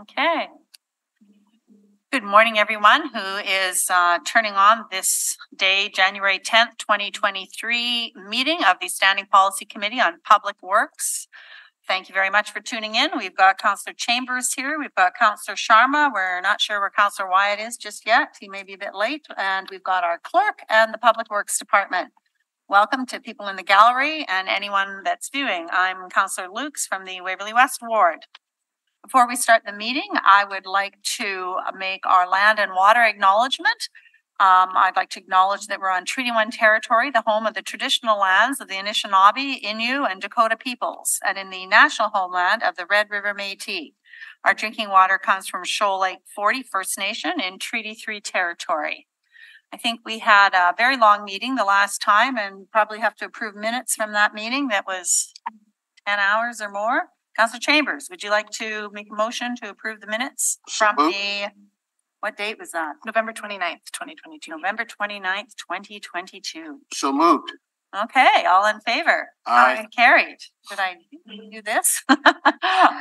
Okay. Good morning, everyone who is uh, turning on this day, January 10th, 2023 meeting of the Standing Policy Committee on Public Works. Thank you very much for tuning in. We've got Councillor Chambers here. We've got Councillor Sharma. We're not sure where Councillor Wyatt is just yet. He may be a bit late. And we've got our clerk and the Public Works Department. Welcome to people in the gallery and anyone that's viewing. I'm Councillor Lukes from the Waverley West Ward. Before we start the meeting, I would like to make our land and water acknowledgement. Um, I'd like to acknowledge that we're on Treaty One territory, the home of the traditional lands of the Anishinaabe, Innu, and Dakota peoples, and in the national homeland of the Red River Métis. Our drinking water comes from Shoal Lake 40 First Nation in Treaty Three territory. I think we had a very long meeting the last time and probably have to approve minutes from that meeting that was ten hours or more. Councillor Chambers, would you like to make a motion to approve the minutes from moved. the, what date was that? November 29th, twenty twenty-two. November 29th, twenty twenty-two. So moved. Okay, all in favor? Aye. Carried. Did I do this?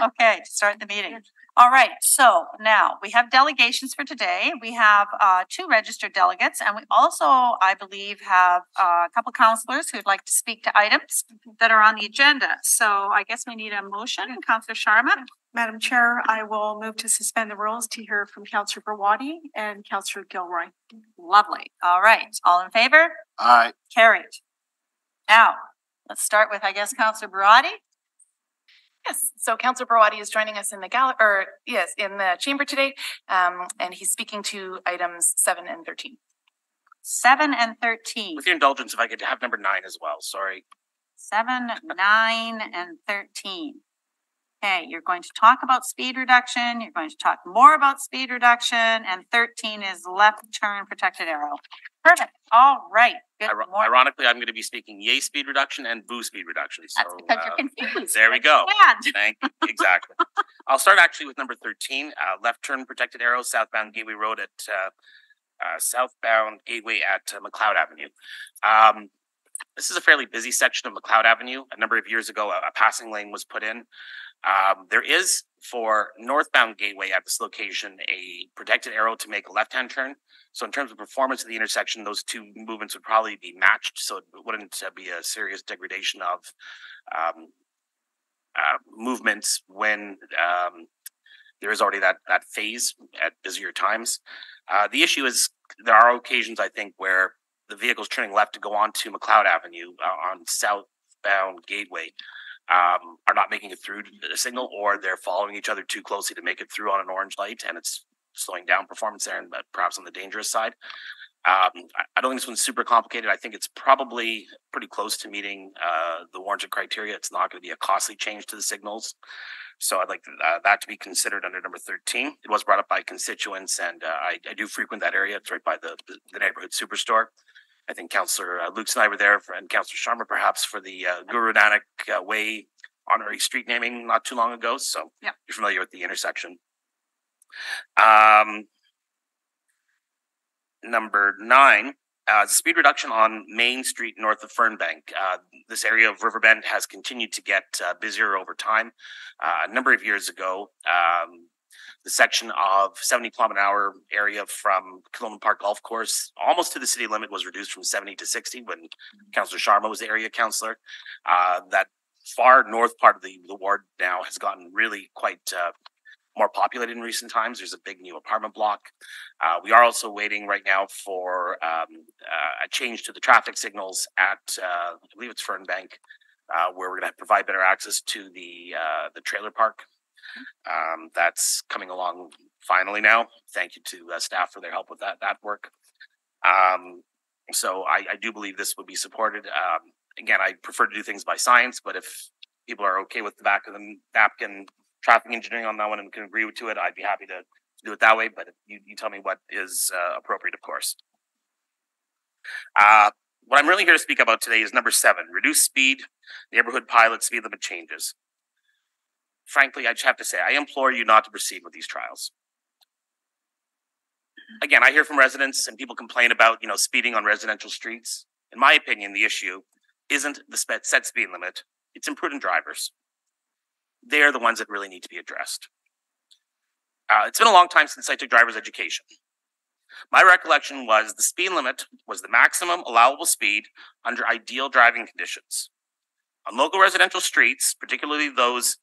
Okay, to start the meeting. All right, so now we have delegations for today. We have uh two registered delegates and we also, I believe, have uh, a couple councilors who'd like to speak to items that are on the agenda. So I guess we need a motion. Councillor Sharma? Madam Chair, I will move to suspend the rules to hear from Councillor Browaty and Councillor Gilroy. Lovely. All right, all in favor? Aye. Carried. Now, let's start with, I guess, Councillor Browaty. Yes, so Councillor Browaty is joining us in the gal, or yes, in the chamber today, um, and he's speaking to items seven and thirteen. Seven and thirteen. With your indulgence, if I could have number nine as well, sorry. Seven, nine, and thirteen. Okay, you're going to talk about speed reduction, you're going to talk more about speed reduction, and thirteen is left turn protected arrow. Perfect, all right. Good Iro- morning. Ironically, I'm gonna be speaking yay speed reduction and boo speed reduction, so. That's because you're uh, confused. There we go. Thank, you. exactly. I'll start actually with number thirteen, uh, left turn protected arrow, southbound Gateway Road at, uh, uh, southbound Gateway at uh, McLeod Avenue. Um, this is a fairly busy section of McLeod Avenue. A number of years ago, a, a passing lane was put in. Um, there is for northbound Gateway at this location, a protected arrow to make a left-hand turn. So in terms of performance of the intersection, those two movements would probably be matched, so it wouldn't uh, be a serious degradation of um, uh, movements when um, there is already that that phase at busier times. Uh, the issue is there are occasions I think where the vehicles turning left to go onto McLeod Avenue uh, on southbound Gateway um, are not making it through the signal, or they're following each other too closely to make it through on an orange light, and it's slowing down performance there, and uh, perhaps on the dangerous side. Um, I, don't think this one's super complicated. I think it's probably pretty close to meeting uh, the warranted criteria. It's not going to be a costly change to the signals. So I'd like uh, that to be considered under number 13. It was brought up by constituents, and uh, I, I do frequent that area. It's right by the, the neighborhood superstore. I think Councillor uh, Lukes and I were there, for, and Councillor Sharma perhaps for the uh, Guru Nanak uh, Way honorary street naming not too long ago. So Yeah. you're familiar with the intersection. Um, number nine, uh, the speed reduction on Main Street north of Fernbank. Uh, this area of Riverbend has continued to get uh, busier over time. Uh, a number of years ago, um, the section of 70 kilometer an hour area from Kildonan Park Golf Course almost to the city limit was reduced from 70 to 60 when Councillor Sharma was the area councillor. Uh, that far north part of the, the ward now has gotten really quite uh, more populated in recent times. There's a big new apartment block. Uh, we are also waiting right now for um, uh, a change to the traffic signals at, uh, I believe it's Fernbank, uh, where we're going to provide better access to the the trailer park. Um, that's coming along finally now. Thank you to uh, staff for their help with that that work. Um, so I, I do believe this would be supported. Um, again, I prefer to do things by science, but if people are okay with the back of the napkin traffic engineering on that one and can agree to it, I'd be happy to do it that way. But you, you tell me what is uh, appropriate, of course. Uh, what I'm really here to speak about today is number seven: reduce speed, neighborhood pilot speed limit changes. Frankly, I just have to say, I implore you not to proceed with these trials. Again, I hear from residents and people complain about, you know, speeding on residential streets. In my opinion, the issue isn't the set speed limit; it's imprudent drivers. They're the ones that really need to be addressed. Uh, it's been a long time since I took driver's education. My recollection was the speed limit was the maximum allowable speed under ideal driving conditions. On local residential streets, particularly those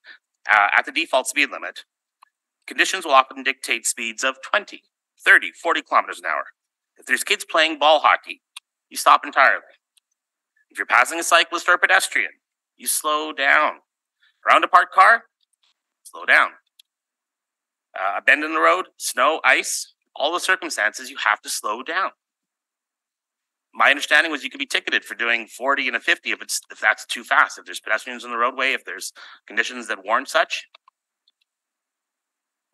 uh, at the default speed limit, conditions will often dictate speeds of 20, 30, 40 kilometers an hour. If there's kids playing ball hockey, you stop entirely. If you're passing a cyclist or a pedestrian, you slow down. Around a parked car, slow down. Uh, a bend in the road, snow, ice, all the circumstances, you have to slow down. My understanding was you could be ticketed for doing 40 and a 50 if it's if that's too fast. If there's pedestrians in the roadway, if there's conditions that warrant such.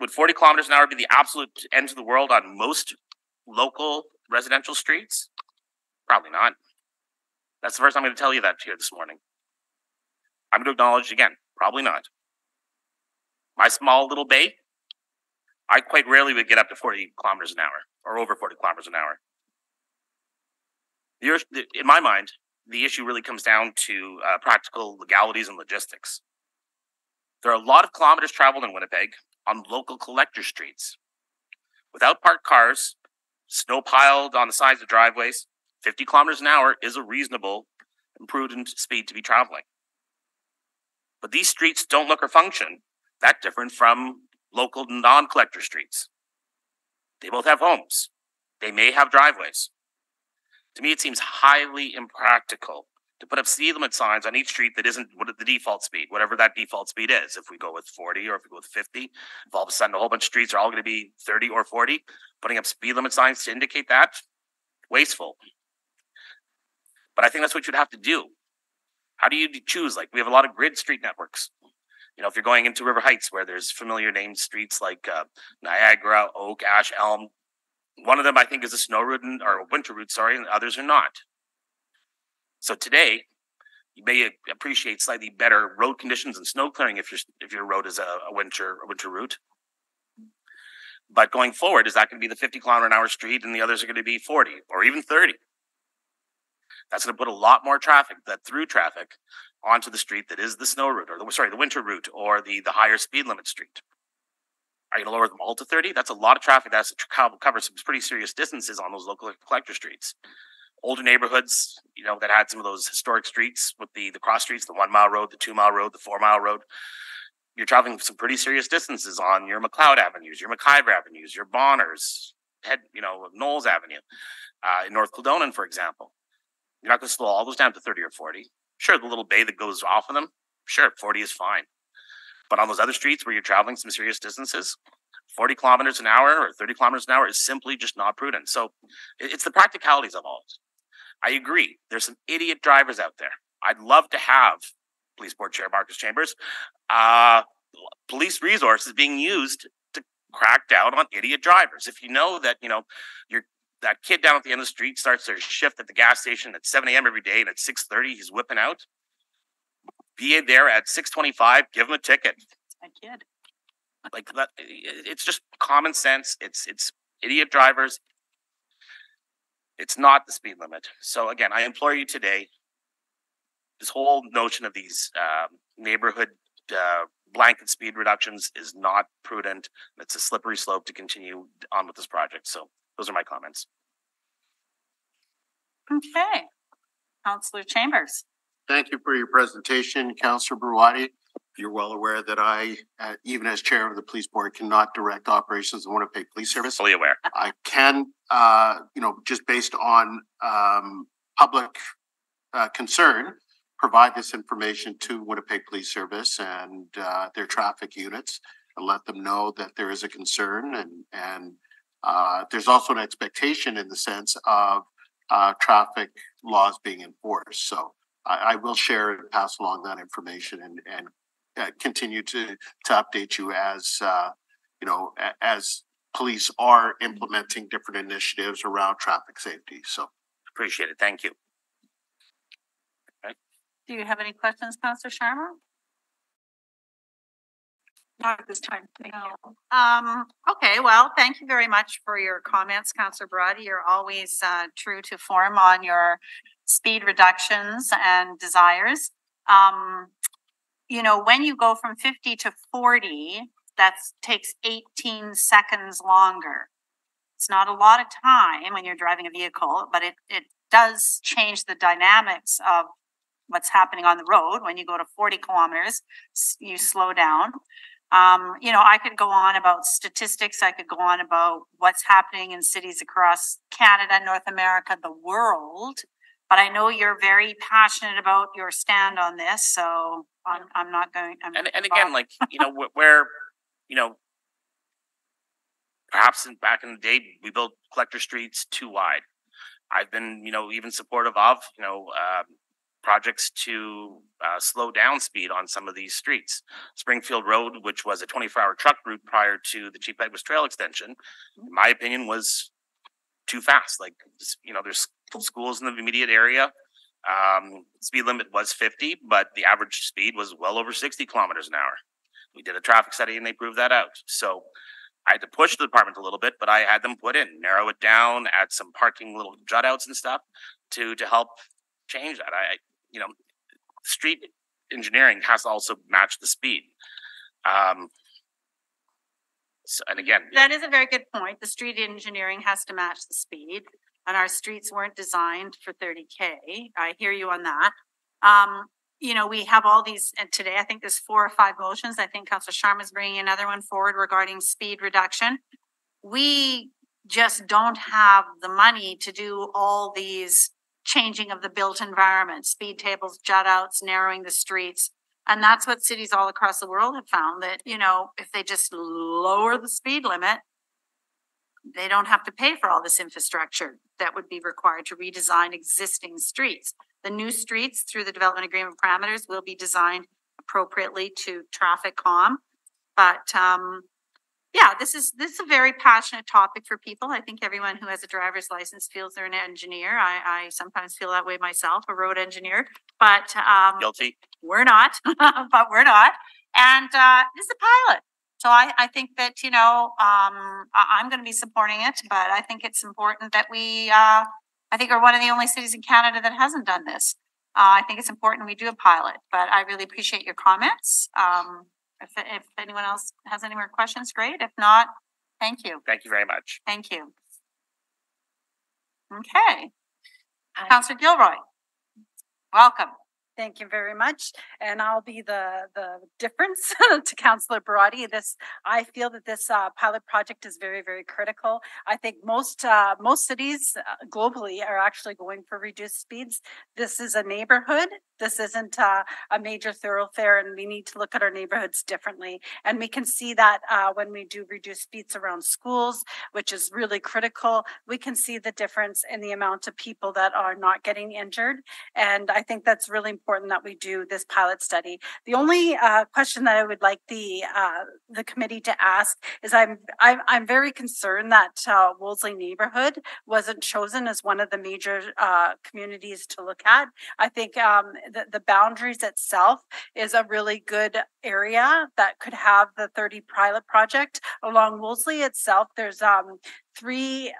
Would 40 kilometers an hour be the absolute end of the world on most local residential streets? Probably not. That's the first time I'm going to tell you that here this morning. I'm going to acknowledge again, probably not. My small little bay, I quite rarely would get up to 40 kilometers an hour or over 40 kilometers an hour. The- in my mind, the issue really comes down to uh, practical legalities and logistics. There are a lot of kilometers traveled in Winnipeg on local collector streets. Without parked cars, snow piled on the sides of driveways, 50 kilometers an hour is a reasonable and prudent speed to be traveling. But these streets don't look or function that different from local non-collector streets. They both have homes. They may have driveways. To me, it seems highly impractical to put up speed limit signs on each street that isn't what the default speed, whatever that default speed is. If we go with 40 or if we go with 50, if all of a sudden a whole bunch of streets are all going to be 30 or 40, putting up speed limit signs to indicate that, wasteful. But I think that's what you'd have to do. How do you choose? Like we have a lot of grid street networks. You know, if you're going into River Heights where there's familiar named streets like uh, Niagara, Oak, Ash, Elm, one of them I think is a snow route and, or a winter route, sorry, and others are not. So today, you may appreciate slightly better road conditions and snow clearing if your if your road is a, a winter a winter route. But going forward, is that going to be the 50 kilometer an hour street and the others are going to be 40 or even 30? That's going to put a lot more traffic, that through traffic, onto the street that is the snow route or the sorry, the winter route or the the higher speed limit street. Are you going to lower them all to 30? That's a lot of traffic. That's to co- cover some pretty serious distances on those local collector streets. Older neighborhoods, you know, that had some of those historic streets with the the cross streets, the one mile road, the two mile road, the four mile road. You're traveling some pretty serious distances on your McLeod avenues, your McIvor avenues, your Bonners, head, you know, Knowles Avenue, uh, in North Kildonan, for example. You're not going to slow all those down to 30 or 40. Sure, the little bay that goes off of them, sure, 40 is fine. But on those other streets where you're traveling some serious distances, 40 kilometers an hour or 30 kilometers an hour is simply just not prudent. So it's the practicalities of all it. I agree. There's some idiot drivers out there. I'd love to have police board chair Marcus Chambers, uh, police resources being used to crack down on idiot drivers. If you know that, you know, you're that kid down at the end of the street starts their shift at the gas station at 7 a.m. every day, and at 6:30 he's whipping out. Be there at 6:25. Give them a ticket. My kid. Like that. i- i- It's just common sense. It's it's idiot drivers. It's not the speed limit. So again, I implore you today. This whole notion of these um, neighborhood uh, blanket speed reductions is not prudent. It's a slippery slope to continue on with this project. So those are my comments. Okay. Counselor Chambers. Thank you for your presentation, Councillor Browaty. You're well aware that I, uh, even as chair of the police board, cannot direct operations of Winnipeg Police Service. Fully aware. I can, uh, you know, just based on, um, public, uh, concern, provide this information to Winnipeg Police Service and, uh, their traffic units and let them know that there is a concern and, and, uh, there's also an expectation in the sense of, uh, traffic laws being enforced. So I, I will share and pass along that information and, and, uh, continue to, to update you as, uh, you know, a- as police are implementing different initiatives around traffic safety. So Appreciate it. Thank you. Do you have any questions, Counselor Sharma? Not at this time. Thank you. Um, okay, well, thank you very much for your comments, Counselor Browaty. You're always uh true to form on your speed reductions and desires. Um, you know, when you go from fifty to forty, that takes eighteen seconds longer. It's not a lot of time when you're driving a vehicle, but it, it does change the dynamics of what's happening on the road. When you go to forty kilometers, you slow down. Um, you know, I could go on about statistics. I could go on about what's happening in cities across Canada, North America, the world. But I know you're very passionate about your stand on this, so I'm, I'm not going, I'm. And, and again, like, you know, where, you know, perhaps in, back in the day, we built collector streets too wide. I've been, you know, even supportive of, you know, um, projects to, uh, slow down speed on some of these streets. Springfield Road, which was a twenty-four hour truck route prior to the Chief Edwards Trail extension, in my opinion, was too fast. Like, you know, there's schools in the immediate area. Um, speed limit was fifty, but the average speed was well over sixty kilometers an hour. We did a traffic study and they proved that out. So I had to push the department a little bit, but I had them put in, narrow it down, add some parking little jut outs and stuff to, to help change that. I- you know, street engineering has to also match the speed. Um, so, and again, That is a very good point. The street engineering has to match the speed and our streets weren't designed for thirty K. I hear you on that. Um, you know, we have all these, and today I think there's four or five motions. I think Councillor Sharma is bringing another one forward regarding speed reduction. We just don't have the money to do all these changing of the built environment, speed tables, jut outs, narrowing the streets. And that's what cities all across the world have found that, you know, if they just lower the speed limit, they don't have to pay for all this infrastructure that would be required to redesign existing streets. The new streets through the development agreement parameters will be designed appropriately to traffic calm. But, um, yeah, this is, this is a very passionate topic for people. I think everyone who has a driver's license feels they're an engineer. I, I sometimes feel that way myself, a road engineer. But, um, guilty. we're not, but we're not. And uh, this is a pilot. So I, I think that, you know, um, I, I'm going to be supporting it, but I think it's important that we, uh, I think we're one of the only cities in Canada that hasn't done this. Uh, I think it's important we do a pilot, but I really appreciate your comments. Um, if, if anyone else has any more questions, great. If not, thank you. Thank you very much. Thank you. Okay. Hi. Counselor Gilroy. Welcome. Thank you very much. And I'll be the, the difference to Councillor Browaty. This, I feel that this, uh, pilot project is very, very critical. I think most, uh, most cities uh, globally are actually going for reduced speeds. This is a neighborhood. This isn't, uh, a major thoroughfare and we need to look at our neighborhoods differently. And we can see that, uh, when we do reduce speeds around schools, which is really critical. We can see the difference in the amount of people that are not getting injured. And I think that's really important that we do this pilot study. The only uh, question that I would like the uh, the committee to ask is I'm I'm, I'm very concerned that uh, Wolseley neighborhood wasn't chosen as one of the major uh, communities to look at. I think um, the the boundaries itself is a really good area that could have the 30 pilot project along Wolseley itself. There's um three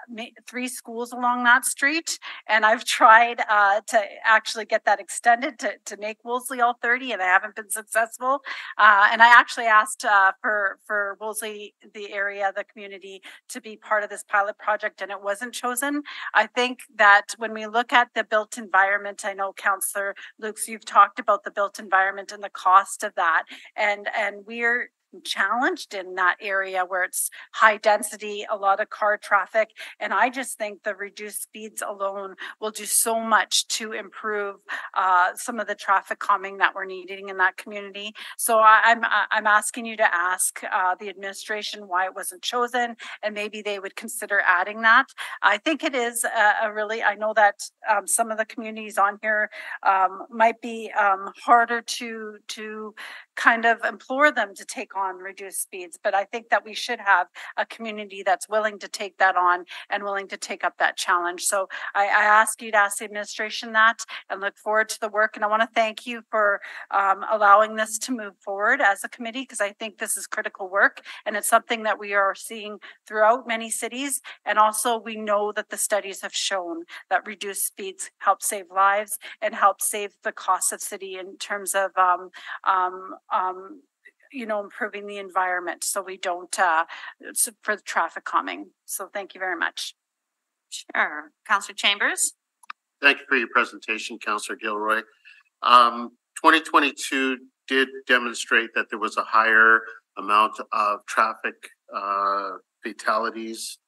three schools along that street and I've tried uh to actually get that extended to to make Wolseley all 30 and I haven't been successful. Uh and I actually asked uh for for Wolseley the area the community to be part of this pilot project and it wasn't chosen. I think that when we look at the built environment, I know Councillor Lukes, you've talked about the built environment and the cost of that and and we're challenged in that area where it's high density, a lot of car traffic. And I just think the reduced speeds alone will do so much to improve uh, some of the traffic calming that we're needing in that community. So I, I'm, I- I'm asking you to ask uh, the administration why it wasn't chosen and maybe they would consider adding that. I think it is a, a really, I know that um, some of the communities on here um, might be um, harder to, to kind of implore them to take on reduced speeds. But I think that we should have a community that's willing to take that on and willing to take up that challenge. So I, I ask you to ask the administration that and look forward to the work. And I want to thank you for um, allowing this to move forward as a committee because I think this is critical work and it's something that we are seeing throughout many cities. And also we know that the studies have shown that reduced speeds help save lives and help save the cost of city in terms of um, um, um, you know, improving the environment so we don't, uh, s- for the traffic calming. So thank you very much. Sure. Counselor Chambers? Thank you for your presentation, Counselor Gilroy. Um, twenty twenty-two did demonstrate that there was a higher amount of traffic, uh, fatalities.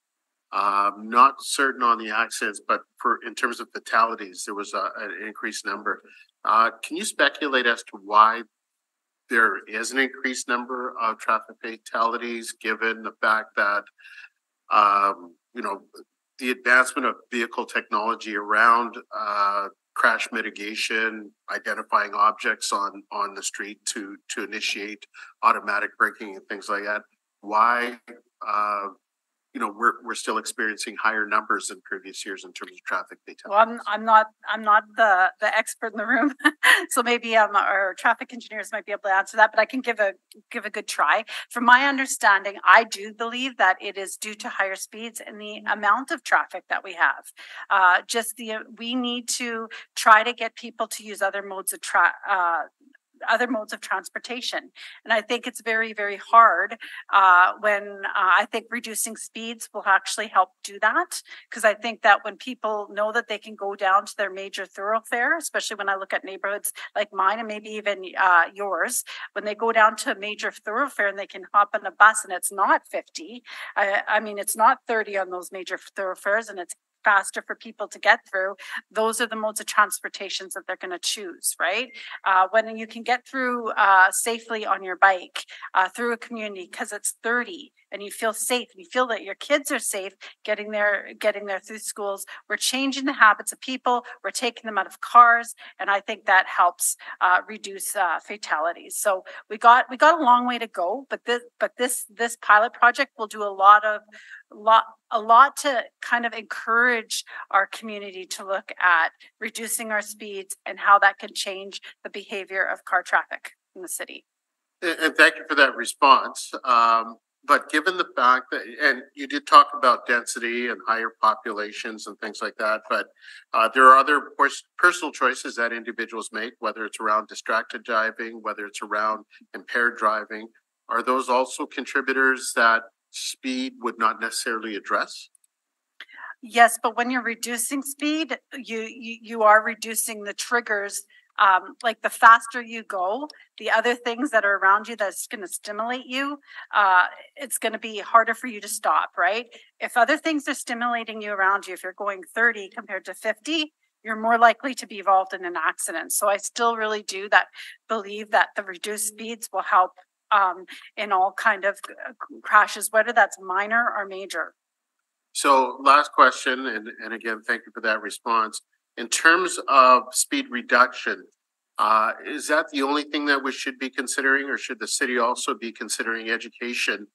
Um, not certain on the accidents, but for, in terms of fatalities, there was a, an increased number. Uh, can you speculate as to why there is an increased number of traffic fatalities, given the fact that, um, you know, the advancement of vehicle technology around uh crash mitigation, identifying objects on on the street to to initiate automatic braking and things like that. Why uh you know, we're we're still experiencing higher numbers than previous years in terms of traffic Well, I'm. I'm not, I'm not the, the expert in the room. So maybe, um, our traffic engineers might be able to answer that, but I can give a, give a good try. From my understanding, I do believe that it is due to higher speeds and the amount of traffic that we have. Uh, just the, we need to try to get people to use other modes of tra- uh, other modes of transportation. And I think it's very, very hard, uh, when, uh, I think reducing speeds will actually help do that. Cause I think that when people know that they can go down to their major thoroughfare, especially when I look at neighborhoods like mine and maybe even uh yours, when they go down to a major thoroughfare and they can hop on a bus and it's not fifty. I I mean, it's not thirty on those major thoroughfares and it's faster for people to get through. Those are the modes of transportations that they're gonna choose, right? Uh, when you can get through uh safely on your bike uh through a community because it's thirty and you feel safe and you feel that your kids are safe getting there, getting there through schools. We're changing the habits of people. We're taking them out of cars. And I think that helps uh, reduce uh, fatalities. So we got, we got a long way to go, but this, but this, this pilot project will do a lot of, lot, a lot to kind of encourage our community to look at reducing our speeds and how that can change the behavior of car traffic in the city. And thank you for that response. Um, but given the fact that, and you did talk about density and higher populations and things like that, but uh, there are other personal choices that individuals make, whether it's around distracted driving, whether it's around impaired driving. Are those also contributors that speed would not necessarily address? Yes, but when you're reducing speed, you, you, you are reducing the triggers. Um, like the faster you go, the other things that are around you that's gonna stimulate you, uh, it's gonna be harder for you to stop, right? If other things are stimulating you around you, if you're going thirty compared to fifty, you're more likely to be involved in an accident. So I still really do that, believe that the reduced speeds will help um, in all kind of uh, crashes, whether that's minor or major. So last question, and, and again, thank you for that response. In terms of speed reduction, uh, is that the only thing that we should be considering, or should the city also be considering education?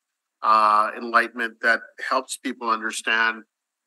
Uh, enlightenment that helps people understand,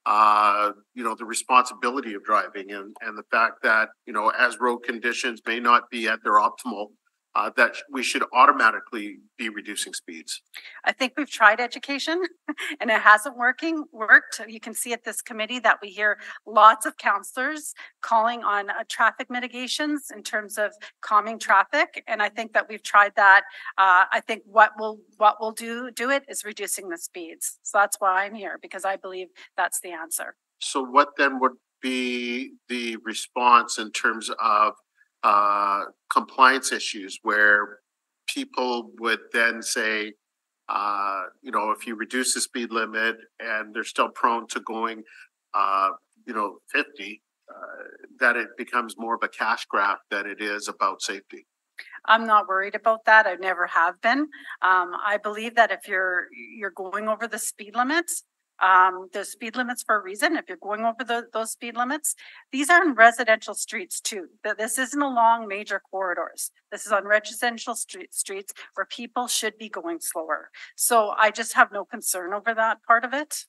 uh, you know, the responsibility of driving and, and the fact that, you know, as road conditions may not be at their optimal, uh, that we should automatically be reducing speeds. I think we've tried education and it hasn't working, worked. You can see at this committee that we hear lots of counselors calling on uh, traffic mitigations in terms of calming traffic. And I think that we've tried that. Uh, I think what will, what will do, do it is reducing the speeds. So that's why I'm here because I believe that's the answer. So what then would be the response in terms of uh compliance issues where people would then say, uh, you know, if you reduce the speed limit and they're still prone to going uh, you know, fifty, uh, that it becomes more of a cash grab than it is about safety. I'm not worried about that. I never have been. Um, I believe that if you're, you're going over the speed limits, um, there's speed limits for a reason. If you're going over the, those speed limits, these are in residential streets too. This isn't along major corridors. This is on residential street, streets where people should be going slower. So I just have no concern over that part of it.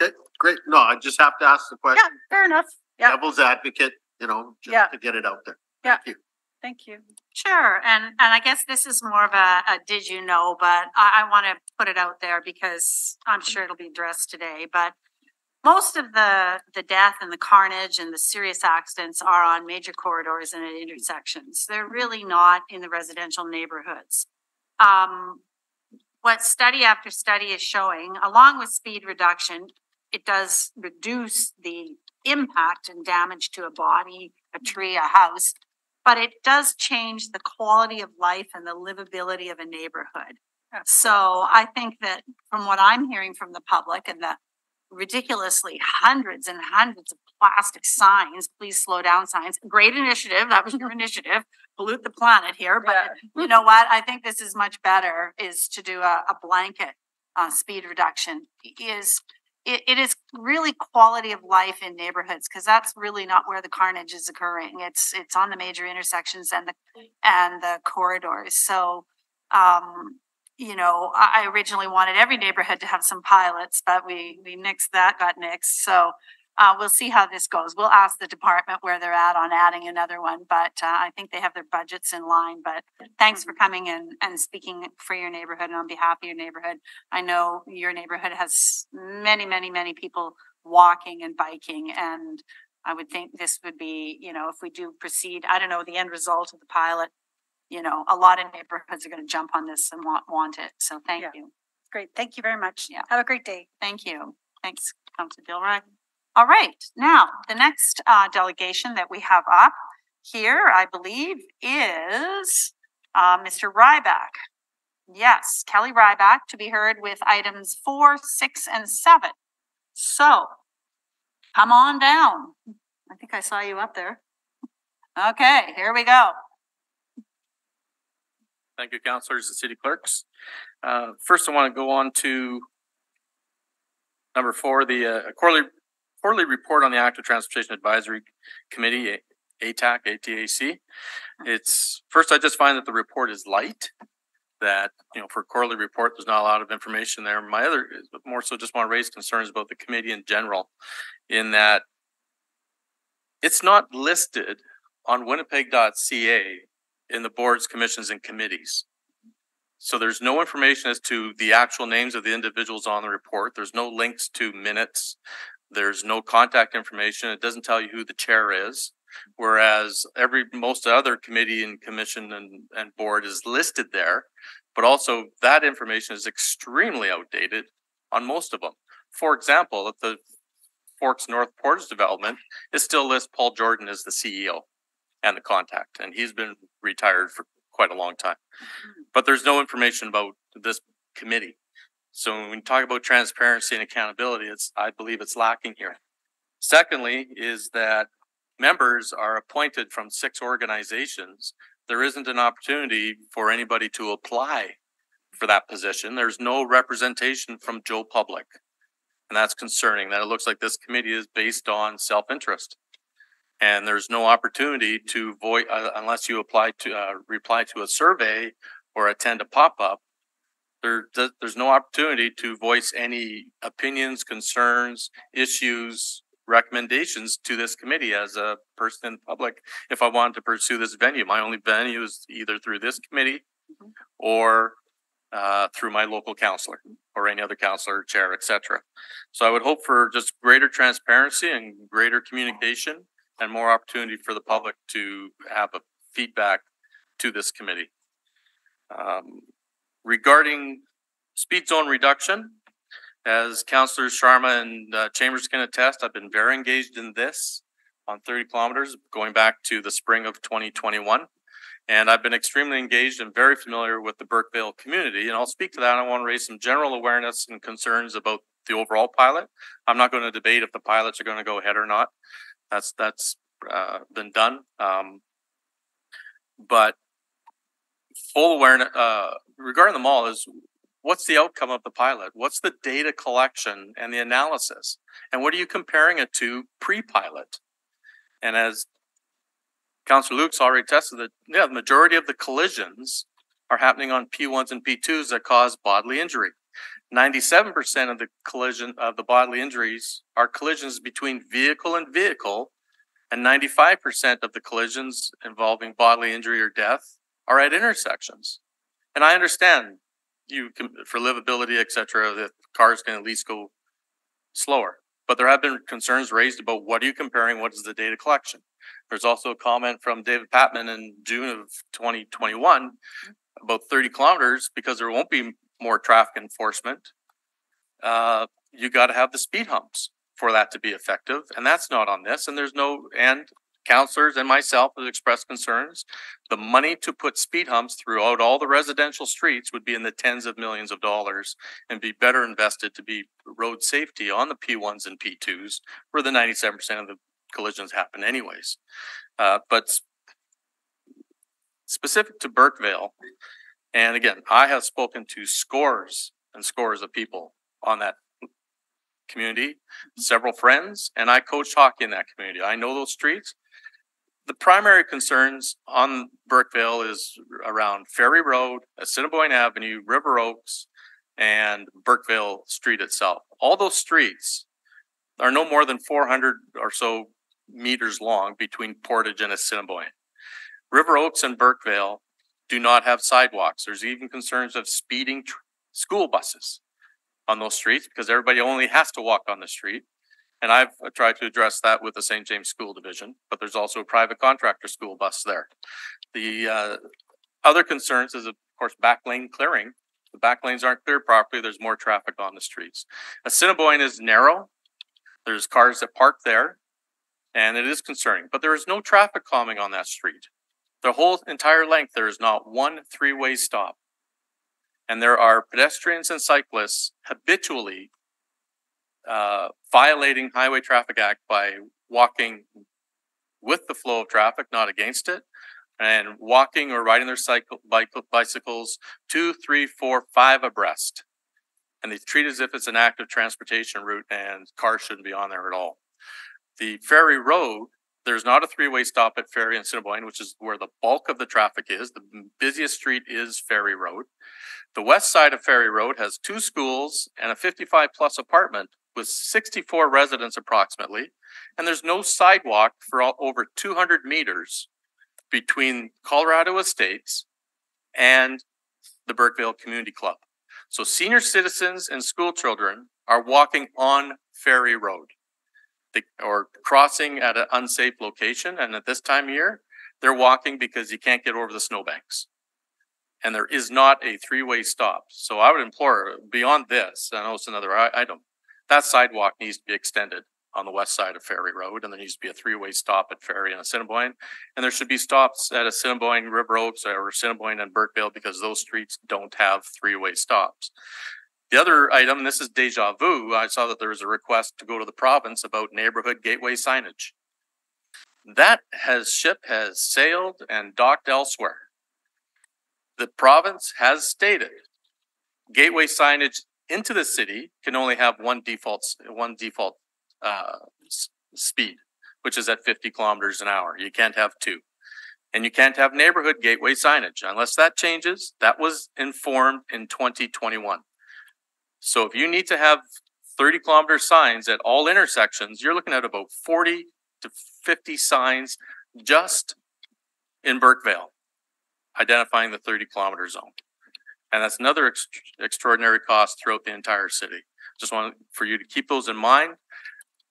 Okay, great. No, I just have to ask the question. Yeah, fair enough. Yeah, Devil's advocate, you know, Yeah. just to get it out there. Yeah. Thank you. thank you. Sure, and, and I guess this is more of a, a did you know, but I, I want to put it out there because I'm sure it'll be addressed today, but most of the, the death and the carnage and the serious accidents are on major corridors and at intersections. They're really not in the residential neighborhoods. um, what study after study is showing, along with speed reduction, it does reduce the impact and damage to a body, a tree, a house. But it does change the quality of life and the livability of a neighborhood. So I think that from what I'm hearing from the public and the ridiculously hundreds and hundreds of plastic signs, please slow down signs, great initiative, that was your initiative, pollute the planet here, but you know what? I think this is much better is to do a, a blanket uh, speed reduction is it, it is really quality of life in neighborhoods because that's really not where the carnage is occurring. It's it's on the major intersections and the and the corridors. So um, you know, I, originally wanted every neighborhood to have some pilots, but we we nixed that, got nixed. So uh, we'll see how this goes. We'll ask the department where they're at on adding another one, but uh, I think they have their budgets in line. But thanks for coming in and speaking for your neighborhood and on behalf of your neighborhood. I know your neighborhood has many, many, many people walking and biking and I would think this would be, you know, if we do proceed, I don't know, the end result of the pilot, you know, a lot of neighborhoods are gonna jump on this and want, want it. So thank Yeah. you. Great. Thank you very much. Yeah. Have a great day. Thank you. Thanks, Councilor Gilroy. All right, now, the next uh delegation that we have up here, I believe, is uh Mr. Ryback. Yes, Kelly Ryback to be heard with items four, six, and seven. So, come on down. I think I saw you up there. Okay, here we go. Thank you, councilors and city clerks. Uh, first, I want to go on to number four, the uh, quarterly, quarterly report on the Active Transportation Advisory Committee, ATAC, ATAC. It's, first, I just find that the report is light, that, you know, for quarterly report, there's not a lot of information there. My other, more so just want to raise concerns about the committee in general, in that it's not listed on winnipeg.ca in the boards, commissions, and committees. So there's no information as to the actual names of the individuals on the report. There's no links to minutes. There's no contact information. It doesn't tell you who the chair is. Whereas every, most other committee and commission and, and board is listed there. But also that information is extremely outdated on most of them. For example, at the Forks North Portage Development, it still lists Paul Jordan as the CEO and the contact, and he's been retired for quite a long time. Mm-hmm. But there's no information about this committee. So when we talk about transparency and accountability, it's, I believe it's lacking here. Secondly, is that members are appointed from six organizations. There isn't an opportunity for anybody to apply for that position. There's no representation from Joe Public. And that's concerning, that it looks like this committee is based on self-interest. And there's no opportunity to voice, uh, unless you apply to, uh, reply to a survey or attend a pop-up. There, there's no opportunity to voice any opinions, concerns, issues, recommendations to this committee as a person in the public. If I wanted to pursue this venue, my only venue is either through this committee or, uh, through my local counselor or any other counselor, chair, etc. So I would hope for just greater transparency and greater communication and more opportunity for the public to have a feedback to this committee. Um, regarding speed zone reduction, as Councilors Sharma and uh, Chambers can attest, I've been very engaged in this on thirty kilometers, going back to the spring of twenty twenty-one. And I've been extremely engaged and very familiar with the Bourkevale community, and I'll speak to that. I want to raise some general awareness and concerns about the overall pilot. I'm not going to debate if the pilots are going to go ahead or not. That's, that's, uh, been done. Um, but full awareness, uh, regarding the mall is what's the outcome of the pilot? What's the data collection and the analysis? And what are you comparing it to pre-pilot? And as Councillor Luke's already tested that, yeah, the majority of the collisions are happening on P ones and P twos that cause bodily injury. Ninety-seven percent of the collision of the bodily injuries are collisions between vehicle and vehicle. And ninety-five percent of the collisions involving bodily injury or death are at intersections. And I understand you can, for livability, et cetera, that cars can at least go slower. But there have been concerns raised about what are you comparing? What is the data collection? There's also a comment from David Patman in June of twenty twenty-one about thirty kilometers, because there won't be more traffic enforcement, uh, you gotta have the speed humps for that to be effective, and that's not on this, and there's no, and counselors and myself have expressed concerns. The money to put speed humps throughout all the residential streets would be in the tens of millions of dollars and be better invested to be road safety on the P ones and P twos, where the ninety-seven percent of the collisions happen anyways. Uh, but specific to Bourkevale, and again, I have spoken to scores and scores of people on that community, several friends, and I coached hockey in that community. I know those streets. The primary concerns on Bourkevale is around Ferry Road, Assiniboine Avenue, River Oaks, and Bourkevale Street itself. All those streets are no more than four hundred or so meters long between Portage and Assiniboine. River Oaks and Bourkevale do not have sidewalks. There's even concerns of speeding school buses on those streets because everybody only has to walk on the street. And I've uh, tried to address that with the St. James School Division, but there's also a private contractor school bus there. The uh, other concerns is of course back lane clearing. The back lanes aren't cleared properly. There's more traffic on the streets. Assiniboine is narrow. There's cars that park there. And it is concerning, but there is no traffic calming on that street. The whole entire length, there is not one three-way stop. And there are pedestrians and cyclists habitually uh, violating Highway Traffic Act by walking with the flow of traffic, not against it, and walking or riding their cycle, bicycles two, three, four, five abreast. And they treat as if it's an active transportation route and cars shouldn't be on there at all. The Ferry Road, there's not a three-way stop at Ferry and Assiniboine, which is where the bulk of the traffic is. The busiest street is Ferry Road. The west side of Ferry Road has two schools and a fifty-five plus apartment with sixty-four residents approximately. And there's no sidewalk for all, over two hundred meters between Colorado Estates and the Bourkevale Community Club. So senior citizens and school children are walking on Ferry Road. They, or crossing at an unsafe location, and at this time of year, they're walking because you can't get over the snowbanks. And there is not a three-way stop. So I would implore, beyond this, I know it's another item, that sidewalk needs to be extended on the west side of Ferry Road, and there needs to be a three-way stop at Ferry and Assiniboine. And there should be stops at Assiniboine, River Oaks, or Assiniboine and Bourkevale, because those streets don't have three-way stops. The other item, this is deja vu, I saw that there was a request to go to the province about neighborhood gateway signage. That has, ship has sailed and docked elsewhere. The province has stated gateway signage into the city can only have one default, one default, uh, speed, which is at fifty kilometers an hour. You can't have two. And you can't have neighborhood gateway signage unless that changes. That was informed in twenty twenty-one. So if you need to have thirty kilometer signs at all intersections, you're looking at about forty to fifty signs just in Bourkevale, identifying the thirty kilometer zone. And that's another ex- extraordinary cost throughout the entire city. Just want for you to keep those in mind.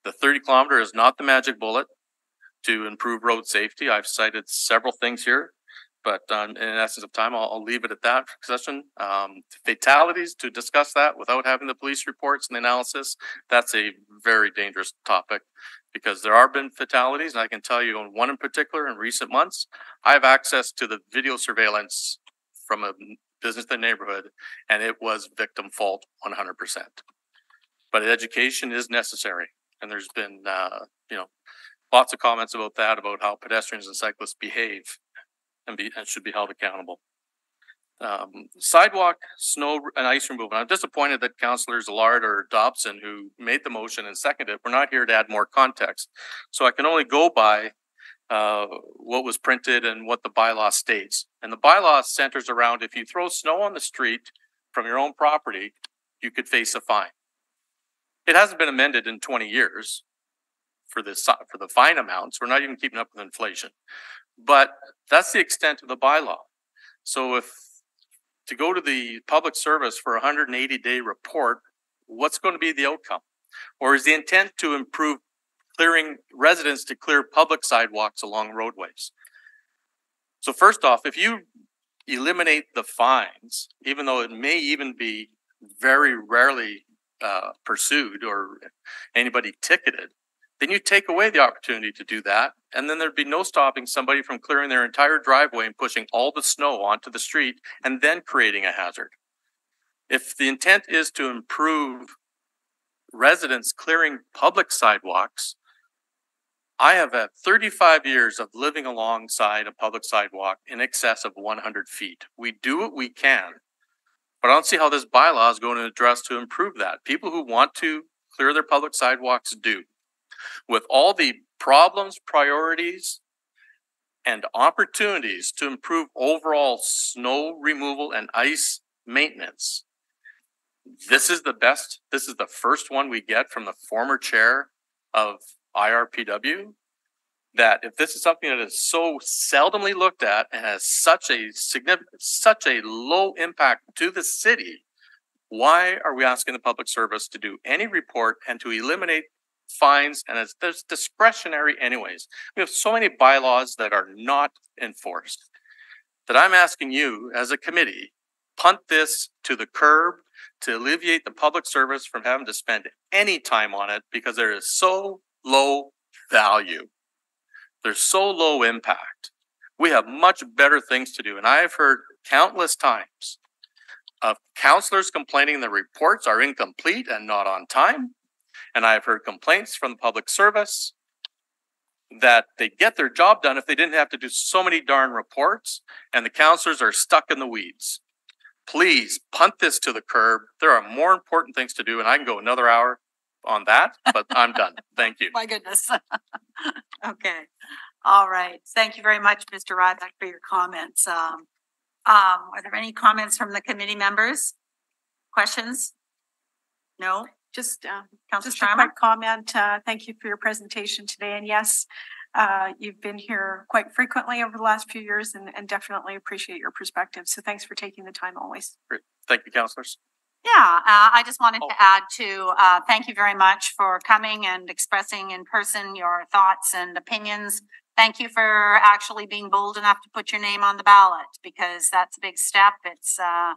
The thirty kilometer is not the magic bullet to improve road safety. I've cited several things here. But um, in essence of time, I'll, I'll leave it at that session. Um, fatalities to discuss that without having the police reports and the analysis. That's a very dangerous topic because there are been fatalities and I can tell you on one in particular in recent months. I have access to the video surveillance from a business in the neighborhood and it was victim fault one hundred percent. But education is necessary and there's been, uh, you know, lots of comments about that, about how pedestrians and cyclists behave and be, and should be held accountable. Um, sidewalk, snow and ice removal. I'm disappointed that councilors Allard or Dobson, who made the motion and seconded it, we're not here to add more context. So I can only go by uh, what was printed and what the bylaw states. And the bylaw centers around if you throw snow on the street from your own property, you could face a fine. It hasn't been amended in twenty years for this, for the fine amounts. We're not even keeping up with inflation. But that's the extent of the bylaw. So if, to go to the public service for a hundred and eighty day report, what's going to be the outcome? Or is the intent to improve clearing residents to clear public sidewalks along roadways? So first off, if you eliminate the fines, even though it may even be very rarely uh, pursued or anybody ticketed, then you take away the opportunity to do that. And then there'd be no stopping somebody from clearing their entire driveway and pushing all the snow onto the street and then creating a hazard. If the intent is to improve residents clearing public sidewalks, I have had thirty-five years of living alongside a public sidewalk in excess of one hundred feet. We do what we can. But I don't see how this bylaw is going to address to improve that. People who want to clear their public sidewalks do. With all the problems, priorities, and opportunities to improve overall snow removal and ice maintenance. This is the best, this is the first one we get from the former chair of IRPW. That if this is something that is so seldomly looked at and has such a significant, such a low impact to the city. Why are we asking the public service to do any report and to eliminate fines and it's there's discretionary anyways? We have so many bylaws that are not enforced. That I'm asking you as a committee, punt this to the curb to alleviate the public service from having to spend any time on it because there is so low value. There's so low impact. We have much better things to do. And I have heard countless times of counselors complaining the reports are incomplete and not on time. And I've heard complaints from the public service that they get their job done if they didn't have to do so many darn reports and the counselors are stuck in the weeds. Please punt this to the curb. There are more important things to do and I can go another hour on that, but I'm done. Thank you. My goodness. Okay, all right. Thank you very much, Mr. Ryback, for your comments. Um, um, are there any comments from the committee members? Questions? No? Just, uh, Councilor just a Sharma? quick comment. Uh, thank you for your presentation today. And yes, uh, you've been here quite frequently over the last few years and, and definitely appreciate your perspective. So thanks for taking the time always. Great. Thank you, counselors. Yeah, uh, I just wanted Oh. to add to, uh, thank you very much for coming and expressing in person your thoughts and opinions. Thank you for actually being bold enough to put your name on the ballot because that's a big step. It's, uh,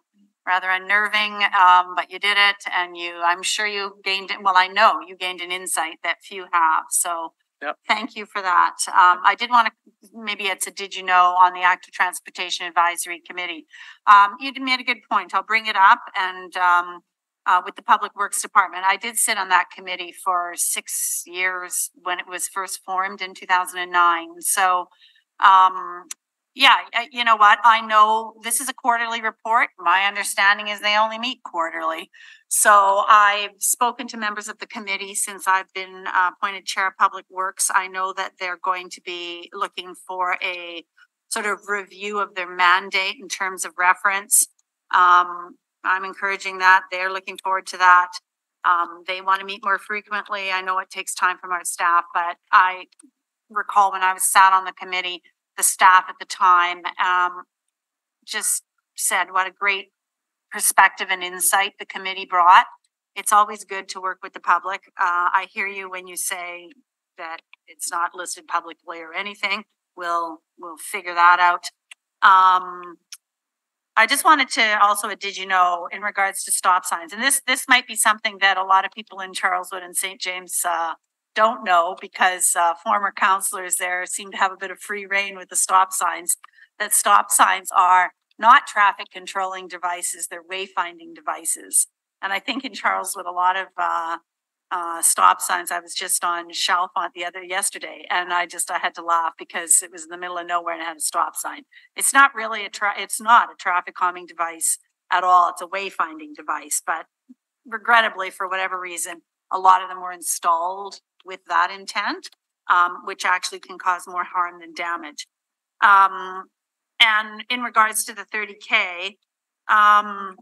rather unnerving, um, but you did it and you, I'm sure you gained, well, I know you gained an insight that few have. So Yep. thank you for that. Um, I did want to, maybe it's a did you know on the Active Transportation Advisory Committee. Um, you made a good point. I'll bring it up and, um, uh, with the Public Works Department. I did sit on that committee for six years when it was first formed in two thousand and nine. So, um, yeah, you know what? I know this is a quarterly report. My understanding is they only meet quarterly. So I've spoken to members of the committee since I've been uh, appointed Chair of Public Works. I know that they're going to be looking for a sort of review of their mandate in terms of reference. Um, I'm encouraging that. They're looking forward to that. Um, they want to meet more frequently. I know it takes time from our staff, but I recall when I was sat on the committee, the staff at the time, um, just said what a great perspective and insight the committee brought. It's always good to work with the public. Uh, I hear you when you say that it's not listed publicly or anything. We'll, we'll figure that out. Um, I just wanted to also, a did you know, in regards to stop signs, and this, this might be something that a lot of people in Charleswood and St. James, uh, don't know because, uh, former counselors there seem to have a bit of free reign with the stop signs. That stop signs are not traffic controlling devices, they're wayfinding devices. And I think in Charleswood, a lot of, uh, uh, stop signs, I was just on Chalfont the other, yesterday, and I just, I had to laugh because it was in the middle of nowhere and it had a stop sign. It's not really a tra- it's not a traffic calming device at all. It's a wayfinding device, but regrettably, for whatever reason, a lot of them were installed with that intent, um, which actually can cause more harm than damage. Um, and in regards to the thirty K, um,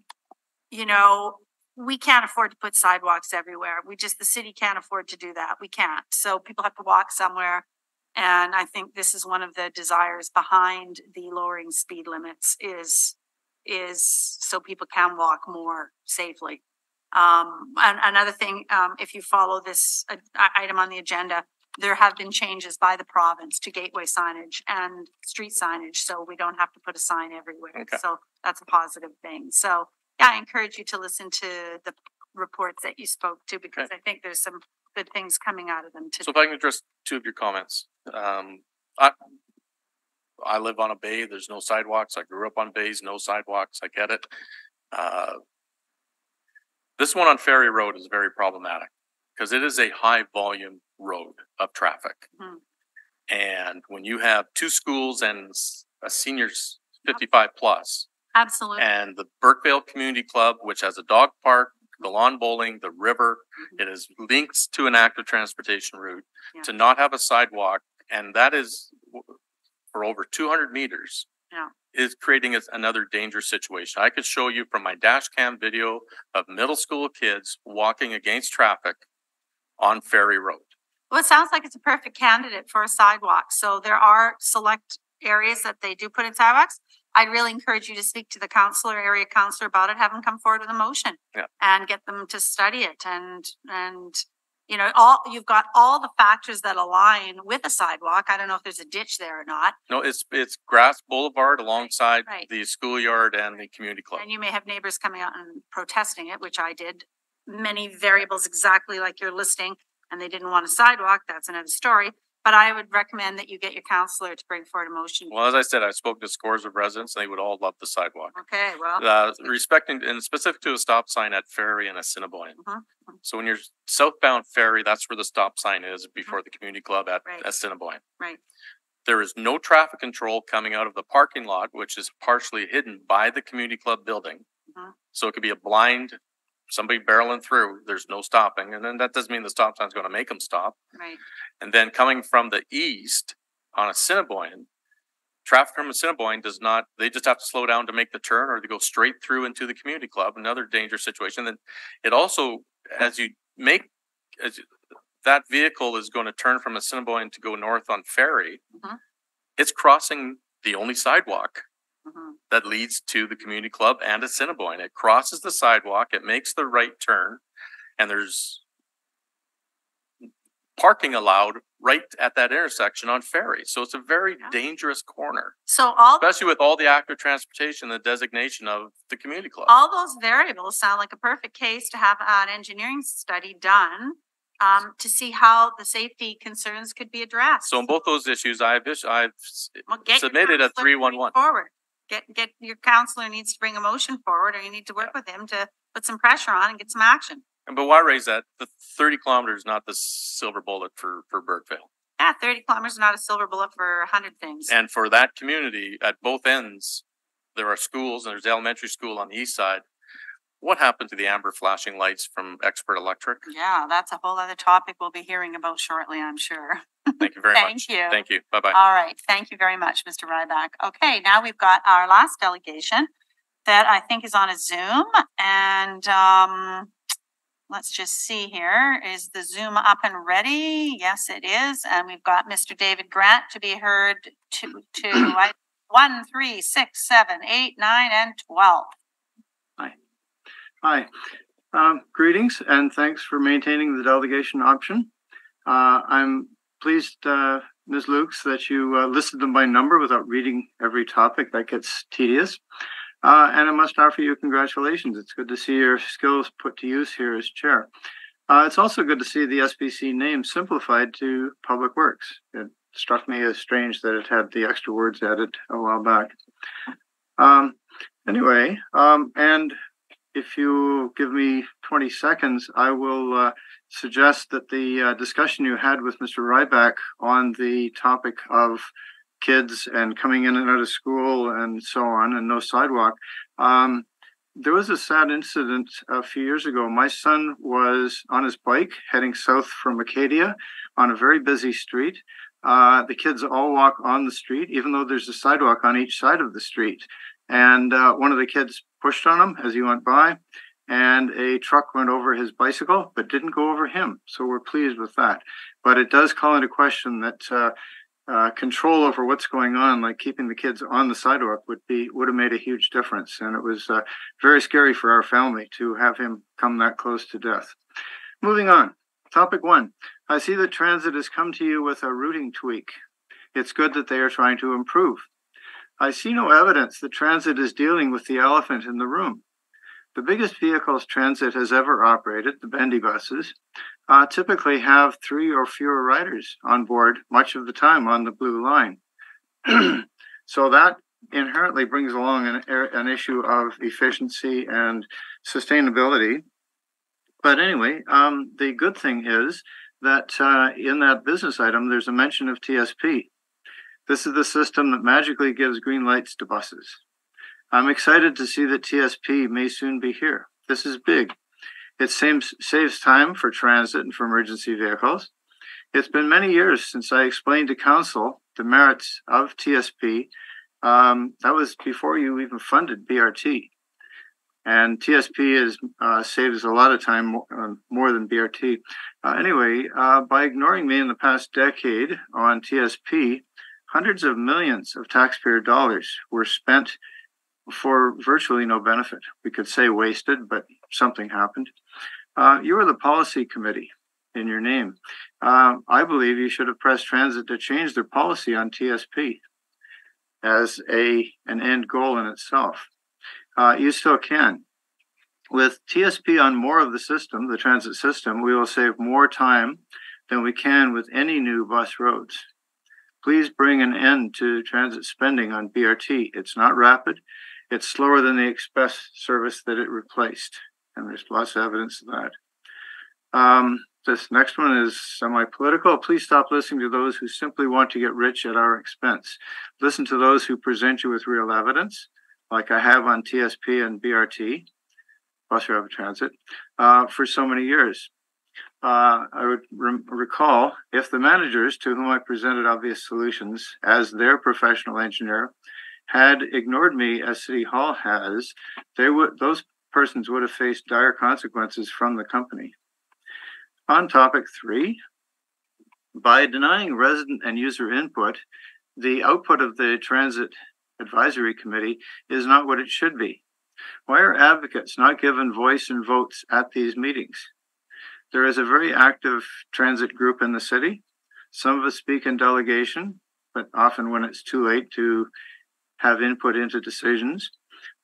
you know, we can't afford to put sidewalks everywhere. We just, the city can't afford to do that. We can't. So people have to walk somewhere. And I think this is one of the desires behind the lowering speed limits is, is so people can walk more safely. Um, and another thing, um, if you follow this uh, item on the agenda, there have been changes by the province to gateway signage and street signage, so we don't have to put a sign everywhere. Okay. So that's a positive thing. So, yeah, I encourage you to listen to the reports that you spoke to because I think there's some good things coming out of them too. So if I can address two of your comments, um, I, I live on a bay, there's no sidewalks, I grew up on bays, no sidewalks, I get it. Uh, This one on Ferry Road is very problematic, because it is a high volume road of traffic. Mhm. And when you have two schools and a seniors fifty-five plus, Absolutely. and the Bourkevale Community Club, which has a dog park, the lawn bowling, the river. It is linked to an active transportation route. Yeah. To not have a sidewalk, and that is for over two hundred meters. Yeah. Is creating us another dangerous situation. I could show you from my dash cam video of middle school kids walking against traffic on Ferry Road. Well, it sounds like it's a perfect candidate for a sidewalk. So there are select areas that they do put in sidewalks. I'd really encourage you to speak to the counselor, area counselor about it, have them come forward with a motion. Yeah. And get them to study it and, and, you know, all, you've got all the factors that align with a sidewalk. I don't know if there's a ditch there or not. No, it's, it's Grass Boulevard alongside Right. the schoolyard and the community club. And you may have neighbors coming out and protesting it, which I did. Many variables exactly like you're listing, and they didn't want a sidewalk. That's another story. But I would recommend that you get your counselor to bring forward a motion. Well, as I said, I spoke to scores of residents, and they would all love the sidewalk. Okay, well, Uh, respecting and specific to a stop sign at Ferry and Assiniboine. Mhm. So when you're southbound Ferry, that's where the stop sign is before the community club at Right. Assiniboine. right, There is no traffic control coming out of the parking lot, which is partially hidden by the community club building. Mhm. So it could be a blind, somebody barreling through, there's no stopping, and then that doesn't mean the stop sign's gonna make them stop. right. And then coming from the east on Assiniboine, traffic from Assiniboine does not, they just have to slow down to make the turn or they go straight through into the community club, another dangerous situation. Then it also, as you make, as you- that vehicle is going to turn from Assiniboine to go north on Ferry, Mhm. it's crossing the only sidewalk mhm. that leads to the community club and Assiniboine. It crosses the sidewalk, it makes the right turn, and there's parking allowed right at that intersection on Ferry. So it's a very Yeah. dangerous corner, So all, especially with all the active transportation, the designation of the community club. all those variables sound like a perfect case to have an engineering study done um, to see how the safety concerns could be addressed. So in both those issues, I've, I've Well, submitted a to bring 311. Forward. Get, get, your counselor needs to bring a motion forward or you need to work with him to put some pressure on and get some action. but why raise that? The thirty kilometers, not the silver bullet for, for Bourkevale. Yeah, thirty kilometers is not a silver bullet for a hundred things. And for that community, at both ends, there are schools and there's elementary school on the east side. What happened to the amber flashing lights from Expert Electric? Yeah, that's a whole other topic we'll be hearing about shortly, I'm sure. Thank you very Thank much. you. Thank you. Bye-bye. All right, thank you very much, Mr. Ryback. Okay, now we've got our last delegation that I think is on a Zoom and um let's just see here. Is the Zoom up and ready? Yes, it is. And we've got Mr. David Grant to be heard to to one, three, six, seven, eight, nine, and twelve. Hi, um, greetings and thanks for maintaining the delegation option. Uh, I'm pleased, uh, Ms. Lukes, that you uh, listed them by number without reading every topic. That gets tedious. Uh, and I must offer you congratulations. It's good to see your skills put to use here as chair. Uh, it's also good to see the SPC name simplified to Public Works. It struck me as strange that it had the extra words added a while back. Um, anyway, um, and if you give me 20 seconds, I will uh, suggest that the uh, discussion you had with Mr. Ryback on the topic of kids and coming in and out of school and so on and no sidewalk. Um, there was a sad incident a few years ago. My son was on his bike heading south from Acadia on a very busy street. Uh, the kids all walk on the street, even though there's a sidewalk on each side of the street. And uh, one of the kids pushed on him as he went by, and a truck went over his bicycle, but didn't go over him. So we're pleased with that. But it does call into question that uh, uh, control over what's going on, like keeping the kids on the sidewalk, would be would have made a huge difference. And it was uh, very scary for our family to have him come that close to death. Moving on. topic one, I see that transit has come to you with a routing tweak. It's good that they are trying to improve. I see no evidence that transit is dealing with the elephant in the room. The biggest vehicles transit has ever operated, the bendy buses, uh, typically have three or fewer riders on board much of the time on the blue line. so that inherently brings along an, an issue of efficiency and sustainability. But anyway, um, the good thing is that uh, in that business item, there's a mention of TSP. This is the system that magically gives green lights to buses. I'm excited to see that TSP may soon be here. This is big. It saves, saves time for transit and for emergency vehicles. It's been many years since I explained to council the merits of TSP. Um, that was before you even funded BRT. And TSP is uh, saves a lot of time more, uh, more than BRT. Uh, anyway, uh, by ignoring me in the past decade on TSP, hundreds of millions of taxpayer dollars were spent for virtually no benefit. We could say wasted, but something happened. Uh, you were the policy committee in your name. Uh, I believe you should have pressed transit to change their policy on TSP as a an end goal in itself. Uh, you still can. With TSP on more of the system, the transit system, we will save more time than we can with any new bus roads. Please bring an end to transit spending on BRT. It's not rapid. It's slower than the express service that it replaced. And there's lots of evidence of that. Um, this next one is semi-political. Please stop listening to those who simply want to get rich at our expense. Listen to those who present you with real evidence, like I have on TSP and BRT, bus rapid transit, uh, for so many years. Uh, I would re- recall if the managers to whom I presented obvious solutions as their professional engineer had ignored me as City Hall has, they would those persons would have faced dire consequences from the company. On topic three, by denying resident and user input, the output of the Transit Advisory Committee is not what it should be. Why are advocates not given voice and votes at these meetings? There is a very active transit group in the city. Some of us speak in delegation, but often when it's too late to have input into decisions.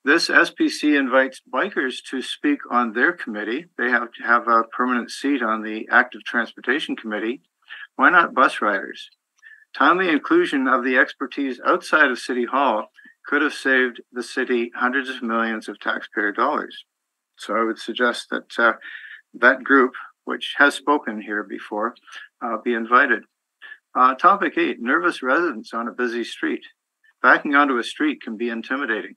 This SPC invites bikers to speak on their committee. They have to have a permanent seat on the Active Transportation Committee. Why not bus riders? Timely inclusion of the expertise outside of City Hall could have saved the city hundreds of millions of taxpayer dollars. So I would suggest that uh, that group, which has spoken here before, uh, be invited. Uh, topic eight nervous residents on a busy street. Backing onto a street can be intimidating.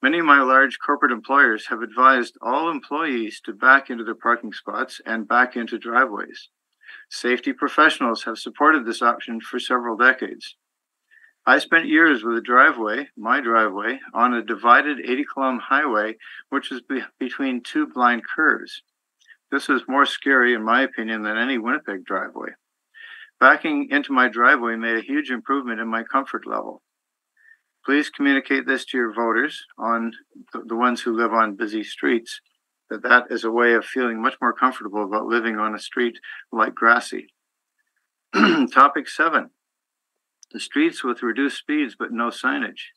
Many of my large corporate employers have advised all employees to back into their parking spots and back into driveways. Safety professionals have supported this option for several decades. I spent years with a driveway, my driveway, on a divided 80 kilometer highway, which was be- between two blind curves. This is more scary, in my opinion, than any Winnipeg driveway. Backing into my driveway made a huge improvement in my comfort level. Please communicate this to your voters on the, ones who live on busy streets, that that is a way of feeling much more comfortable about living on a street like Grassy. Topic seven, the streets with reduced speeds but no signage.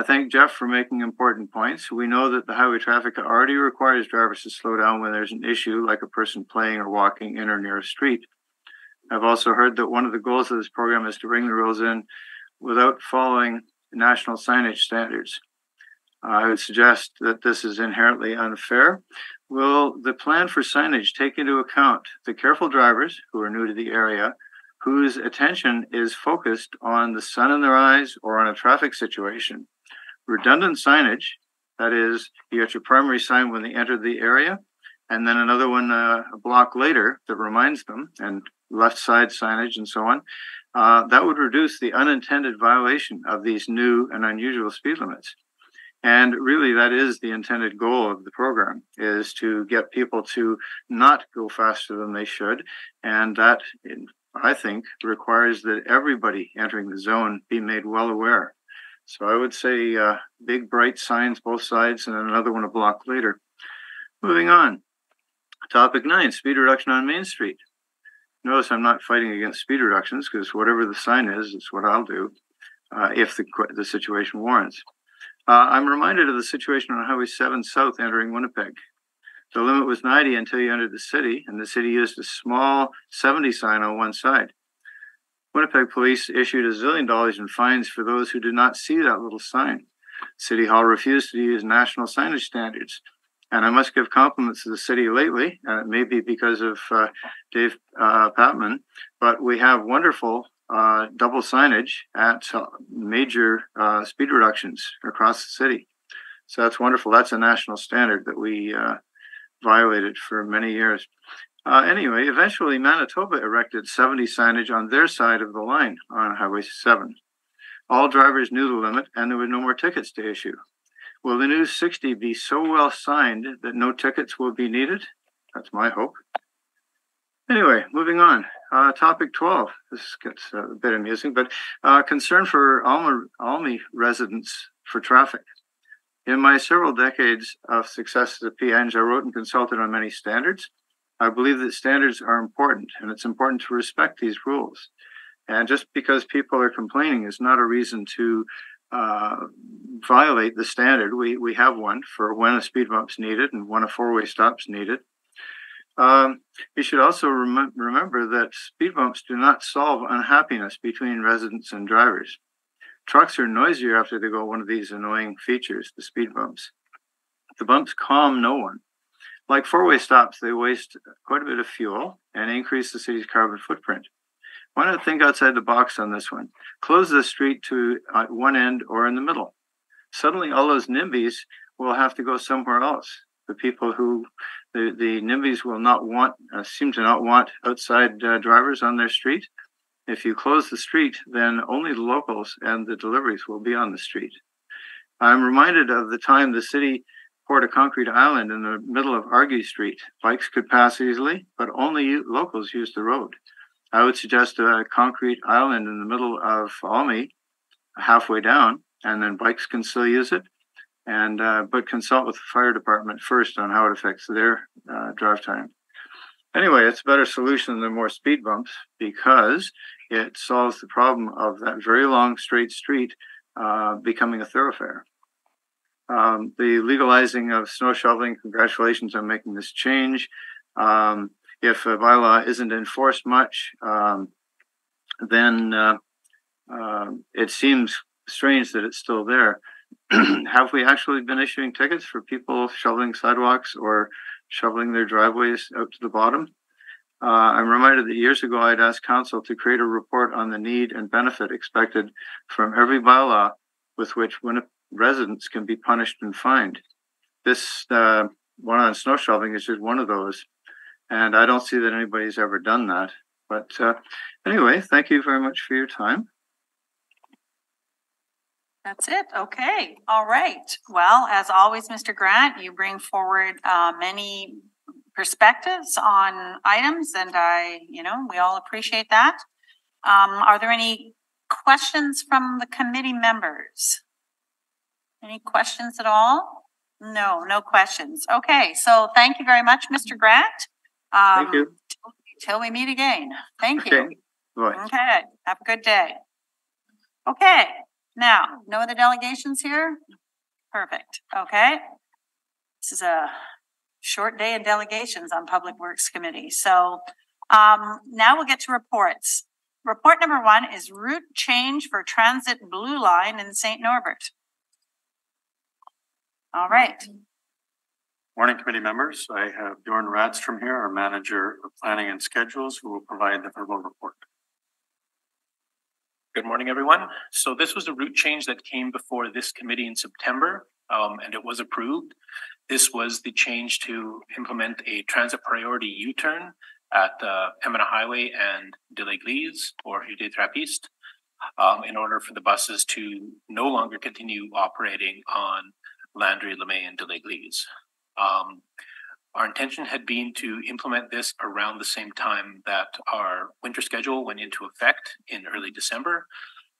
I thank Jeff for making important points. We know that the highway traffic already requires drivers to slow down when there's an issue, like a person playing or walking in or near a street. I've also heard that one of the goals of this program is to bring the rules in without following national signage standards. I would suggest that this is inherently unfair. Will the plan for signage take into account the careful drivers who are new to the area, whose attention is focused on the sun in their eyes or on a traffic situation? Redundant signage, that is, you get your primary sign when they enter the area, and then another one uh, a block later that reminds them, and left side signage and so on uh, that would reduce the unintended violation of these new and unusual speed limits. And really, that is the intended goal of the program: is to get people to not go faster than they should, and that, I think, requires that everybody entering the zone be made well aware. So I would say uh, big bright signs both sides, and then another one a block later. Moving on. Topic nine, speed reduction on Main Street. Notice I'm not fighting against speed reductions because whatever the sign is, it's what I'll do uh, if the, the situation warrants. Uh, I'm reminded of the situation on Highway 7 South entering Winnipeg. The limit was 90 until you entered the city, and the city used a small 70 sign on one side. Winnipeg police issued a zillion dollars in fines for those who did not see that little sign. City Hall refused to use national signage standards. And I must give compliments to the city lately, and it may be because of uh, Dave uh, Patman, but we have wonderful uh, double signage at uh, major uh, speed reductions across the city. So that's wonderful. That's a national standard that we uh, violated for many years. Uh, anyway, eventually Manitoba erected 70 signage on their side of the line on Highway 7. All drivers knew the limit and there were no more tickets to issue. Will the new 60 be so well signed that no tickets will be needed? That's my hope. Anyway, moving on. Uh, topic 12. This gets uh, a bit amusing, but uh, concern for Alma, Almy residents for traffic. In my several decades of success as a P.Eng., I wrote and consulted on many standards. I believe that standards are important and it's important to respect these rules. And just because people are complaining is not a reason to uh, violate the standard. We, we have one for when a speed bump's needed and when a four-way stop's needed. Um, you should also rem- remember that speed bumps do not solve unhappiness between residents and drivers. Trucks are noisier after they go one of these annoying features, the speed bumps. The bumps calm no one. Like four-way stops, they waste quite a bit of fuel and increase the city's carbon footprint. Why not think outside the box on this one? Close the street to at one end or in the middle. Suddenly, all those NIMBYs will have to go somewhere else. The people who the, the NIMBYs will not want, uh, seem to not want outside uh, drivers on their street. If you close the street, then only the locals and the deliveries will be on the street. I'm reminded of the time the city a concrete island in the middle of Argy Street. Bikes could pass easily, but only locals used the road. I would suggest a concrete island in the middle of Almy, halfway down, and then bikes can still use it. And uh, but consult with the fire department first on how it affects their uh, drive time. Anyway, it's a better solution than more speed bumps because it solves the problem of that very long straight street uh, becoming a thoroughfare. Um, the legalizing of snow shoveling, congratulations on making this change. Um, if a bylaw isn't enforced much, um, then uh, uh, it seems strange that it's still there. Have we actually been issuing tickets for people shoveling sidewalks or shoveling their driveways out to the bottom? Uh, I'm reminded that years ago I'd asked council to create a report on the need and benefit expected from every bylaw with which Winni- residents can be punished and fined. This uh, one on snow shoveling is just one of those. And I don't see that anybody's ever done that. But uh, anyway, thank you very much for your time. That's it. Okay. All right. Well, as always, Mr. Grant, you bring forward uh, many perspectives on items and I, you know, we all appreciate that. Um, are there any questions from the committee members? Any questions at all? No, no questions. Okay, so thank you very much, Mr. Grant. Thank Um, you. Till we meet again. Thank you. Okay. Okay, have a good day. Okay, now, no other delegations here? Perfect, okay. This is a short day of delegations on Public Works Committee, so um, now we'll get to reports. Report number one is route change for transit blue line in St. Norbert. All right, Morning, committee members. I have Bjorn Radstrom here, our manager of planning and schedules, who will provide the verbal report. Good morning, everyone. So this was a route change that came before this committee in September, um, and it was approved. This was the change to implement a transit priority U-turn at, uh, Pembina Highway and De l'Église or Rue des Trappistes, um, in order for the buses to no longer continue operating on Landry, Lemay, and De l'Église. Um, our intention had been to implement this around the same time that our winter schedule went into effect in early December.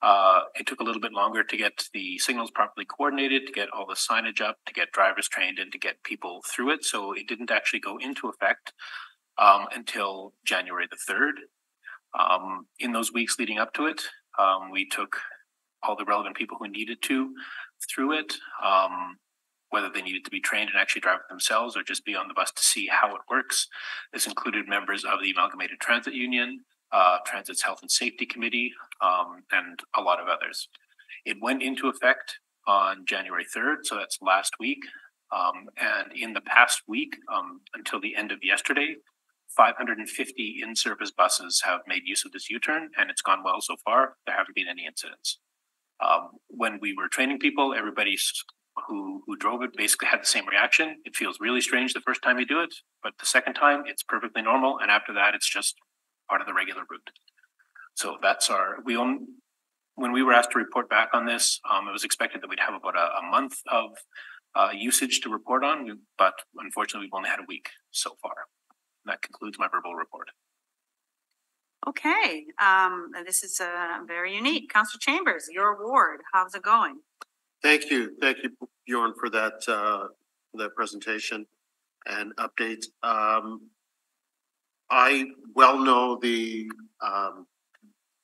Uh, it took a little bit longer to get the signals properly coordinated, to get all the signage up, to get drivers trained and to get people through it. So it didn't actually go into effect um, until January the third. Um, in those weeks leading up to it, um, we took all the relevant people who needed to through it. Um, whether they needed to be trained and actually drive it themselves or just be on the bus to see how it works. This included members of the Amalgamated Transit Union, uh, Transit's Health and Safety Committee, um, and a lot of others. It went into effect on January third, so that's last week. Um, and in the past week, um, until the end of yesterday, five hundred and fifty in-service buses have made use of this U-turn, and it's gone well so far. There haven't been any incidents. Um, when we were training people, everybody who who drove it basically had the same reaction. It feels really strange the first time you do it, but the second time it's perfectly normal, and after that, it's just part of the regular route. So that's our we own. When we were asked to report back on this, um, it was expected that we'd have about a, a month of uh, usage to report on, but unfortunately, we've only had a week so far. That concludes my verbal report. Okay, um, this is uh very unique. Council Chambers, your award, how's it going? Thank you, thank you, Bjorn, for that, uh, that presentation and update. Um, I well know the, um,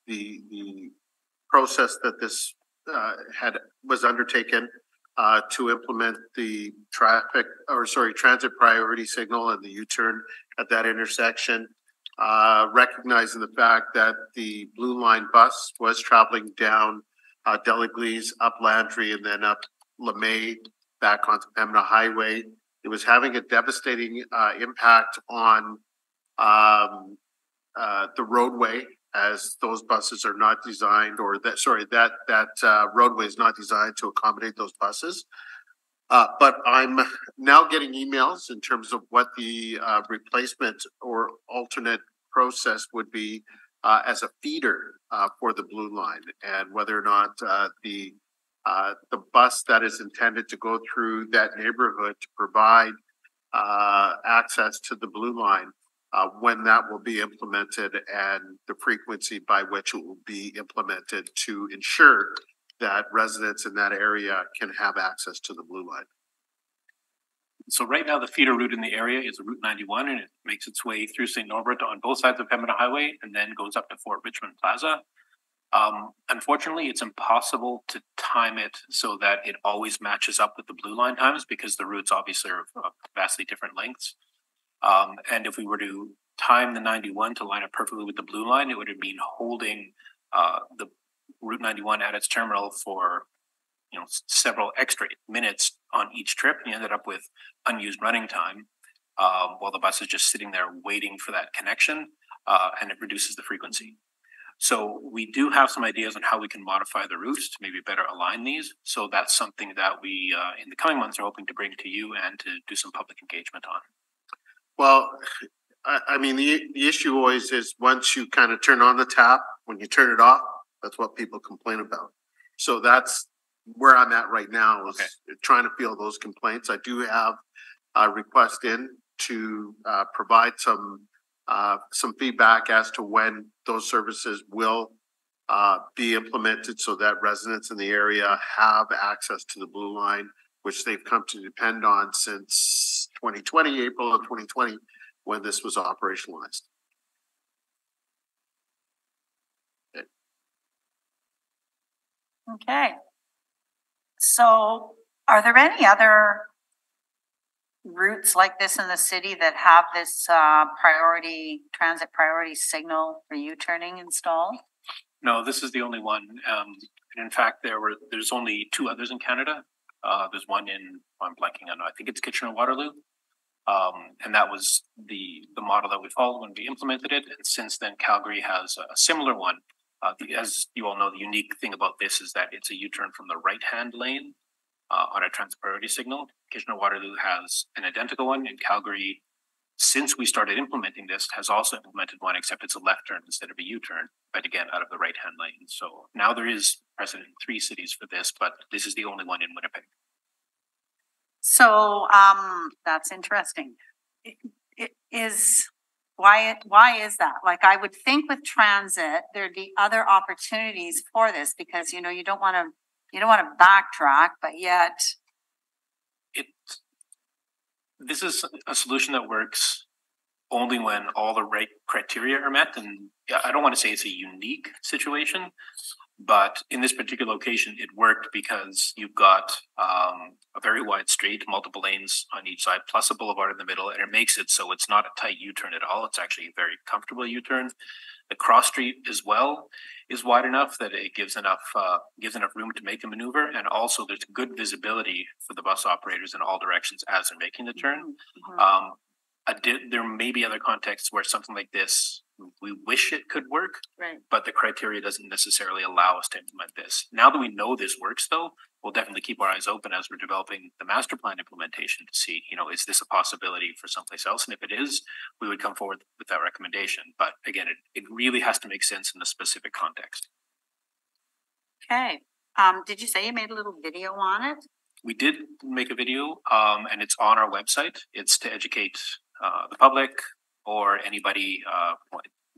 the, the process that this, uh, had, was undertaken, uh, to implement the traffic, or sorry, transit priority signal and the U-turn at that intersection. Uh, recognizing the fact that the Blue Line bus was traveling down uh, up Landry, and then up Lemay, back onto Pembina Highway. It was having a devastating, uh, impact on, um, uh, the roadway as those buses are not designed, or that, sorry, that, that, uh, roadway is not designed to accommodate those buses. Uh, but I'm now getting emails in terms of what the, uh, replacement or alternate process would be, uh, as a feeder uh, for the blue line and whether or not uh, the uh, the bus that is intended to go through that neighborhood to provide access to the blue line when that will be implemented and the frequency by which it will be implemented to ensure that residents in that area can have access to the blue line. So right now, the feeder route in the area is Route ninety-one, and it makes its way through St. Norbert on both sides of Pembina Highway and then goes up to Fort Richmond Plaza. Um, unfortunately, it's impossible to time it so that it always matches up with the blue line times because the routes obviously are of vastly different lengths. Um, and if we were to time the ninety-one to line up perfectly with the blue line, it would mean holding uh, the Route ninety-one at its terminal for you know, several extra minutes on each trip, and you ended up with unused running time uh, while the bus is just sitting there waiting for that connection, uh, and it reduces the frequency. So we do have some ideas on how we can modify the routes to maybe better align these. So that's something that we, uh, in the coming months, are hoping to bring to you and to do some public engagement on. Well, I, I mean, the, the issue always is once you kind of turn on the tap, when you turn it off, that's what people complain about. So that's where I'm at right now is trying to field those complaints. I do have a request in to, uh, provide some, uh, some feedback as to when those services will, uh, be implemented so that residents in the area have access to the blue line, which they've come to depend on since twenty twenty, April of twenty twenty, when this was operationalized. Okay. So are there any other routes like this in the city that have this uh priority, transit priority signal for U-turning installed? No, this is the only one. Um, and in fact, there were, there's only two others in Canada. Uh, there's one in, I'm blanking on, I think it's Kitchener Waterloo. Um, and that was the, the model that we followed when we implemented it. And since then, Calgary has a similar one. Uh, as you all know, the unique thing about this is that it's a U-turn from the right-hand lane uh, on a transit priority signal. Kitchener Waterloo has an identical one and Calgary. Since we started implementing this, has also implemented one, except it's a left turn instead of a U-turn, but again, out of the right-hand lane. So now there is precedent in three cities for this, but this is the only one in Winnipeg. So um that's interesting. I- i- Is Why, why is that? Like, I would think with transit, there'd be other opportunities for this because, you know, you don't wanna, you don't wanna backtrack, but yet, It, this is a solution that works only when all the right criteria are met. And I don't want to say it's a unique situation, but in this particular location, it worked because you've got um, a very wide street, multiple lanes on each side, plus a boulevard in the middle, and it makes it so it's not a tight U-turn at all. It's actually a very comfortable U-turn. The cross street as well is wide enough that it gives enough uh, gives enough room to make a maneuver, and also there's good visibility for the bus operators in all directions as they're making the turn. Um, I did, there may be other contexts where something like this, we wish it could work, right, but the criteria doesn't necessarily allow us to implement this. Now that we know this works though, we'll definitely keep our eyes open as we're developing the master plan implementation to see, you know, is this a possibility for someplace else? And if it is, we would come forward with that recommendation. But again, it, it really has to make sense in the specific context. okay. Um, did you say you made a little video on it? We did make a video, um, and it's on our website. It's to educate, uh, the public or anybody, uh,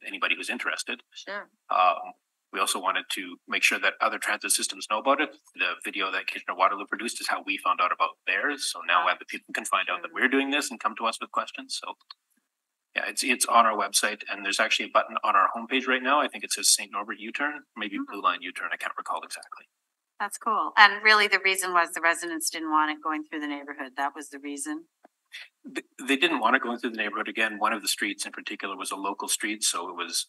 anybody who's interested. Sure. Um, we also wanted to make sure that other transit systems know about it. The video that Kitchener Waterloo produced is how we found out about theirs. So now other people can find out that we're doing this and come to us with questions. So yeah, it's it's on our website and there's actually a button on our homepage right now. I think it says St. Norbert U-turn, maybe Blue Line U-turn. I can't recall exactly. That's cool. And really, the reason was the residents didn't want it going through the neighborhood. That was the reason. Th- They didn't want to go into the neighborhood. Again, one of the streets in particular was a local street, so it was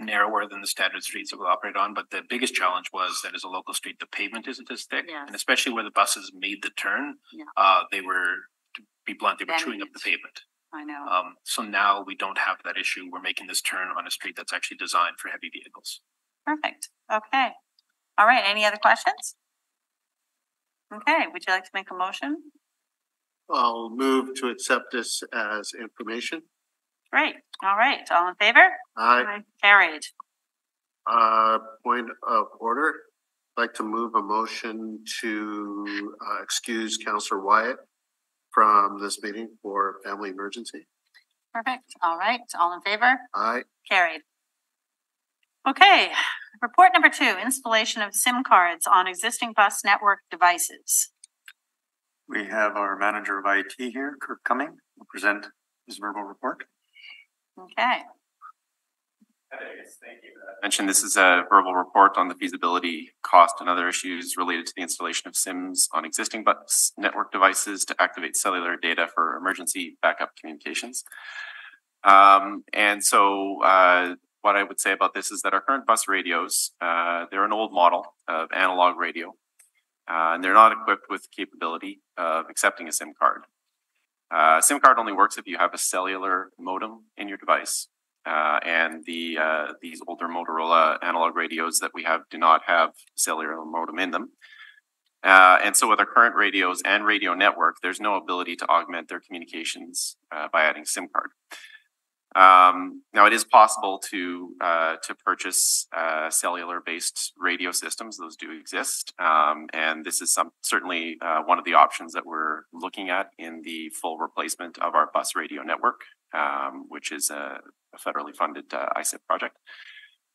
narrower than the standard streets that we operate on. But the biggest challenge was that as a local street, the pavement isn't as thick. Yes. And especially where the buses made the turn, Yeah. uh, they were, to be blunt, they were chewing up the pavement. I know. Um, so now we don't have that issue. We're making this turn on a street that's actually designed for heavy vehicles. Perfect. Okay. All right. Any other questions? Okay. Would you like to make a motion? I'll move to accept this as information. Great. All right. All in favor? I, Carried. uh, point of order, I'd like to move a motion to, uh, excuse Counselor Wyatt from this meeting for family emergency. Perfect. All right. All in favor? I, Carried. Okay. Report number two, installation of SIM cards on existing bus network devices. We have our manager of IT here, Kirk Cumming, will present his verbal report. Okay. i mentioned, this is a verbal report on the feasibility, cost, and other issues related to the installation of SIMs on existing bus network devices to activate cellular data for emergency backup communications. Um, and so, uh, what I would say about this is that our current bus radios, uh, they're an old model of analog radio. Uh, and they're not equipped with capability of accepting a SIM card. Uh, SIM card only works if you have a cellular modem in your device. Uh, and the uh, these older Motorola analog radios that we have do not have cellular modem in them. Uh, and so with our current radios and radio network, there's no ability to augment their communications uh, by adding SIM card. Um, now it is possible to uh, to purchase uh, cellular based radio systems; those do exist, um, and this is some certainly uh, one of the options that we're looking at in the full replacement of our bus radio network, um, which is a, a federally funded uh, ICIP project,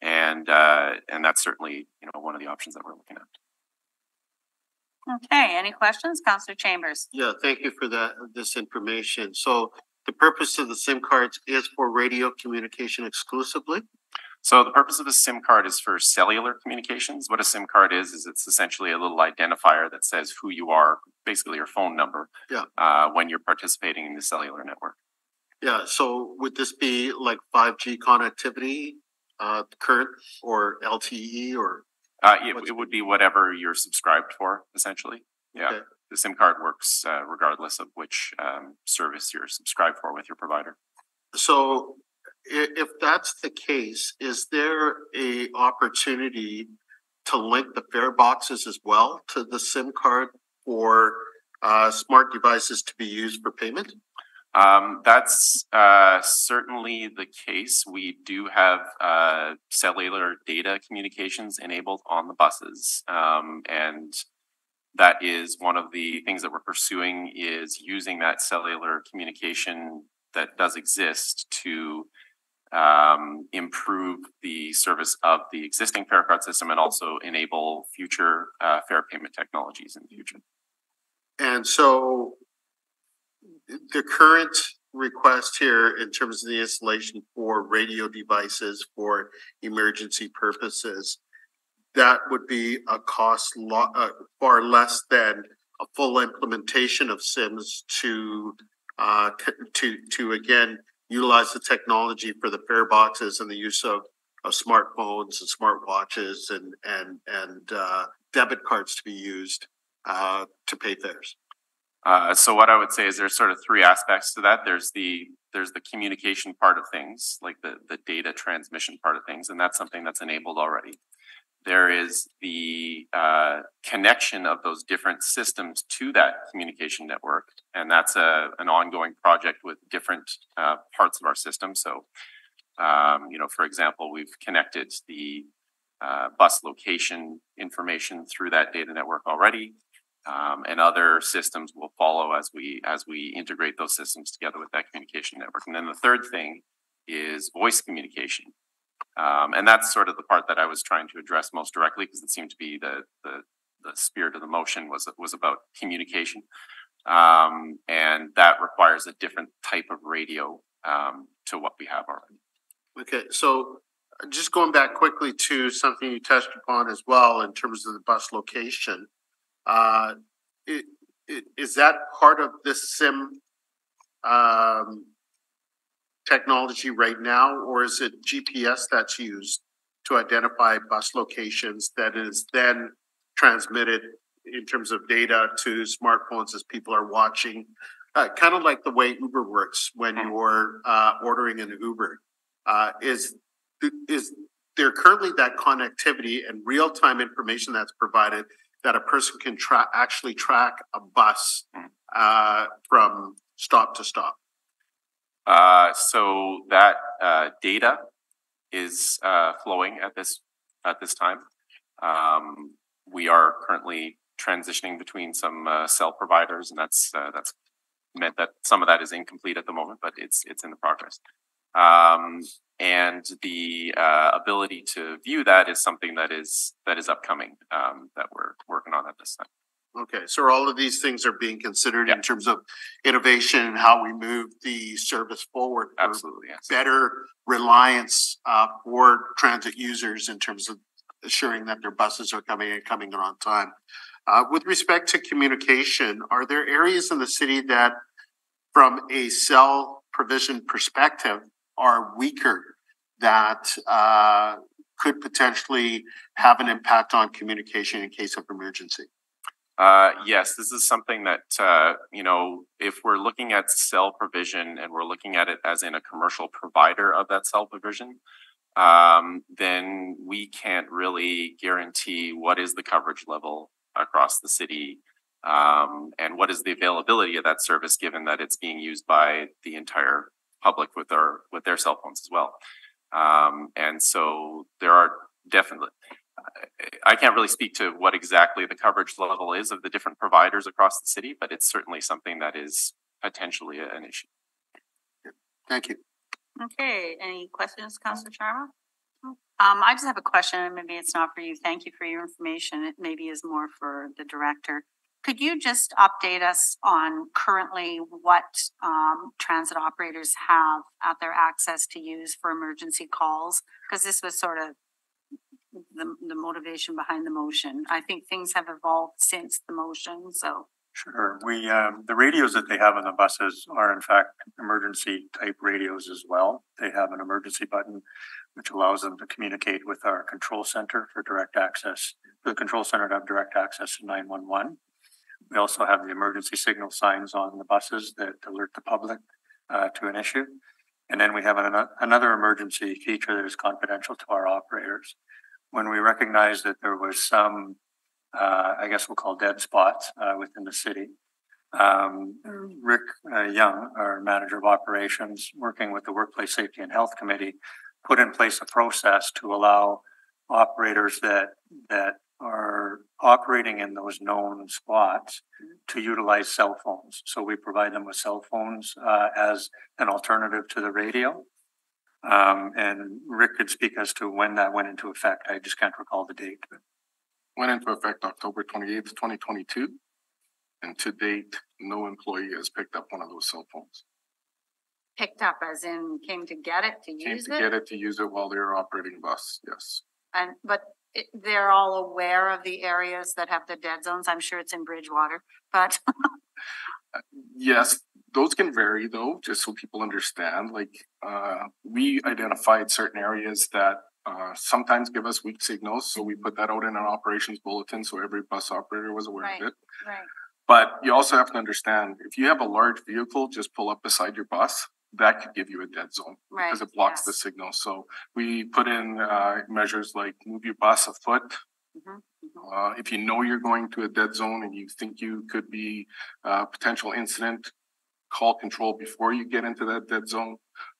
and uh, and that's certainly you know one of the options that we're looking at. Okay. Any questions? Counselor Chambers? yeah, thank you for that, this information. So the purpose of the SIM cards is for radio communication exclusively? So the purpose of a SIM card is for cellular communications. What a SIM card is, is it's essentially a little identifier that says who you are, basically your phone number. Yeah. Uh, when you're participating in the cellular network. Yeah, so would this be like five G connectivity, uh, current or LTE or? Uh, it, it would be whatever you're subscribed for, essentially. Yeah. Okay. The SIM card works, uh, regardless of which, um, service you're subscribed for with your provider. So if that's the case, is there a opportunity to link the fare boxes as well to the SIM card for uh, smart devices to be used for payment? Um, that's uh, certainly the case. We do have uh, cellular data communications enabled on the buses, um, and that is one of the things that we're pursuing is using that cellular communication that does exist to um, improve the service of the existing fare card system and also enable future uh, fare payment technologies in the future. And so the current request here in terms of the installation for radio devices for emergency purposes, that would be a cost lo- uh, far less than a full implementation of Sims to uh, to to again utilize the technology for the fare boxes and the use of of smartphones and smartwatches and and and uh, debit cards to be used uh, to pay fares. Uh, so what I would say is there's sort of three aspects to that. There's the there's the communication part of things, like the the data transmission part of things, and that's something that's enabled already. There is the uh, connection of those different systems to that communication network, and that's a an ongoing project with different uh, parts of our system. So, um, you know, for example, we've connected the uh, bus location information through that data network already. Um, and other systems will follow as we as we integrate those systems together with that communication network. And then the third thing is voice communication. Um, and that's sort of the part that I was trying to address most directly because it seemed to be the the the spirit of the motion was was about communication. Um, and that requires a different type of radio um, to what we have already. Okay, so uh, just going back quickly to something you touched upon as well in terms of the bus location. Uh, i- i- is that part of this sim um, technology right now, or is it GPS that's used to identify bus locations that is then transmitted in terms of data to smartphones as people are watching? Uh, kind of like the way Uber works when you're uh, ordering an Uber. Uh, is is there currently that connectivity and real-time information that's provided that a person can track actually track a bus uh, from stop to stop? Uh, so that uh, data is uh, flowing at this at this time. Um, we are currently transitioning between some uh, cell providers, and that's uh, that's meant that some of that is incomplete at the moment, but it's it's in the progress. Um, and the uh, ability to view that is something that is that is upcoming um, that we're working on at this time. Okay, so all of these things are being considered in terms of innovation and how we move the service forward. for Absolutely, yes. Better reliance uh, for transit users in terms of assuring that their buses are coming and coming on time. Uh, with respect to communication, are there areas in the city that, from a cell provision perspective, are weaker that uh, could potentially have an impact on communication in case of emergency? Uh, yes, this is something that, uh, you know, if we're looking at cell provision and we're looking at it as in a commercial provider of that cell provision, um, then we can't really guarantee what is the coverage level across the city um, and what is the availability of that service, given that it's being used by the entire public with their with their cell phones as well. Um, and so there are definitely I can't really speak to what exactly the coverage level is of the different providers across the city, but it's certainly something that is potentially an issue. Thank you. Okay, any questions, Councillor Sharma? Um, I just have a question, and maybe it's not for you. Thank you for your information. It maybe is more for the director. Could you just update us on currently what um transit operators have at their access to use for emergency calls? Because this was sort of the the motivation behind the motion. I think things have evolved since the motion, so. Sure, we, um, the radios that they have on the buses are in fact emergency type radios as well. They have an emergency button which allows them to communicate with our control center for direct access, the control center to have direct access to nine one one. We also have the emergency signal signs on the buses that alert the public uh, to an issue. And then we have an, another emergency feature that is confidential to our operators. When we recognized that there was some uh, I guess we'll call dead spots, uh, within the city. Um, Rick uh, Young, our manager of operations, working with the Workplace Safety and Health Committee, put in place a process to allow operators that, that are operating in those known spots to utilize cell phones. So we provide them with cell phones, uh, as an alternative to the radio. Um, and Rick could speak as to when that went into effect. I just can't recall the date. but Went into effect October twenty eighth, twenty twenty two. And to date, no employee has picked up one of those cell phones. Picked up as in came to get it, to Came use to get it? it to use it while they were operating bus, yes. And, but it, they're all aware of the areas that have the dead zones. I'm sure it's in Bridgwater, but Yes, those can vary though, just so people understand, like, uh, we identified certain areas that uh, sometimes give us weak signals, so we put that out in an operations bulletin, so every bus operator was aware Right. of it. right, But you also have to understand, if you have a large vehicle, just pull up beside your bus, that could give you a dead zone. right. Because it blocks the signal, so we put in uh measures like move your bus a foot. Mhm, mhm. Uh, if you know you're going to a dead zone and you think you could be uh potential incident. Call control before you get into that dead zone,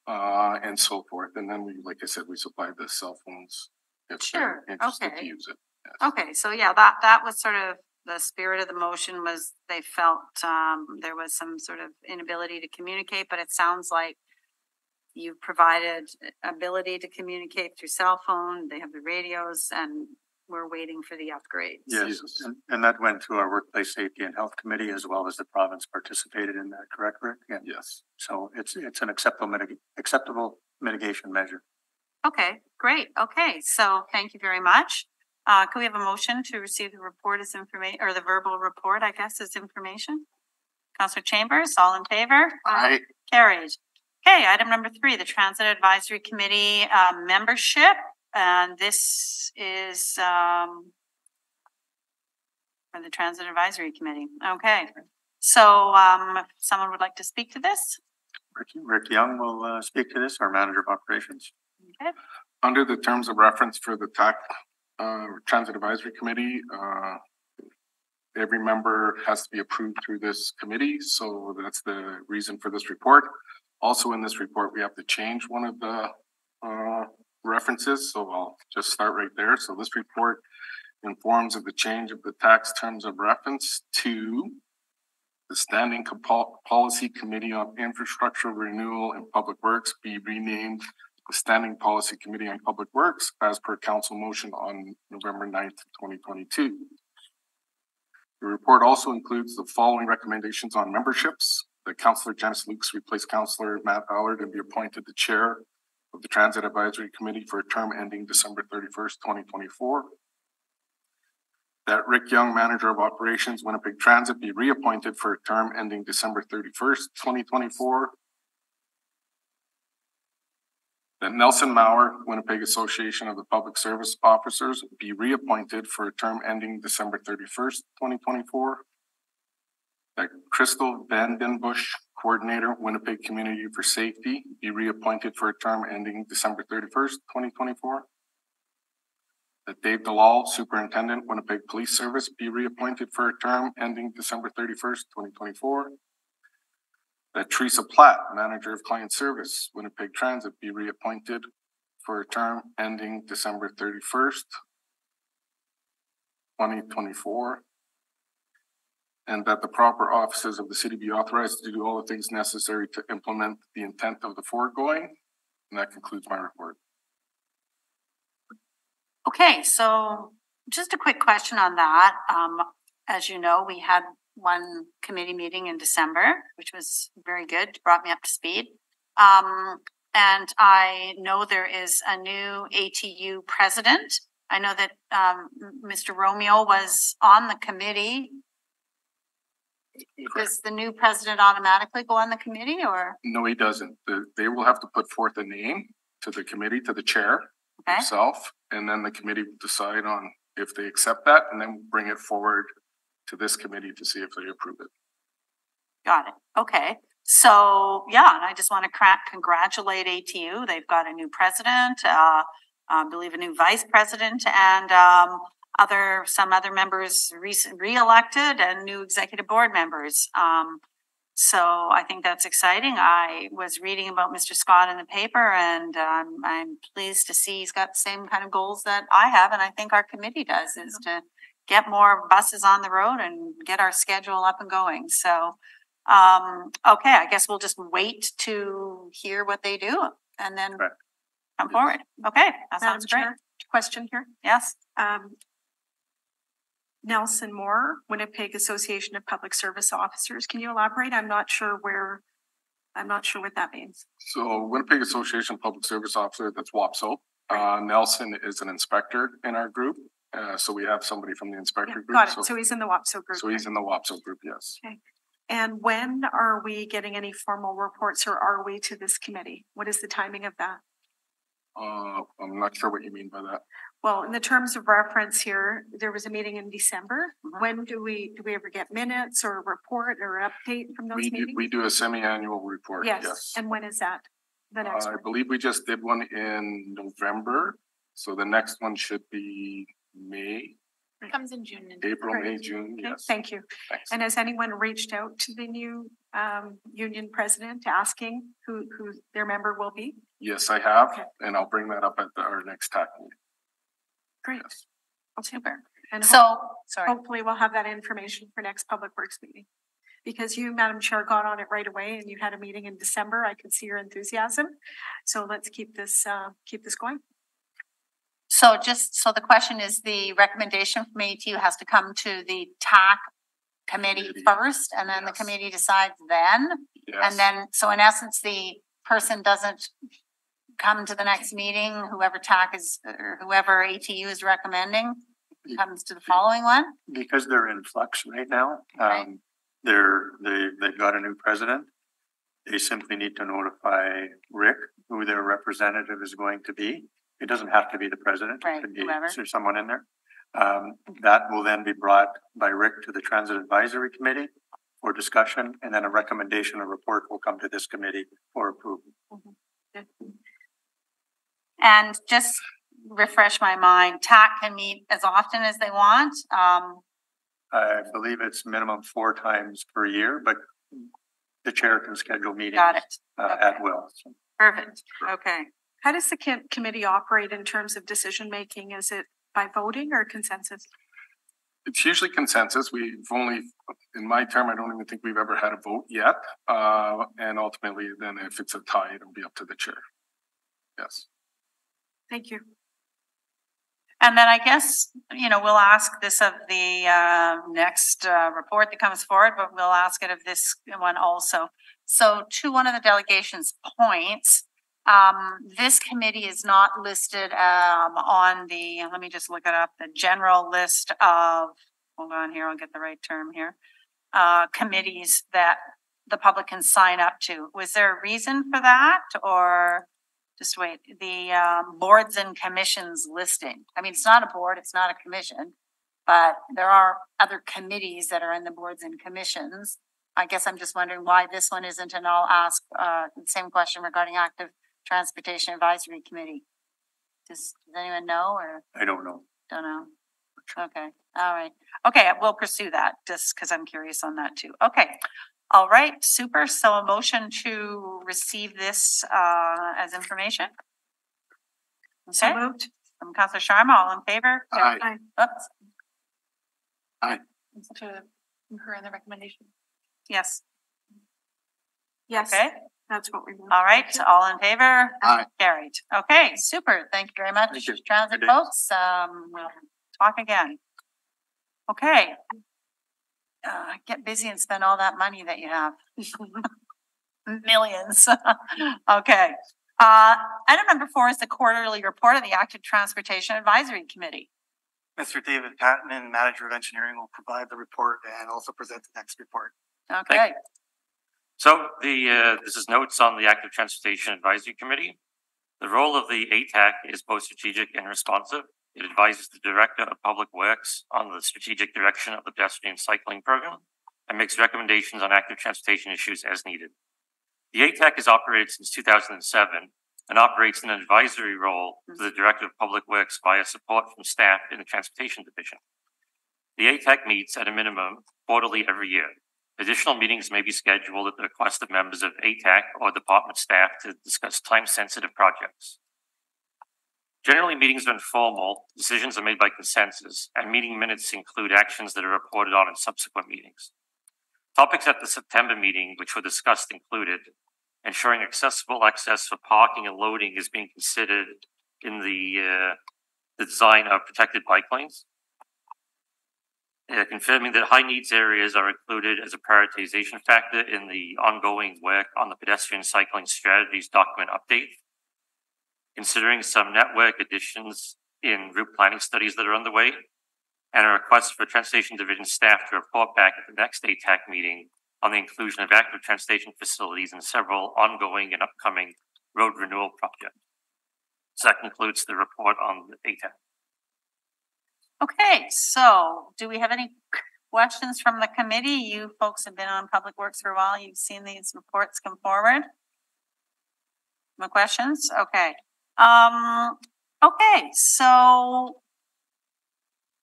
uh, and so forth, and then we, like I said, we supply the cell phones. If Sure, they're interested to okay. use it. Okay, so yeah, that, that was sort of the spirit of the motion was they felt, um, there was some sort of inability to communicate, but it sounds like you've provided ability to communicate through cell phone, they have the radios, and we're waiting for the upgrades. Yes, Yes. and, and that went through our Workplace Safety and Health Committee as well as the province participated in that, correct, Rick? Yeah. Yes. So it's, it's an acceptable mitig- acceptable mitigation measure. Okay, great. Okay, so thank you very much. Uh, can we have a motion to receive the report as information, or the verbal report, I guess, as information? Counselor Chambers, all in favor? I, Carried. Okay, item number three, the Transit Advisory Committee, uh, membership, and this is, um, for the Transit Advisory Committee. Okay. So, um, if someone would like to speak to this? Rick, Rick Young will, uh, speak to this, our manager of operations. Okay. under the terms of reference for the TAC, uh, Transit Advisory Committee, uh, every member has to be approved through this committee, so that's the reason for this report. Also in this report, we have to change one of the, uh, references, so I'll just start right there. So this report informs of the change of the tax terms of reference to the Standing Capol- Policy Committee on Infrastructure Renewal and Public Works be renamed the Standing Policy Committee on Public Works as per council motion on November 9th, twenty twenty-two. The report also includes the following recommendations on memberships. That Councillor Janice Lukes replace Councillor Matt Allard and be appointed the Chair of the Transit Advisory Committee for a term ending December thirty-first, twenty twenty-four. That Rick Young, Manager of Operations, Winnipeg Transit, be reappointed for a term ending December thirty-first, twenty twenty-four that Nelson Mauer, Winnipeg Association of the Public Service Officers, be reappointed for a term ending December thirty-first, twenty twenty-four. That Crystal Van Den Busch, Coordinator, Winnipeg Community for Safety, be reappointed for a term ending December thirty-first, twenty twenty-four. That Dave Delal, Superintendent, Winnipeg Police Service, be reappointed for a term ending December thirty-first, twenty twenty-four that Teresa Platt, Manager of Client Service, Winnipeg Transit, be reappointed for a term ending December thirty-first, twenty twenty-four. And that the proper offices of the city be authorized to do all the things necessary to implement the intent of the foregoing. And that concludes my report. Okay, so just a quick question on that. Um, as you know, we had one committee meeting in December, which was very good, brought me up to speed. Um, and I know there is a new ATU president. I know that, um, Mr. Romeo was on the committee. Does the new president automatically go on the committee or, No, he doesn't. The- They will have to put forth a name to the committee, to the chair okay? himself, and then the committee will decide on if they accept that and then bring it forward to this committee to see if they approve it. Got it. Okay. So, yeah, and I just want to congratulate ATU. They've got a new president, uh, I believe a new vice president and, um, other, some other members recent, re-elected and new executive board members. Um, so I think that's exciting. I was reading about Mr. Scott in the paper and, um, I'm pleased to see he's got the same kind of goals that I have and I think our committee does is to get more buses on the road and get our schedule up and going. So, um, okay, I guess we'll just wait to hear what they do and then Correct. come forward. Okay, that Madam sounds great. Chair, question here. Yes. Um, Nelson Moore, Winnipeg Association of Public Service Officers. Can you elaborate? I'm not sure where, I'm not sure what that means. So Winnipeg Association of Public Service Officer, that's WAPSO. Uh, Nelson is an inspector in our group. Uh, so we have somebody from the Yeah, inspector group. Got it. So he's in the WAPSO group. so he's in the WAPSO group, yes. Okay. And when are we getting any formal reports or are we to this committee? What is the timing of that? Uh, I'm not sure what you mean by that. Well, in the terms of reference here, there was a meeting in December. Mm-hmm. When do we, do we ever get minutes or a report or update from those We do, meetings? we do a semi-annual report, Yes, yes. and when is that? The next I one? believe we just did one in November. So the next one should be May, Comes in June. and- April, May, Right. June, Okay, yes. Thank you. Thanks. And has anyone reached out to the new um union president asking who who their member will be? Yes, I have, Okay. and I'll bring that up at the- our next TAC meeting. Great. Yes. Super. And ho- So, sorry. hopefully we'll have that information for next Public Works meeting. Because you, Madam Chair, got on it right away and you had a meeting in December. I could see your enthusiasm. So let's keep this uh keep this going. So just, so the question is, the recommendation from ATU has to come to the TAC committee Committee, first, and then the yes. committee decides then? Yes. And then, so in essence, the person doesn't come to the next meeting, whoever TAC is, or whoever ATU is recommending, comes to the following one? because they're in flux right now, Right. um, they're, they, they've got a new president. They simply need to notify Rick who their representative is going to be. It doesn't have to be the president. Right, It could be, whoever. someone in there. Um, that will then be brought by Rick to the Transit Advisory Committee for discussion, and then a recommendation or report will come to this committee for approval. And just refresh my mind, TAC can meet as often as they want, um, I believe it's minimum four times per year, but the chair can schedule meetings got it, uh, at will. So perfect, okay. How does the com- committee operate in terms of decision making? Is it by voting or consensus? It's usually consensus. We've only, in my term, I don't even think we've ever had a vote yet. Uh, and ultimately, then if it's a tie, it'll be up to the chair. Yes. Thank you. And then I guess, you know, we'll ask this of the uh next uh report that comes forward, but we'll ask it of this one also. So to one of the delegation's points, um, this committee is not listed um on the, let me just look it up, the general list of, hold on here, I'll get the right term here. Uh, committees that the public can sign up to. Was there a reason for that or? Just wait, the um boards and commissions listing. I mean, it's not a board, it's not a commission. But there are other committees that are in the boards and commissions. I guess I'm just wondering why this one isn't, and I'll ask uh the same question regarding active transportation advisory committee. Does does anyone know or I don't know. don't know? Okay, all right. Okay, we'll pursue that just because I'm curious on that too. Okay. All right, super. So a motion to receive this uh as information? So Okay, moved. from Counselor Sharma, all in favor? Aye. Aye. Oops, To concur in the recommendation. yes, Yes, okay. that's what we want. All right, all in favor? Aye. Carried. Okay, super. Thank you very much, Thank you. transit Good day. folks. Um, we'll talk again. Okay. Uh, get busy and spend all that money that you have. Millions. Okay. Uh, item number four is the quarterly report of the Active Transportation Advisory Committee. Mr. David Patton, Manager of Engineering, will provide the report and also present the next report. Okay, So the, uh, this is notes on the Active Transportation Advisory Committee. The role of the ATAC is both strategic and responsive. It advises the Director of Public Works on the strategic direction of the pedestrian cycling program and makes recommendations on active transportation issues as needed. The ATAC has operated since two thousand and seven and operates in an advisory role to the Director of Public Works via support from staff in the Transportation Division. The ATAC meets at a minimum quarterly every year. Additional meetings may be scheduled at the request of members of ATAC or department staff to discuss time-sensitive projects. Generally, meetings are informal, decisions are made by consensus, and meeting minutes include actions that are reported on in subsequent meetings. Topics at the September meeting which were discussed included ensuring accessible access for parking and loading is being considered in the, uh, the design of protected bike lanes. Uh, confirming that high needs areas are included as a prioritization factor in the ongoing work on the pedestrian cycling strategies document update. Considering some network additions in route planning studies that are underway. And a request for Transportation Division staff to report back at the next ATAC meeting on the inclusion of active transportation facilities in several ongoing and upcoming road renewal projects. So that concludes the report on the ATAC. Okay, so do we have any questions from the committee? You folks have been on Public Works for a while. You've seen these reports come forward. No questions? Okay. Um, okay, so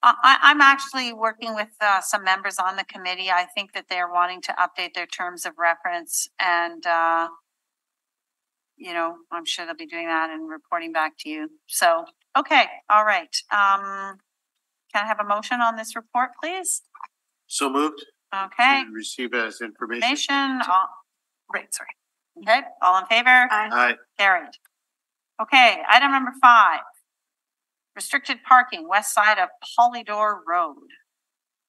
I, I, I'm actually working with, uh, some members on the committee. I think that they're wanting to update their terms of reference and, uh, you know, I'm sure they'll be doing that and reporting back to you. So, okay, all right. Um, can I have a motion on this report, please? So moved. Okay, to Receive as information. information, all, right, sorry. Okay, all in favor? Aye. Carried. Okay, item number five. Restricted parking, west side of Polydor Road.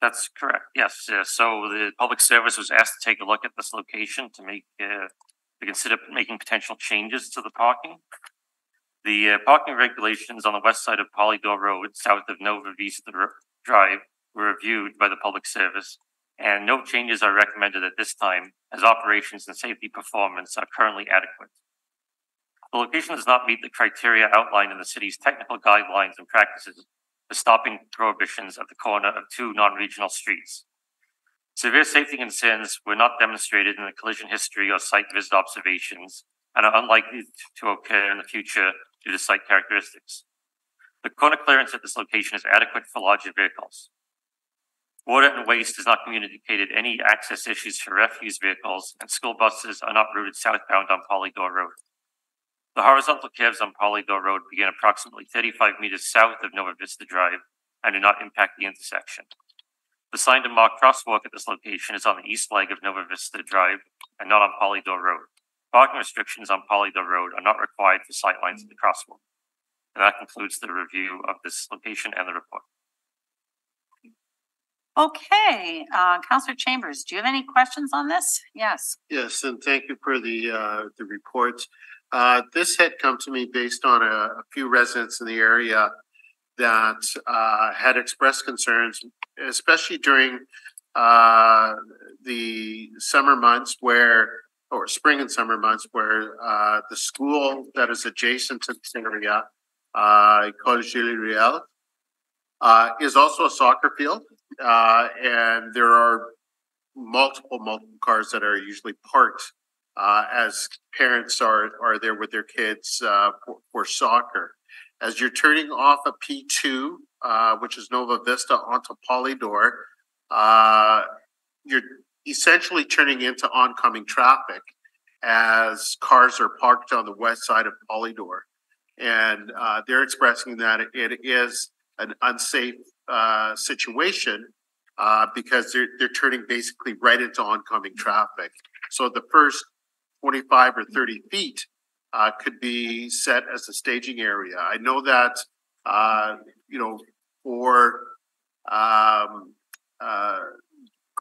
That's correct. Yes. Uh, so the public service was asked to take a look at this location to make, uh, to consider making potential changes to the parking. The uh, parking regulations on the west side of Polydor Road, south of Nova Vista Drive, were reviewed by the public service, and no changes are recommended at this time, as operations and safety performance are currently adequate. The location does not meet the criteria outlined in the city's technical guidelines and practices for stopping prohibitions at the corner of two non-regional streets. Severe safety concerns were not demonstrated in the collision history or site visit observations and are unlikely to occur in the future due to site characteristics. The corner clearance at this location is adequate for larger vehicles. Water and waste has not communicated any access issues for refuse vehicles, and school buses are not routed southbound on Polydor Road. The horizontal curves on Polydor Road begin approximately thirty-five meters south of Nova Vista Drive and do not impact the intersection. The sign and mark crosswalk at this location is on the east leg of Nova Vista Drive and not on Polydor Road. Parking restrictions on Polydor Road are not required for sightlines at the crosswalk. And that concludes the review of this location and the report. Okay, uh, Counselor Chambers, do you have any questions on this? Yes. Yes, and thank you for the, uh, the reports. Uh, this had come to me based on a, a few residents in the area that, uh, had expressed concerns, especially during, uh, the summer months where, or spring and summer months where, uh, the school that is adjacent to this area, uh, École Julie Riel, uh, is also a soccer field. Uh, and there are multiple, multiple cars that are usually parked uh, as parents are, are there with their kids uh, for, for soccer. As you're turning off a P2, uh, which is Nova Vista onto Polydor, uh, you're essentially turning into oncoming traffic as cars are parked on the west side of Polydor. And uh, they're expressing that it is an unsafe uh, situation because they're they're turning basically right into oncoming traffic. So the first twenty-five or thirty feet uh, could be set as a staging area. I know that uh, you know for um, uh,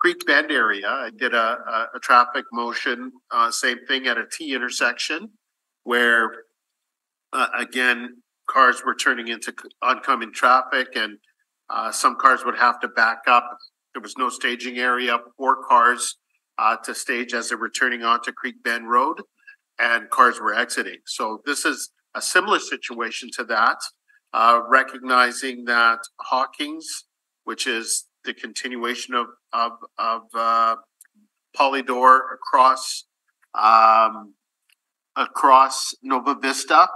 Creek Bend area, I did a, a, a traffic motion, uh, same thing at a T intersection where uh, again cars were turning into oncoming traffic and uh, some cars would have to back up. There was no staging area for cars uh, to stage as they were turning onto Creek Bend Road and cars were exiting. So this is a similar situation to that, uh, recognizing that Hawkins, which is the continuation of, of, of, uh, Polydor across, um, across Nova Vista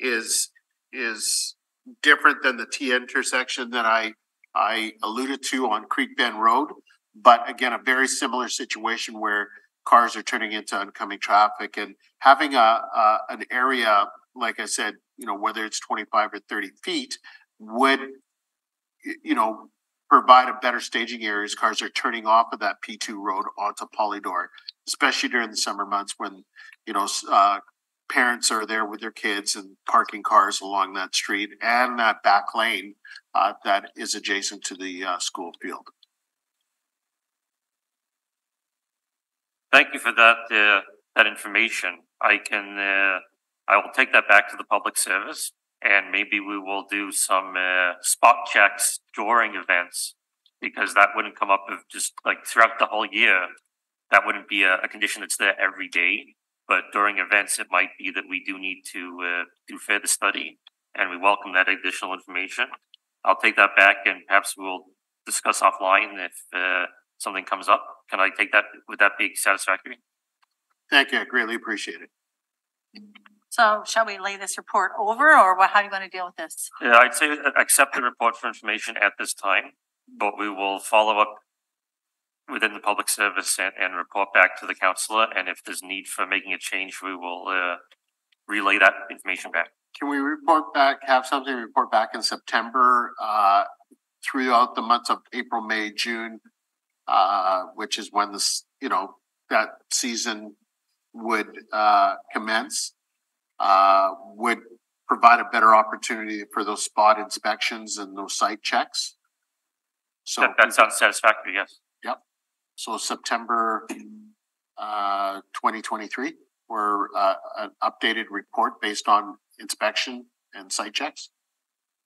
is, is different than the T intersection that I, I alluded to on Creek Bend Road. But again, a very similar situation where cars are turning into oncoming traffic and having a, a, an area, like I said, you know, whether it's twenty-five or thirty feet would, you know, provide a better staging area as cars are turning off of that P two road onto Polydor, especially during the summer months when you know, uh, parents are there with their kids and parking cars along that street and that back lane uh, that is adjacent to the uh, school field. Thank you for that, uh, that information. I can, uh, I will take that back to the public service and maybe we will do some, uh, spot checks during events. Because that wouldn't come up of just like throughout the whole year. That wouldn't be a, a condition that's there every day. But during events, it might be that we do need to, uh, do further study and we welcome that additional information. I'll take that back and perhaps we'll discuss offline if, uh, something comes up. Can I take that, would that be satisfactory? Thank you. I greatly appreciate it. So shall we lay this report over or what, how are you gonna deal with this? Yeah, I'd say accept the report for information at this time, but we will follow up within the public service and, and report back to the counselor, and if there's need for making a change, we will, uh, relay that information back. Can we report back, have something to report back in September, uh, throughout the months of April, May, June? Uh, which is when this, you know, that season would, uh, commence. Uh, would provide a better opportunity for those spot inspections and those site checks. So. That, that sounds satisfactory, yes. Yep. So September, uh, twenty twenty-three, or, uh, an updated report based on inspection and site checks?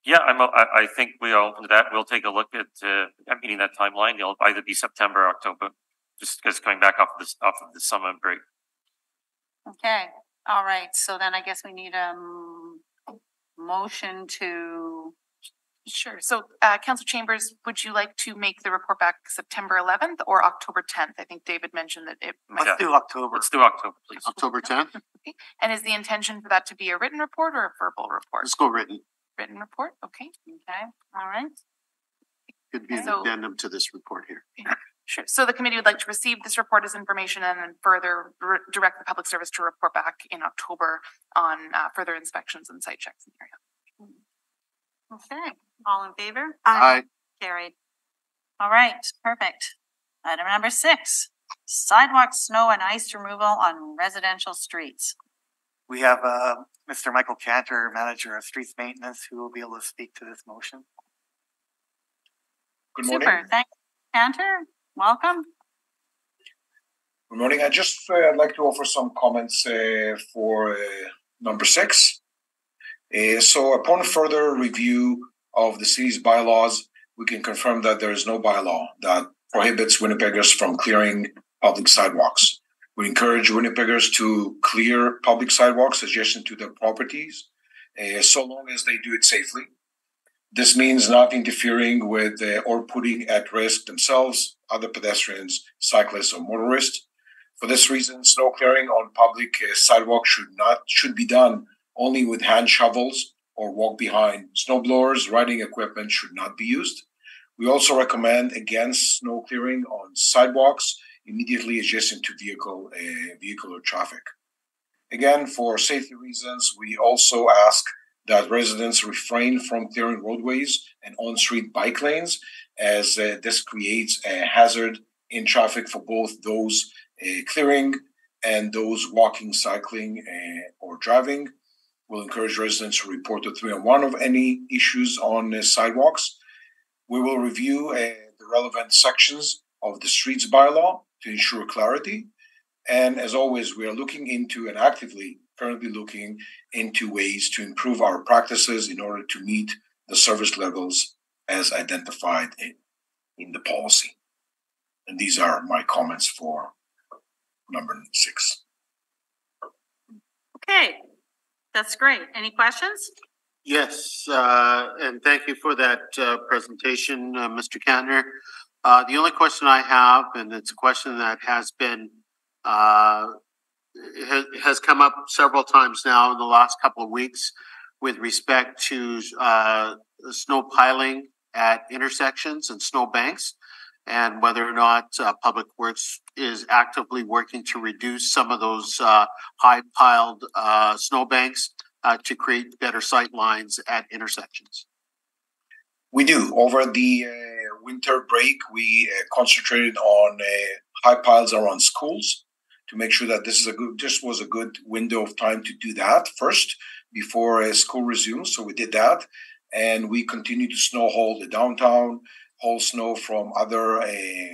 Yeah, I'm, I, I think we are open to that. We'll take a look at, uh, at meeting that timeline. It'll either be September, or October. Just because coming back off of this, off of the summer break. Okay, all right, so then I guess we need a um, motion to, Sure. So, uh, Council Chambers, would you like to make the report back September eleventh or October tenth? I think David mentioned that it might. Yeah. Let's do October. Let's do October, please. October tenth? And is the intention for that to be a written report or a verbal report? Let's go written. Written report, okay. okay, all right? Could be an So- addendum to this report here. Sure. So the committee would like to receive this report as information and then further re- direct the public service to report back in October on, uh, further inspections and site checks in the area. Okay, all in favor? I, Carried. All right, perfect. Item number six, sidewalk, snow and ice removal on residential streets. We have, uh, Mr. Michael Cantor, Manager of Streets Maintenance, who will be able to speak to this motion. Good morning. Super, thanks, Cantor, welcome. Good morning. I just uh, I'd like to offer some comments uh, for uh, number six. Uh, so, upon further review of the city's bylaws, we can confirm that there is no bylaw that prohibits Winnipeggers from clearing public sidewalks. We encourage Winnipeggers to clear public sidewalks adjacent to their properties, uh, so long as they do it safely. This means not interfering with uh, or putting at risk themselves, other pedestrians, cyclists, or motorists. For this reason, snow clearing on public uh, sidewalks should not should be done only with hand shovels or walk behind. Snow blowers, riding equipment should not be used. We also recommend against snow clearing on sidewalks immediately adjacent to vehicle uh, vehicular traffic. Again, for safety reasons, we also ask that residents refrain from clearing roadways and on-street bike lanes, as uh, this creates a hazard in traffic for both those uh, clearing and those walking, cycling, uh, or driving. We'll encourage residents to report to 311 of any issues on sidewalks. We will review uh, the relevant sections of the streets bylaw to ensure clarity. And as always, we are looking into and actively currently looking into ways to improve our practices in order to meet the service levels as identified in, in the policy. And these are my comments for number six. Okay, that's great. Any questions? yes, uh, and thank you for that, uh, presentation, uh, Mr. Cantor. Uh, the only question I have, and it's a question that has been, uh, has, has come up several times now in the last couple of weeks with respect to, uh, snow piling at intersections and snow banks. And whether or not, uh, Public Works is actively working to reduce some of those, uh, high piled, uh, snow banks, to create better sight lines at intersections. We do. Over the winter break, we uh, concentrated on uh, high piles around schools to make sure that this is a good, this was a good window of time to do that first before uh, school resumes. So we did that, and we continue to snow haul the downtown, haul snow from other uh,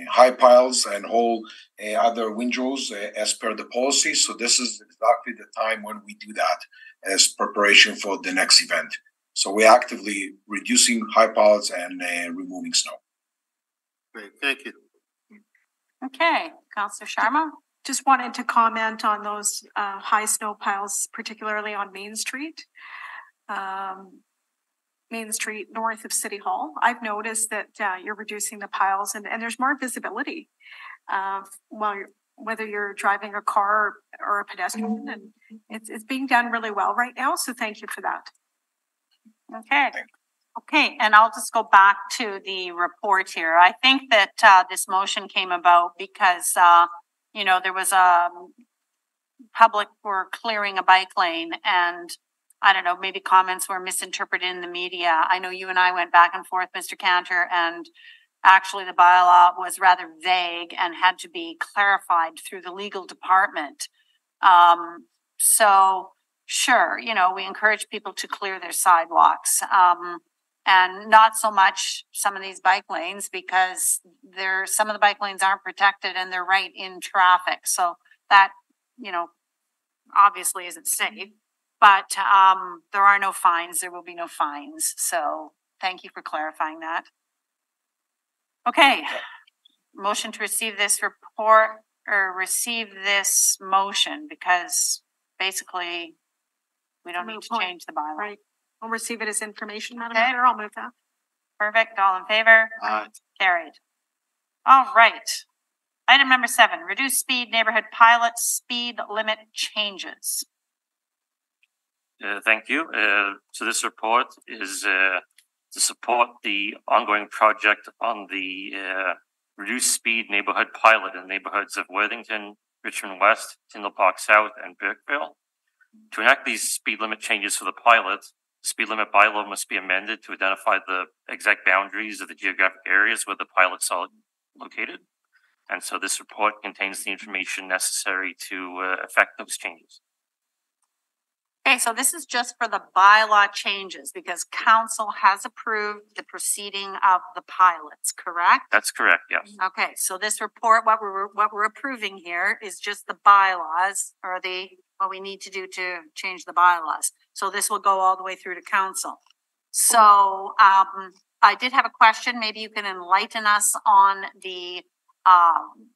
high piles, and haul uh, other windrows uh, as per the policy. So this is exactly the time when we do that as preparation for the next event. So we're actively reducing high piles and uh, removing snow. Great, thank you. Okay, Counselor Sharma? Just wanted to comment on those uh high snow piles, particularly on Main Street. Um, Main Street north of City Hall. I've noticed that uh you're reducing the piles and and there's more visibility. Uh, while you're, whether you're driving a car or a pedestrian and it's it's being done really well right now, so thank you for that. Okay. Okay, and I'll just go back to the report here. I think that uh this motion came about because uh, you know, there was a public were clearing a bike lane and I don't know, maybe comments were misinterpreted in the media. I know you and I went back and forth, Mr. Cantor, and actually the bylaw was rather vague and had to be clarified through the legal department. Um, so sure, you know, we encourage people to clear their sidewalks. Um, and not so much some of these bike lanes because there, some of the bike lanes aren't protected and they're right in traffic. So that, you know, obviously isn't safe. But, um, there are no fines. There will be no fines. So thank you for clarifying that. Okay, motion to receive this report or receive this motion because basically we don't need to change the bylaw. Right. I'll receive it as information, Madam Okay. Mayor. I'll move that. Perfect, all in favor? Aye. Carried. All right. Item number seven, reduce speed neighborhood pilot speed limit changes. Uh, thank you. Uh, so this report is, uh, to support the ongoing project on the, uh, reduced speed neighborhood pilot in neighborhoods of Worthington, Richmond West, Tyndall Park South, and Bourkevale. To enact these speed limit changes for the pilot, the speed limit bylaw must be amended to identify the exact boundaries of the geographic areas where the pilots are located. And so this report contains the information necessary to, uh, affect those changes. Okay, so this is just for the bylaw changes because council has approved the proceeding of the pilots, correct? That's correct, yes. Okay, so this report, what we're, what we're approving here is just the bylaws or the, what we need to do to change the bylaws. So this will go all the way through to council. So, um, I did have a question. Maybe you can enlighten us on the, um,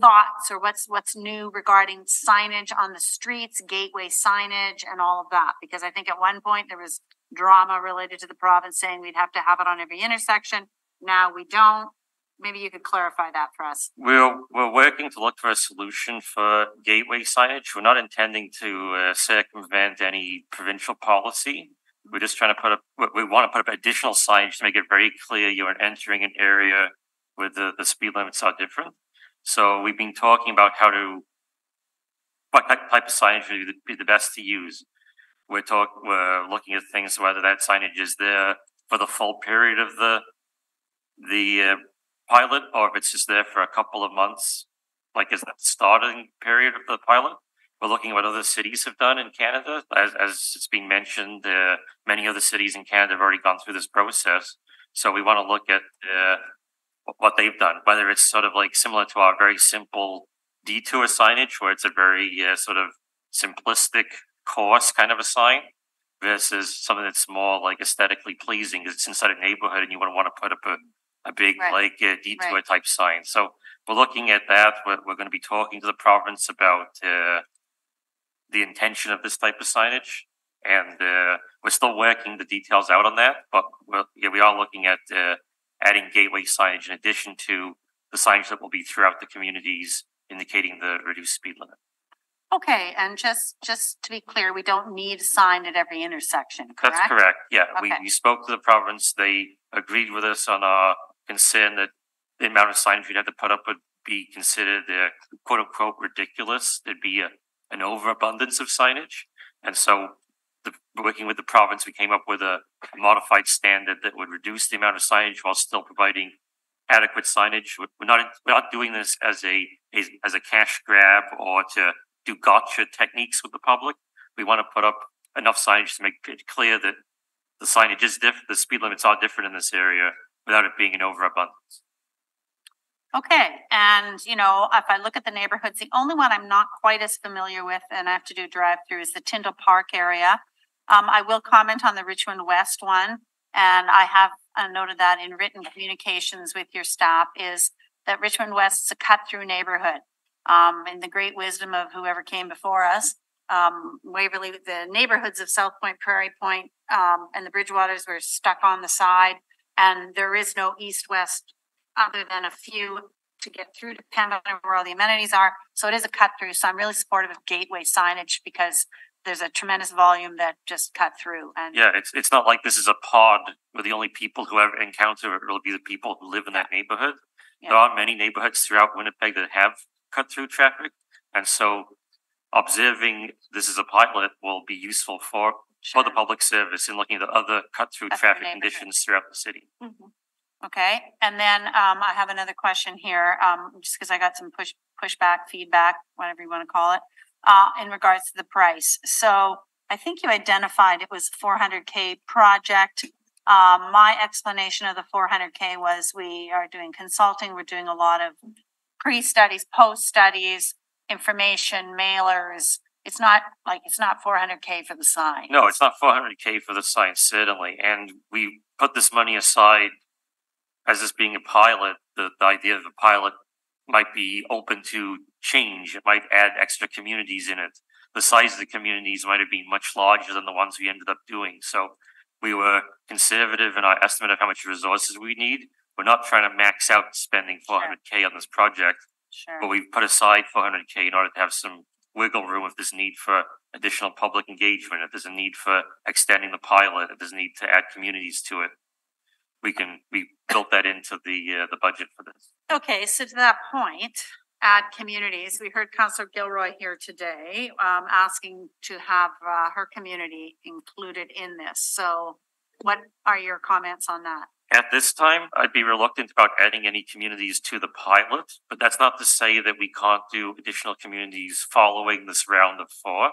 thoughts or what's, what's new regarding signage on the streets, gateway signage and all of that? Because I think at one point there was drama related to the province saying we'd have to have it on every intersection. Now we don't. Maybe you could clarify that for us. We're, we're working to look for a solution for gateway signage. We're not intending to uh, circumvent any provincial policy. We're just trying to put up, we, want to put up additional signage to make it very clear you're entering an area where the, the speed limits are different. So we've been talking about how to, what type of signage would be the best to use. We're talk, we're looking at things whether that signage is there for the full period of the, the uh, pilot, or if it's just there for a couple of months, like is that starting period of the pilot? We're looking at what other cities have done in Canada. As, as it's been mentioned, uh, many other cities in Canada have already gone through this process. So we want to look at, uh, what they've done, whether it's sort of like similar to our very simple detour signage, where it's a very, uh, sort of simplistic course kind of a sign versus something that's more like aesthetically pleasing, 'cause it's inside a neighborhood and you wouldn't want to put up a, a big Right. like uh, detour Right. type sign. So we're looking at that. We're, we're going to be talking to the province about uh, the intention of this type of signage, and uh, we're still working the details out on that. But we're, yeah, we are looking at uh, adding gateway signage in addition to the signage that will be throughout the communities indicating the reduced speed limit. Okay, and just, just to be clear, we don't need a sign at every intersection, correct? That's correct. Yeah, we, we spoke to the province. They agreed with us on our concern that the amount of signage we'd have to put up would be considered uh, quote unquote ridiculous. There'd be a, an overabundance of signage. And so the, working with the province, we came up with a modified standard that would reduce the amount of signage while still providing adequate signage. We're not, we're not doing this as a, as, a cash grab or to do gotcha techniques with the public. We want to put up enough signage to make it clear that the signage is diff, the speed limits are different in this area without it being an overabundance. Okay, and you know, if I look at the neighborhoods, the only one I'm not quite as familiar with and I have to do drive-through is the Tyndall Park area. Um, I will comment on the Richmond West one, and I have uh, noted that in written communications with your staff is that Richmond West is a cut-through neighborhood. Um, in the great wisdom of whoever came before us, um, Waverley, the neighborhoods of South Pointe, Prairie Pointe, um, and the Bridgwaters were stuck on the side. And there is no east-west other than a few to get through, depending on where all the amenities are. So it is a cut through. So I'm really supportive of gateway signage because there's a tremendous volume that just cut through and. Yeah, it's, it's not like this is a pod where the only people who ever encounter it will be the people who live in that neighborhood. There are many neighborhoods throughout Winnipeg that have cut through traffic. And so observing this as a pilot will be useful for, for the public service and looking at other cut through Other traffic conditions throughout the city. Okay, and then um I have another question here, um just because I got some push pushback, feedback, whatever you want to call it. Uh, in regards to the price. So I think you identified it was four hundred K project. Um, my explanation of the four hundred K was we are doing consulting, we're doing a lot of pre-studies, post-studies, information, mailers. It's not like, it's not four hundred K for the sign. No, it's not four hundred K for the sign, certainly, and we put this money aside as this being a pilot, the, the idea of a pilot might be open to change. It might add extra communities in it. The size of the communities might have been much larger than the ones we ended up doing. So we were conservative in our estimate of how much resources we need. We're not trying to max out spending four hundred K on this project. Sure. But we've put aside four hundred K in order to have some wiggle room if there's need for additional public engagement, if there's a need for extending the pilot, if there's a need to add communities to it. We can, we built that into the, uh, the budget for this. Okay, so to that point, add communities, we heard Councillor Gilroy here today, um, asking to have, uh, her community included in this. So what are your comments on that? At this time, I'd be reluctant about adding any communities to the pilot, but that's not to say that we can't do additional communities following this round of four.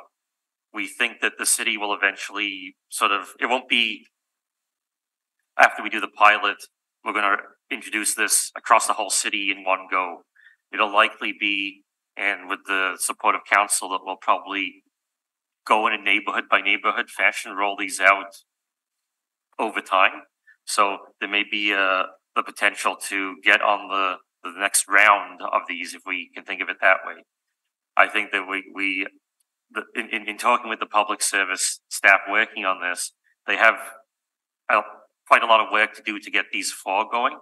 We think that the city will eventually sort of, it won't be after we do the pilot, we're gonna introduce this across the whole city in one go. It'll likely be, and with the support of council, that we'll probably go in a neighborhood by neighborhood fashion, roll these out over time. So there may be uh the potential to get on the the next round of these, if we can think of it that way. I think that we we the in in in talking with the public service staff working on this, they have uh, quite a lot of work to do to get these four going.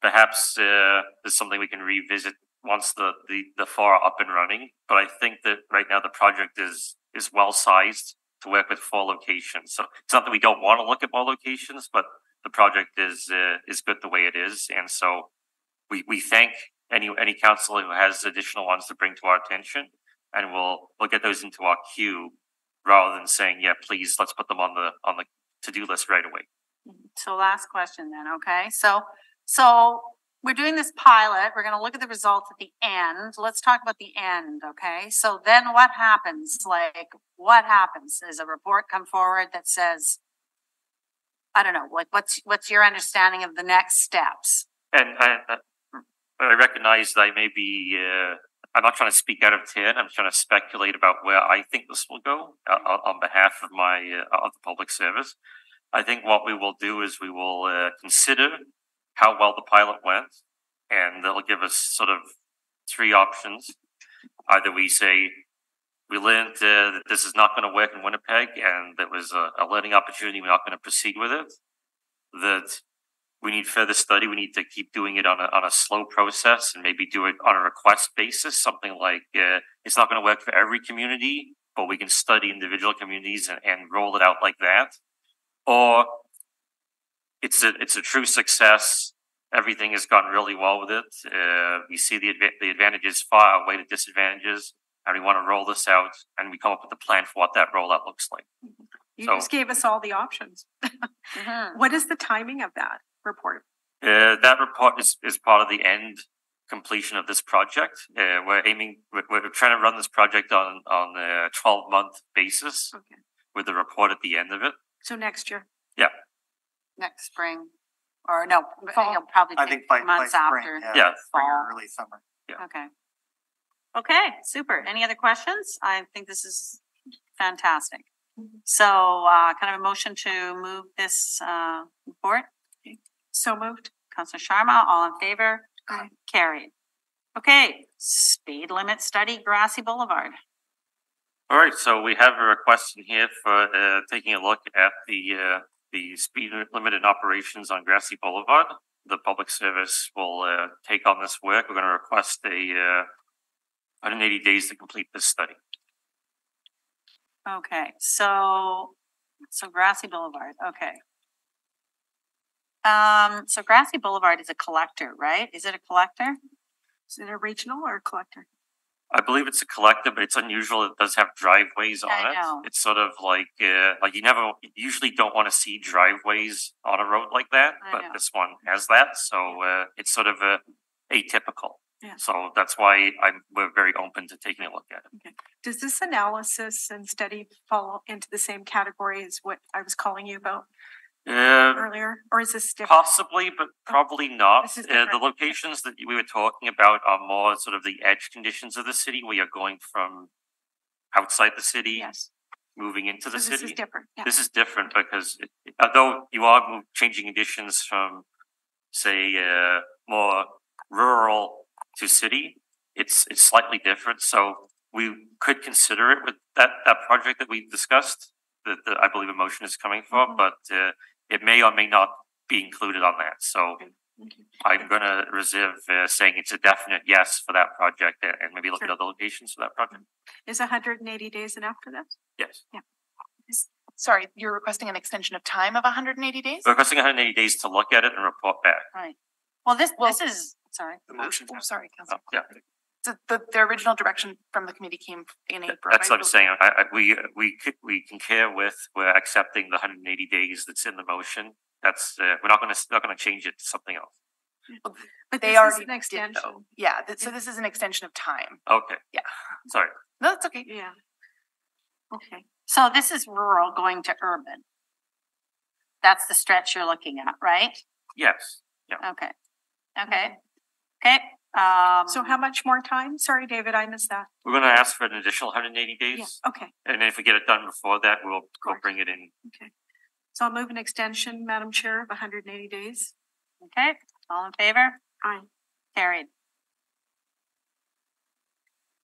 Perhaps uh there's something we can revisit once the the the four are up and running, but I think that right now the project is is well sized to work with four locations. So it's not that we don't want to look at more locations, but the project is uh, is good the way it is, and so we we thank any any council who has additional ones to bring to our attention, and we'll we'll get those into our queue rather than saying, yeah, please let's put them on the on the to do list right away. So last question then, okay? So, so we're doing this pilot, we're gonna look at the results at the end. Let's talk about the end, okay? So then what happens? Like, what happens? Does a report come forward that says, I don't know, like, what's, what's your understanding of the next steps? And I, I- I recognize that I may be, uh, I'm not trying to speak out of turn. I'm trying to speculate about where I think this will go uh, on, on behalf of my, uh, of the public service. I think what we will do is we will, uh, consider how well the pilot went. And that'll give us sort of three options. Either we say, we learned, uh, that this is not gonna work in Winnipeg and that was a, a learning opportunity. We're not gonna proceed with it. That we need further study. We need to keep doing it on a, on a slow process and maybe do it on a request basis, something like, uh, it's not gonna work for every community, but we can study individual communities and, and roll it out like that. Or it's a, it's a true success. Everything has gone really well with it. Uh, we see the the advantages far outweigh the disadvantages. And we want to roll this out and we come up with a plan for what that rollout looks like. You So- just gave us all the options. Mm-hmm. What is the timing of that report? Uh, that report is, is part of the end completion of this project. Uh, we're aiming, we're, we're trying to run this project on, on a twelve month basis Okay, with the report at the end of it. so next year. Yeah, Next spring, or no, Fall. you'll probably I take think by, by months spring, after. yeah. Yeah. Spring or early summer. Okay. Okay, super. Any other questions? I think this is fantastic. So, uh, kind of a motion to move this, uh, report? So moved. Counselor Sharma, all in favor? Aye. Carried. Okay, speed limit study Grassie Boulevard. all right, so we have a request in here for, uh, taking a look at the, uh, the speed limit in operations on Grassie Boulevard. The public service will, uh, take on this work. We're gonna request a, uh, hundred and eighty days to complete this study. Okay, so, so Grassie Boulevard, okay. Um, so Grassie Boulevard is a collector, right? Is it a collector? Is it a regional or a collector? I believe it's a collector, but it's unusual. It does have driveways on I it. know. It's sort of like, uh, like you never, you usually don't want to see driveways on a road like that, I but know. this one has that. So, uh, it's sort of a atypical. Yeah. So that's why I'm, we're very open to taking a look at it. Does this analysis and study fall into the same category as what I was calling you about Uh, earlier? Or is this different? Possibly, but probably not. This is Uh, the different. locations that we were talking about are more sort of the edge conditions of the city. We are going from outside the city, Yes. moving into So the this city. is different, yeah. This is different because it- it- although you are mov- changing conditions from, say, uh, more rural to city, it's, it's slightly different. So we could consider it with that, that project that we discussed, that, that I believe a motion is coming for, Mhm. but, uh, it may or may not be included on that. So I'm gonna reserve, uh, saying it's a definite yes for that project and, and maybe look at Sure. other locations for that project. Is hundred and eighty days enough for this? Yes. Sorry, you're requesting an extension of time of hundred and eighty days? We're requesting hundred and eighty days to look at it and report back. Right. Well, this, Well- this is, sorry. The motion. Oh, sorry, Oh, Council. Yeah. So the, the original direction from the committee came in April. That's what? I'm saying. I, I, we, we could, we concur with, we're accepting the hundred and eighty days that's in the motion. That's, uh, we're not gonna, not gonna change it to something else. But They this is already an did extension. though. Yeah, th- so this is an extension of time. Okay. Yeah. Sorry. No, that's okay. Yeah. Okay. So this is rural going to urban. That's the stretch you're looking at, right? Yes. Yeah. Okay. Okay. Okay, um. So how much more time? Sorry, David, I missed that. We're gonna ask for an additional hundred and eighty Yeah, days. okay, And if we get it done before that, we'll, we'll bring it in. okay. So I'll move an extension, Madam Chair, of hundred and eighty days. Okay, all in favor? Aye. Carried.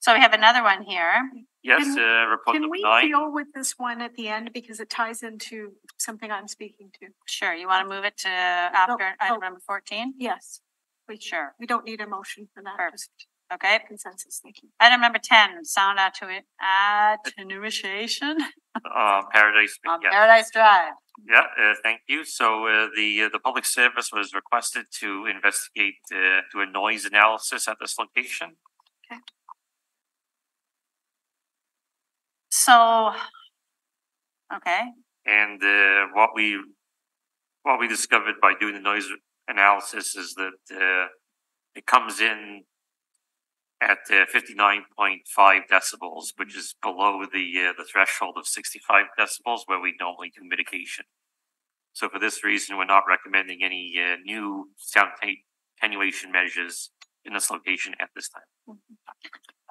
So we have another one here. Yes, Can- uh, report Can number we nine. deal with this one at the end because it ties into something I'm speaking to? Sure, you want to move it to after oh. item number fourteen? Yes. We Sure. We don't need a motion for that. just Okay, Consensus, thank you. item number ten, sound attenu- attenuation Uh, Paradise, on yeah. Paradise Drive. Yeah, uh, thank you. So, uh, the, uh, the public service was requested to investigate, uh, do a noise analysis at this location. Okay. So, okay, And, uh, what we, what we discovered by doing the noise analysis is that, uh, it comes in at uh, fifty-nine point five decibels, which is below the, uh, the threshold of sixty-five decibels where we normally do mitigation. So for this reason, we're not recommending any, uh, new sound attenuation measures in this location at this time.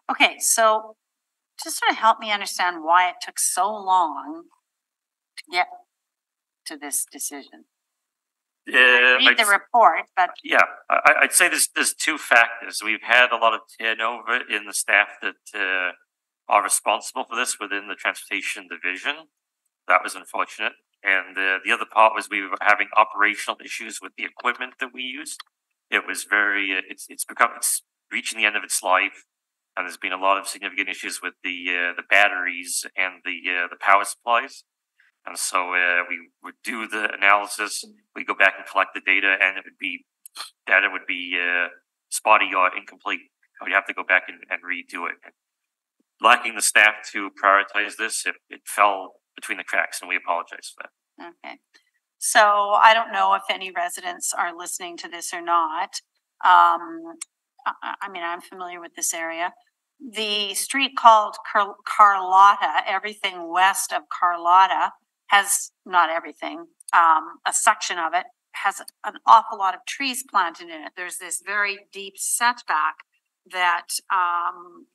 okay, so just sort of help me understand why it took so long to get to this decision. Yeah, Read the report, but Yeah, I, I- I'd say there's, there's two factors. We've had a lot of turnover in the staff that, uh, are responsible for this within the transportation division. That was unfortunate. And, uh, the other part was we were having operational issues with the equipment that we used. It was very, uh, it's, it's become, it's reaching the end of its life. And there's been a lot of significant issues with the, uh, the batteries and the, uh, the power supplies. And so, uh, we would do the analysis, we go back and collect the data and it would be, data would be, uh, spotty or incomplete. We'd have to go back and, and redo it. Lacking the staff to prioritize this, it, it fell between the cracks and we apologize for that. Okay, So I don't know if any residents are listening to this or not. Um, I, I- I mean, I'm familiar with this area. The street called Car- Carlotta, everything west of Carlotta has, not everything, um, a section of it has an awful lot of trees planted in it. There's this very deep setback that, um,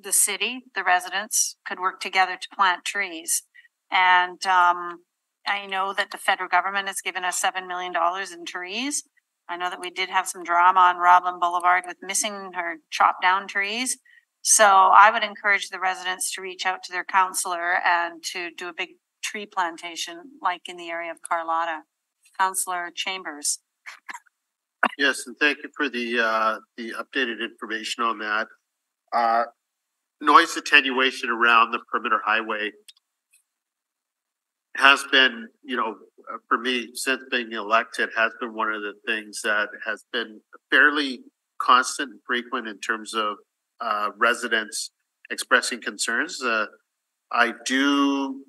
the city, the residents could work together to plant trees. And, um, I know that the federal government has given us seven million dollars in trees. I know that we did have some drama on Roblin Boulevard with missing or chopped down trees. So I would encourage the residents to reach out to their counselor and to do a big tree plantation like in the area of Carlotta. Counselor Chambers. Yes, and thank you for the, uh, the updated information on that. Uh, noise attenuation around the perimeter highway has been, you know, uh, for me, since being elected, has been one of the things that has been fairly constant and frequent in terms of, uh, residents expressing concerns. Uh, I do,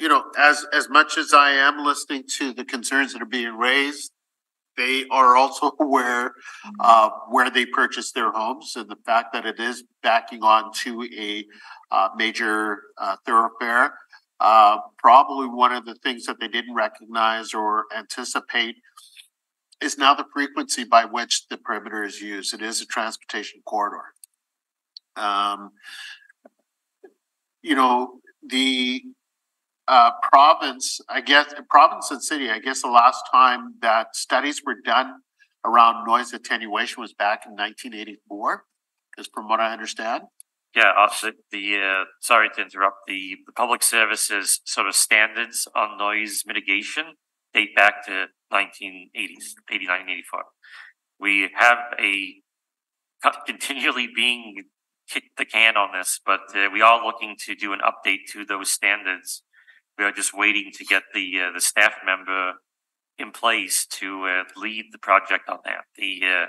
you know, as, as much as I am listening to the concerns that are being raised, they are also aware uh where they purchased their homes and the fact that it is backing onto a uh major uh thoroughfare. Uh probably one of the things that they didn't recognize or anticipate is now the frequency by which the perimeter is used. It is a transportation corridor. Um you know, the uh, province, I guess, province and city, I guess the last time that studies were done around noise attenuation was back in nineteen eighty-four, is from what I understand. Yeah, the, the, uh, sorry to interrupt, the, the public services sort of standards on noise mitigation date back to nineteen eighties, eighty-nine, eighty-four. We have a continually being kicked the can on this, but, uh, we are looking to do an update to those standards. We are just waiting to get the, uh, the staff member in place to, uh, lead the project on that. The, uh,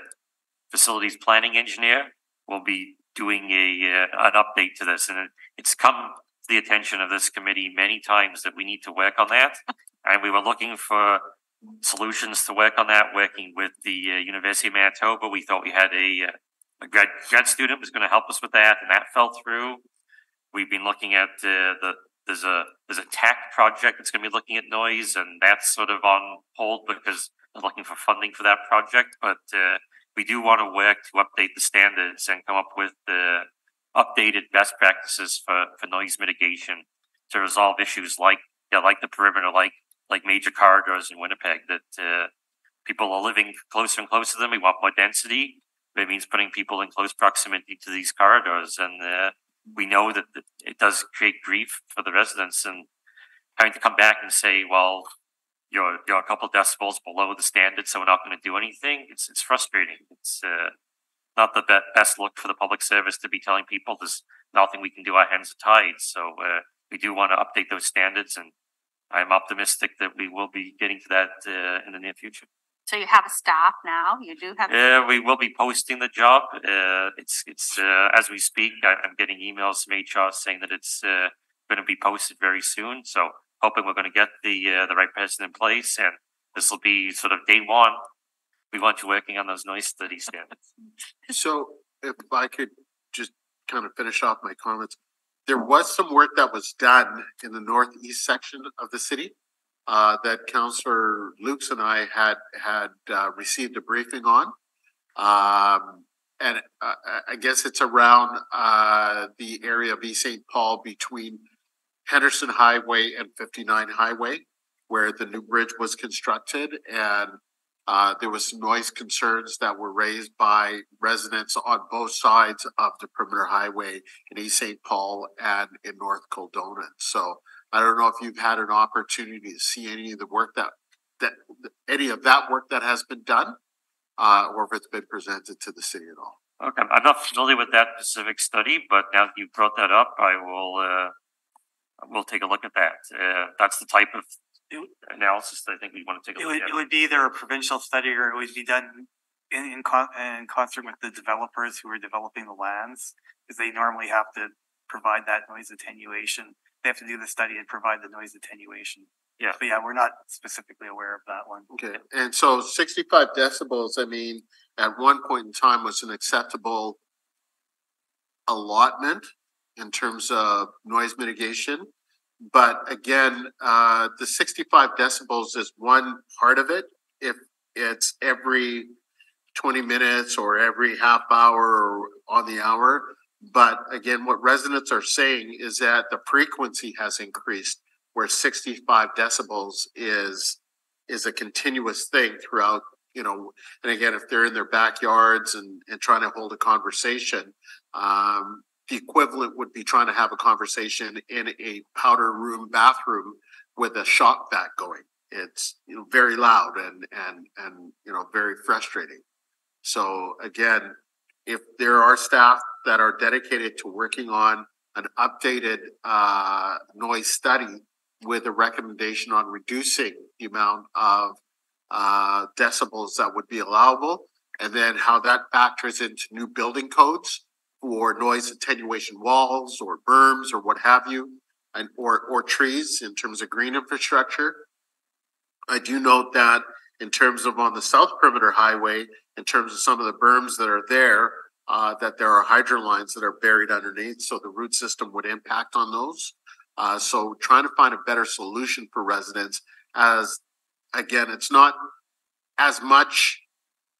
facilities planning engineer will be doing a, uh, an update to this, and it- it's come to the attention of this committee many times that we need to work on that. And we were looking for solutions to work on that, working with the uh, University of Manitoba. We thought we had a, uh, a grad, grad student was gonna help us with that, and that fell through. We've been looking at, uh, the, there's a, there's a TAC project that's gonna be looking at noise, and that's sort of on hold because they're looking for funding for that project, but, uh, we do want to work to update the standards and come up with the updated best practices for, for noise mitigation to resolve issues like, yeah, like the perimeter, like, like major corridors in Winnipeg that, uh, people are living closer and closer to them. We want more density. It means putting people in close proximity to these corridors and, uh, we know that it does create grief for the residents and having to come back and say, well, you're, you're a couple decibels below the standard, so we're not gonna do anything. It's, it's frustrating. It's, uh, not the be- best look for the public service to be telling people there's nothing we can do, our hands are tied. So, uh, we do want to update those standards and I'm optimistic that we will be getting to that, uh, in the near future. So you have a staff now, you do have. Uh, we will be posting the job. Uh, it's, it's, uh, as we speak, I, I'm getting emails from HR saying that it's, uh, gonna be posted very soon. So hoping we're gonna get the, uh, the right person in place and this will be sort of day one. We want you working on those noise study standards. So if I could just kind of finish off my comments. There was some work that was done in the northeast section of the city. Uh, that Counselor Lukes and I had, had, uh, received a briefing on. Um, and, uh, I- guess it's around, uh, the area of East St. Paul between Henderson Highway and fifty-nine Highway, where the new bridge was constructed and uh, there was some noise concerns that were raised by residents on both sides of the perimeter highway in East St. Paul and in North Kildonan. So I don't know if you've had an opportunity to see any of the work that, that, any of that work that has been done, uh, or if it's been presented to the city at all. Okay, I'm not familiar with that specific study, but now that you brought that up, I will, uh, we'll take a look at that. Uh, that's the type of analysis that I think we want to take a It look would, at. it would be either a provincial study or it would be done in, in con- in concert with the developers who are developing the lands. Cause they normally have to provide that noise attenuation. They have to do the study and provide the noise attenuation. Yeah. But yeah, we're not specifically aware of that one. Okay, and so sixty-five decibels, I mean, at one point in time was an acceptable allotment in terms of noise mitigation. But again, uh, the sixty-five decibels is one part of it. If it's every twenty minutes or every half hour or on the hour. But again, what residents are saying is that the frequency has increased where sixty-five decibels is is a continuous thing throughout, you know, and again, if they're in their backyards and and trying to hold a conversation, um, the equivalent would be trying to have a conversation in a powder room bathroom with a Shop-Vac going. It's, you know, very loud and and and, you know, very frustrating. So again, if there are staff that are dedicated to working on an updated uh noise study with a recommendation on reducing the amount of uh decibels that would be allowable, and then how that factors into new building codes for noise attenuation walls or berms or what have you, and or or trees in terms of green infrastructure. I do note that in terms of on the South Perimeter Highway, in terms of some of the berms that are there, uh, that there are hydro lines that are buried underneath, so the root system would impact on those. Uh, so trying to find a better solution for residents as, again, it's not as much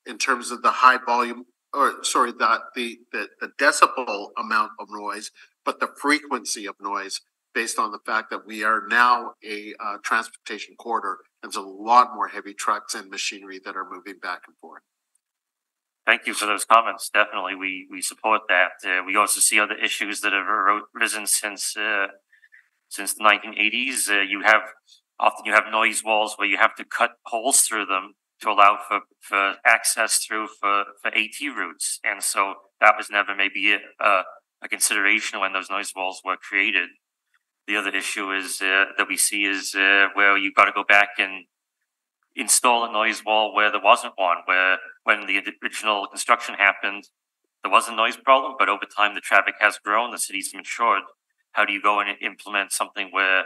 in terms of the high volume, or sorry, the, the, the, the decibel amount of noise, but the frequency of noise based on the fact that we are now a, uh, transportation corridor. and There's a lot more heavy trucks and machinery that are moving back and forth. Thank you for those comments. Definitely, we, we support that. Uh, we also see other issues that have arisen since, uh, since the nineteen eighties. Uh, you have, often you have noise walls where you have to cut holes through them to allow for, for access through for, for AT routes. And so that was never maybe a, a, a consideration when those noise walls were created. The other issue is, uh, that we see is, uh, where you've got to go back and install a noise wall where there wasn't one, where when the original construction happened, there was a noise problem, but over time the traffic has grown, the city's matured. How do you go and implement something where,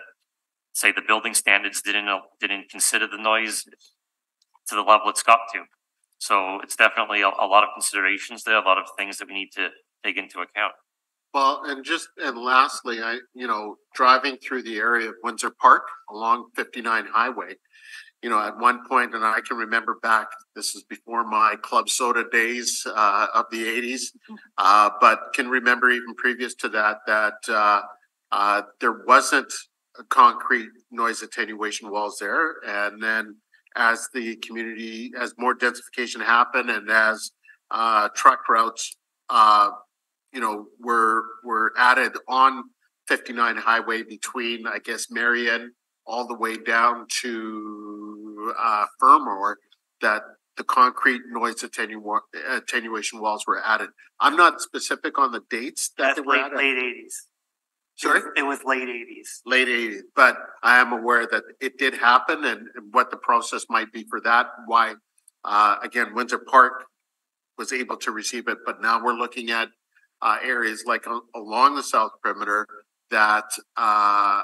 say, the building standards didn't didn't consider the noise to the level it's got to? So it's definitely a, a lot of considerations there, a lot of things that we need to take into account. Well, and just, and lastly, I, you know, driving through the area of Windsor Park along fifty-nine highway. You know, at one point, and I can remember back, this is before my club soda days, uh, of the eighties. Uh, but can remember even previous to that, that, uh, uh, there wasn't concrete noise attenuation walls there. And then as the community, as more densification happened and as, uh, truck routes, uh, you know, were, were added on fifty-nine highway between, I guess, Marion all the way down to, uh, Fermor, that the concrete noise attenu- attenuation walls were added. I'm not specific on the dates that That's they were late, added. late eighties. Sorry? It was late eighties. late eighties, but I am aware that it did happen and what the process might be for that, why. Uh, again, Windsor Park was able to receive it, but now we're looking at uh, areas like a- along the south perimeter that uh,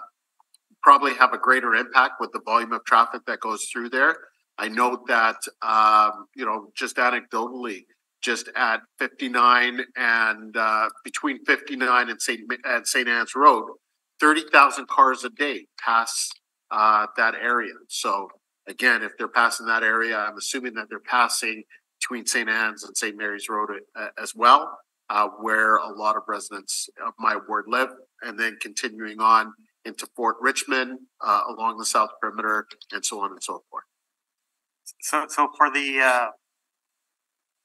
probably have a greater impact with the volume of traffic that goes through there. I note that, um, you know, just anecdotally, just at fifty-nine and, uh, between fifty-nine and Saint, Ma- and Saint Anne's Road, thirty thousand cars a day pass, uh, that area. So again, if they're passing that area, I'm assuming that they're passing between Saint Anne's and Saint Mary's Road, uh, as well, uh, where a lot of residents of my ward live, and then continuing on into Fort Richmond, uh, along the south perimeter, and so on and so forth. So, so for the, uh,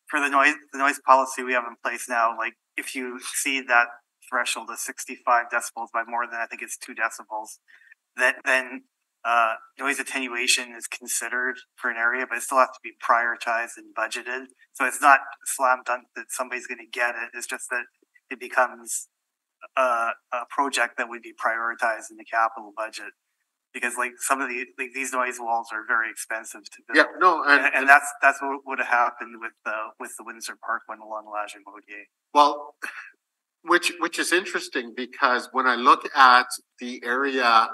for the noise, the noise policy we have in place now, like if you exceed that threshold of sixty-five decibels by more than, I think it's two decibels, that then, uh, noise attenuation is considered for an area, but it still has to be prioritized and budgeted. So it's not slam dunk that somebody's gonna get it, it's just that it becomes a, a project that would be prioritized in the capital budget. Because like some of the, like these noise walls are very expensive to build. Yeah, no, and- And, and that's, that's what would have happened with the, with the Windsor Park one along Lagimodière. Well, which which is interesting because when I look at the area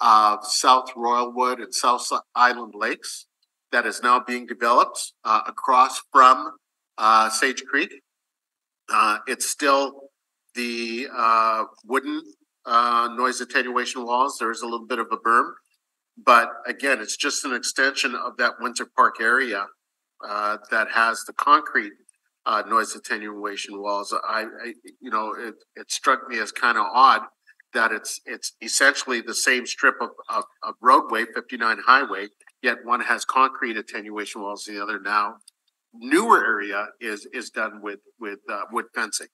of South Royalwood and South Island Lakes that is now being developed uh, across from uh, Sage Creek. Uh, it's still the uh, wooden uh, noise attenuation walls. There is a little bit of a berm. But again, it's just an extension of that Windsor Park area uh, that has the concrete uh, noise attenuation walls. I, I you know, it, it struck me as kind of odd that it's it's essentially the same strip of, of, of roadway, 59 highway, yet one has concrete attenuation walls, the other now newer area is is done with with uh, wood fencing.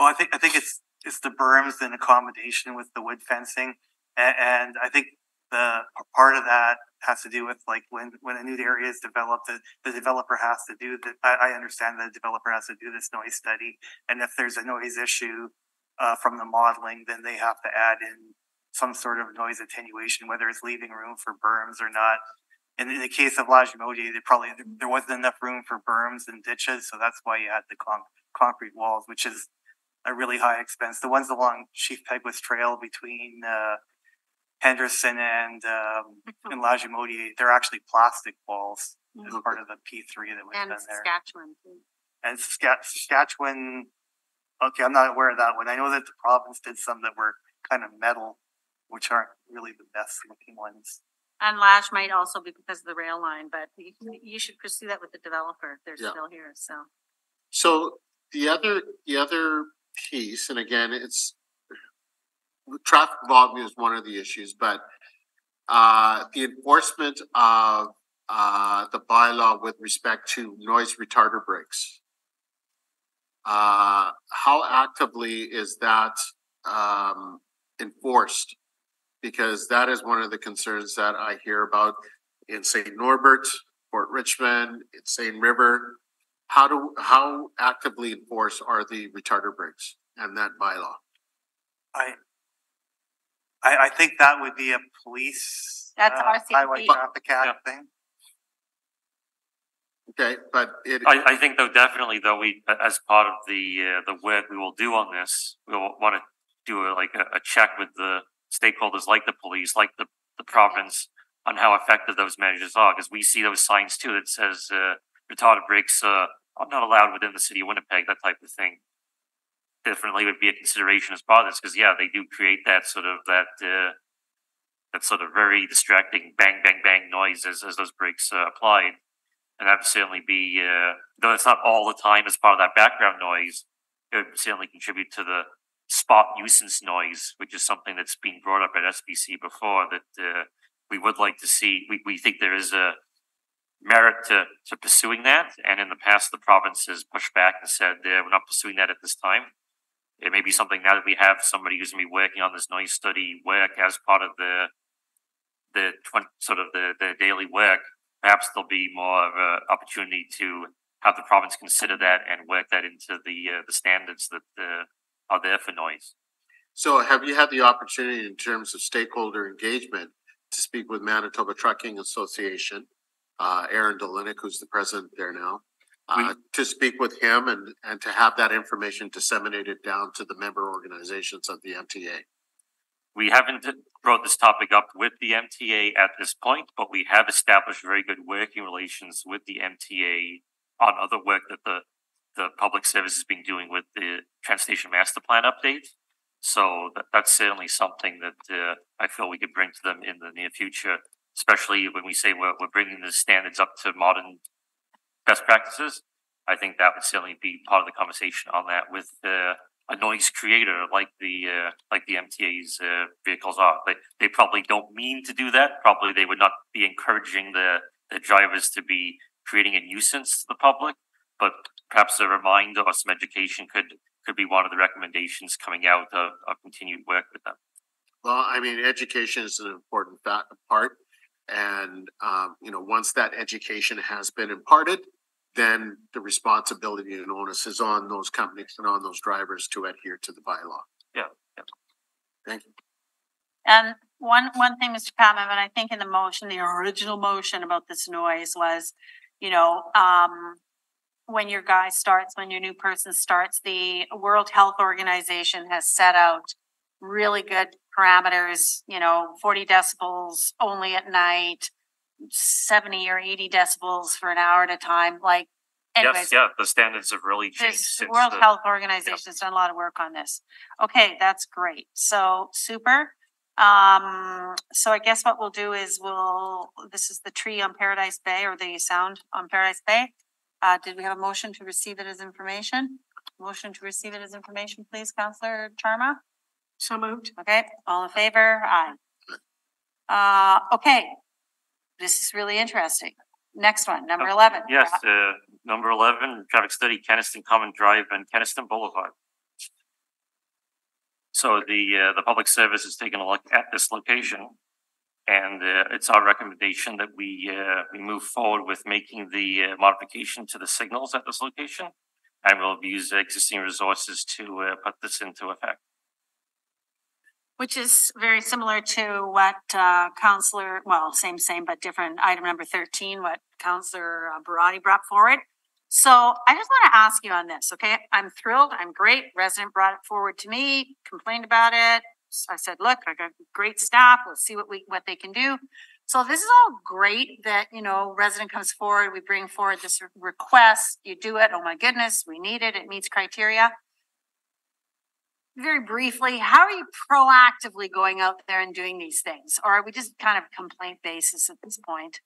Well, I think I think it's it's the berms and accommodation with the wood fencing, and, and I think the part of that has to do with like when when a new area is developed, the, the developer has to do that. I, I understand that the developer has to do this noise study, and if there's a noise issue uh, from the modeling, then they have to add in some sort of noise attenuation, whether it's leaving room for berms or not. And in the case of Lagimodière, there probably there wasn't enough room for berms and ditches, so that's why you had the con- concrete walls, which is a really high expense. The ones along Chief Peguis Trail between uh, Henderson and um, and Lagimodière, they're actually plastic walls as part of the P three that was And done there. Saskatchewan too. And Saska- Saskatchewan, okay, I'm not aware of that one. I know that the province did some that were kind of metal, which aren't really the best looking ones. And Lash might also be because of the rail line, but you, you should pursue that with the developer if they're Yeah. still here, so. So the other, the other piece, and again, it's traffic volume is one of the issues, but uh, the enforcement of uh, the bylaw with respect to noise retarder brakes. Uh, how actively is that um, enforced? Because that is one of the concerns that I hear about in St. Norbert, Fort Richmond, in Seine River. How do, how actively enforced are the retarder brakes and that bylaw? I, I, I think that would be a police. That's uh, RCMP. Highway traffic act thing. Okay, but it. I, I think though, definitely though, we, as part of the, uh, the work we will do on this, we'll want to do a, like a, a check with the stakeholders like the police, like the, the province on how effective those measures are, because we see those signs too that says, uh, retarded brakes, uh, are not allowed within the city of Winnipeg, that type of thing. Definitely would be a consideration as part of this, because yeah, they do create that sort of, that, uh, that sort of very distracting bang, bang, bang noise as, as those brakes, uh, applied. And that would certainly be, uh, though it's not all the time as part of that background noise, it would certainly contribute to the spot nuisance noise, which is something that's been brought up at SPC before that, uh, we would like to see, we, we think there is a merit to, to pursuing that. And in the past, the province has pushed back and said, uh, we're not pursuing that at this time. It may be something now that we have somebody who's gonna be working on this noise study work as part of the, the twen- sort of the, the daily work, perhaps there'll be more of an opportunity to have the province consider that and work that into the, uh, the standards that, uh, are there for noise. So have you had the opportunity in terms of stakeholder engagement to speak with Manitoba Trucking Association? Uh, Aaron Dolyniuk, who's the president there now, uh, to speak with him and, and to have that information disseminated down to the member organizations of the MTA. We haven't brought this topic up with the MTA at this point, but we have established very good working relations with the MTA on other work that the, the public service has been doing with the transportation master plan update. So that, that's certainly something that, uh, I feel we could bring to them in the near future, especially when we say we're, we're bringing the standards up to modern best practices. I think that would certainly be part of the conversation on that with, uh, a noise creator like the, uh, like the MTA's, uh, vehicles are. But they probably don't mean to do that. Probably they would not be encouraging the, the drivers to be creating a nuisance to the public. But perhaps a reminder or some education could, could be one of the recommendations coming out of, of continued work with them. Well, I mean, education is an important part. And, um, you know, once that education has been imparted, then the responsibility and onus is on those companies and on those drivers to adhere to the bylaw. Yeah, yeah. Thank you. And one, one thing, Mr. Patman, but I think in the motion, the original motion about this noise was, you know, um, when your guy starts, when your new person starts, the World Health Organization has set out really good parameters, you know, forty decibels only at night, seventy or eighty decibels for an hour at a time, like Yes, yeah, the standards have really changed since World the- Health Organization has done a lot of work on this. Okay, that's great. So super. Um, so I guess what we'll do is we'll, this is the tree on Paradise Bay or the sound on Paradise Bay. Uh, did we have a motion to receive it as information? Motion to receive it as information, please, Counselor Sharma? So moved. Okay, all in favor? Aye. Uh, okay. This is really interesting. Next one, number eleven. Yes, uh, number eleven, traffic study, Kenaston Common Drive and Kenaston Boulevard. So the, uh, the public service is taking a look at this location. And, uh, it's our recommendation that we, uh, we move forward with making the uh, modification to the signals at this location. And we'll use existing resources to, uh, put this into effect. Which is very similar to what uh Counselor, well, same, same, but different, item number thirteen, what Counselor uh, Browaty brought forward. So I just want to ask you on this, okay? I'm thrilled, I'm great. Resident brought it forward to me, complained about it. I said, look, I got great staff, let's see what we, what they can do. So this is all great that, you know, resident comes forward, we bring forward this re- request, you do it, oh my goodness, we need it, it meets criteria very briefly, how are you proactively going out there and doing these things? Or are we just kind of complaint basis at this point?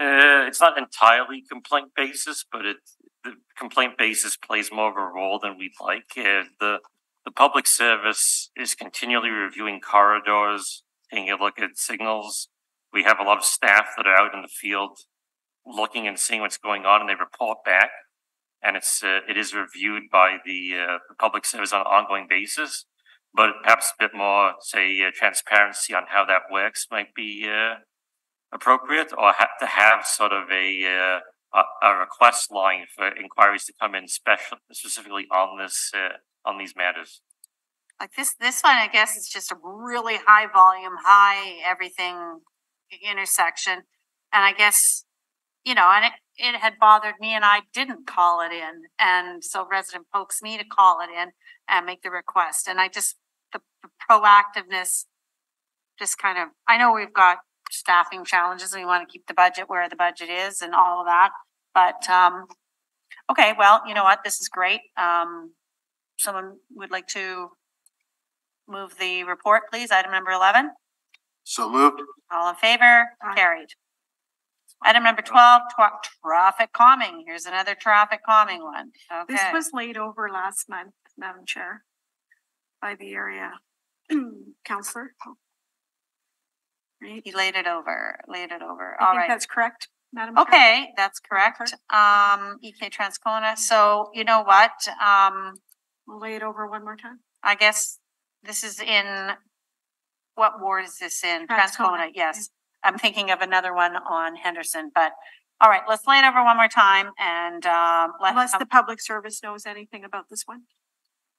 Uh, it's not entirely complaint basis, but it, the complaint basis plays more of a role than we'd like. Uh, the, the public service is continually reviewing corridors, taking a look at signals. We have a lot of staff that are out in the field looking and seeing what's going on and they report back. And it's, uh, it is reviewed by the, uh, the public service on an ongoing basis. But perhaps a bit more, say, uh, transparency on how that works might be, uh, appropriate or to have sort of a, uh, a, a request line for inquiries to come in special, specifically on this, uh, on these matters. Like this, this one, I guess, is just a really high volume, high everything intersection. And I guess, you know, and it, it had bothered me and I didn't call it in. And so resident pokes me to call it in and make the request. And I just, the the proactiveness just kind of, I know we've got staffing challenges and we want to keep the budget where the budget is and all of that. But, um, okay, well, you know what? This is great. Um, someone would like to move the report, please? Item number eleven? So moved. All in favor? Carried. Item number twelve, twa- traffic calming. Here's another traffic calming one. This Okay. was laid over last month, Madam Chair, by the area counselor. Right? He laid it over, laid it over. I All think right. that's correct, Madam Chair. Okay, that's correct. Um, EK Transcona. So you know what? Um, We'll lay it over one more time. I guess this is in, what ward is this in? Transcona, Transcona, yes. I'm thinking of another one on Henderson, but, all right, let's lay it over one more time and, um, let. Unless the public service knows anything about this one.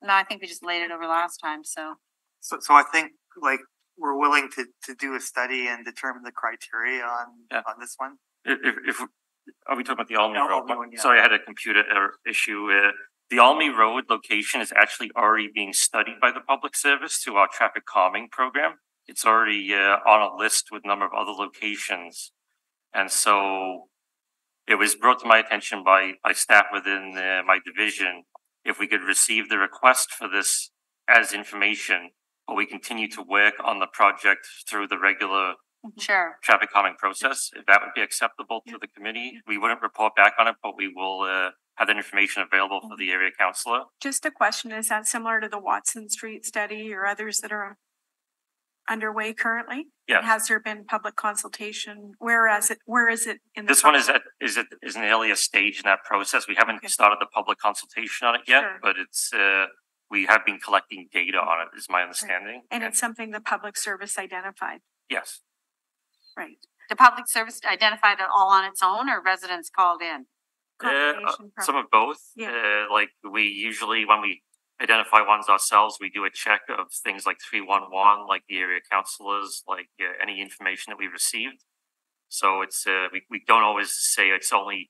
No, I think we just laid it over last time, so. So, so I think like we're willing to, to do a study and determine the criteria on, Yeah. on this one. If, if, if- are we talking about the Almy No, Road? Almy one, yeah. Sorry, I had a computer error issue. Uh, the Almy Road location is actually already being studied by the public service through our traffic calming program. It's already, uh, on a list with a number of other locations. And so it was brought to my attention by, by staff within, uh, my division. If we could receive the request for this as information, but we continue to work on the project through the regular Sure. traffic calming process, if that would be acceptable to the committee. We wouldn't report back on it, but we will uh have that information available for the area councillor. Just a question, is that similar to the Watson Street study or others that are underway currently? Yes. Has there been public consultation? Whereas it, where is it in the? This one is process? at, is it, is an earlier stage in that process. We haven't started the public consultation on it yet, Sure. but it's uh, we have been collecting data on it, is my understanding. And it's something the public service identified, Yes, right? The public service identified it all on its own or residents called in? Uh, uh, Combination some of both. Yeah. Uh, like we usually, when we identify ones ourselves, we do a check of things like three one one, like the area councillors, like uh, any information that we received. So it's uh, we we don't always say it's only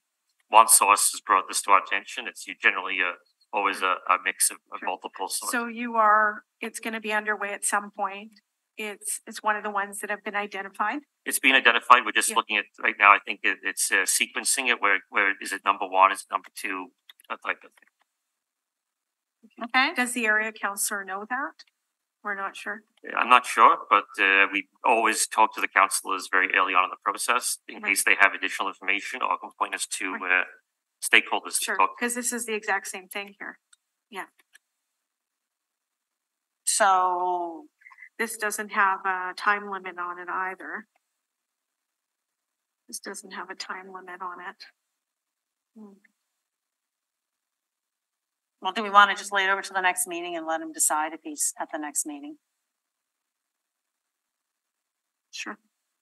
one source has brought this to our attention. It's generally a always a, a mix of, of multiple. sources. So you are, it's gonna be underway at some point. It's, it's one of the ones that have been identified. it's being identified. We're just Yeah. looking at right now. I think it, it's uh, sequencing it. Where where is it number one? Is it number two? That type of thing. Okay. Does the area councillor know that? We're not sure. I'm not sure, but uh, we always talk to the councillors very early on in the process in Right. case they have additional information or can point us to uh, stakeholders to Sure, talk. because this is the exact same thing here. Yeah, So this doesn't have a time limit on it either. This doesn't have a time limit on it. Hmm. Well, do we want to just lay it over to the next meeting and let him decide if he's at the next meeting? Sure.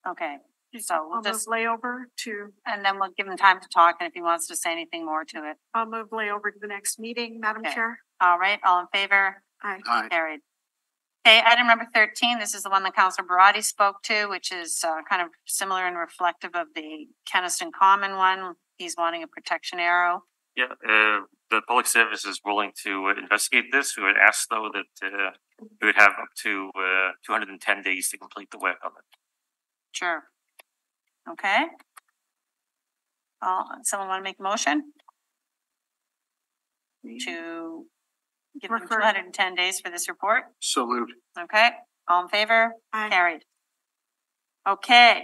Okay, so we'll I'll move layover to, and then we'll give him time to talk and if he wants to say anything more to it. I'll move layover to the next meeting, Madam Okay. Chair. All right, all in favor? Aye. Aye. Carried. Okay, item number thirteen, this is the one that Councilor Browaty spoke to, which is uh kind of similar and reflective of the Kenaston Common one. He's wanting a protection arrow. Yeah, uh, the public service is willing to uh, investigate this. We would ask though that uh, we would have up to uh, two hundred and ten days to complete the work on it. Sure. Okay. Uh, someone want to make a motion? To give them two Refer. hundred and ten days for this report? So moved. Okay, all in favor? Aye. Carried. Okay.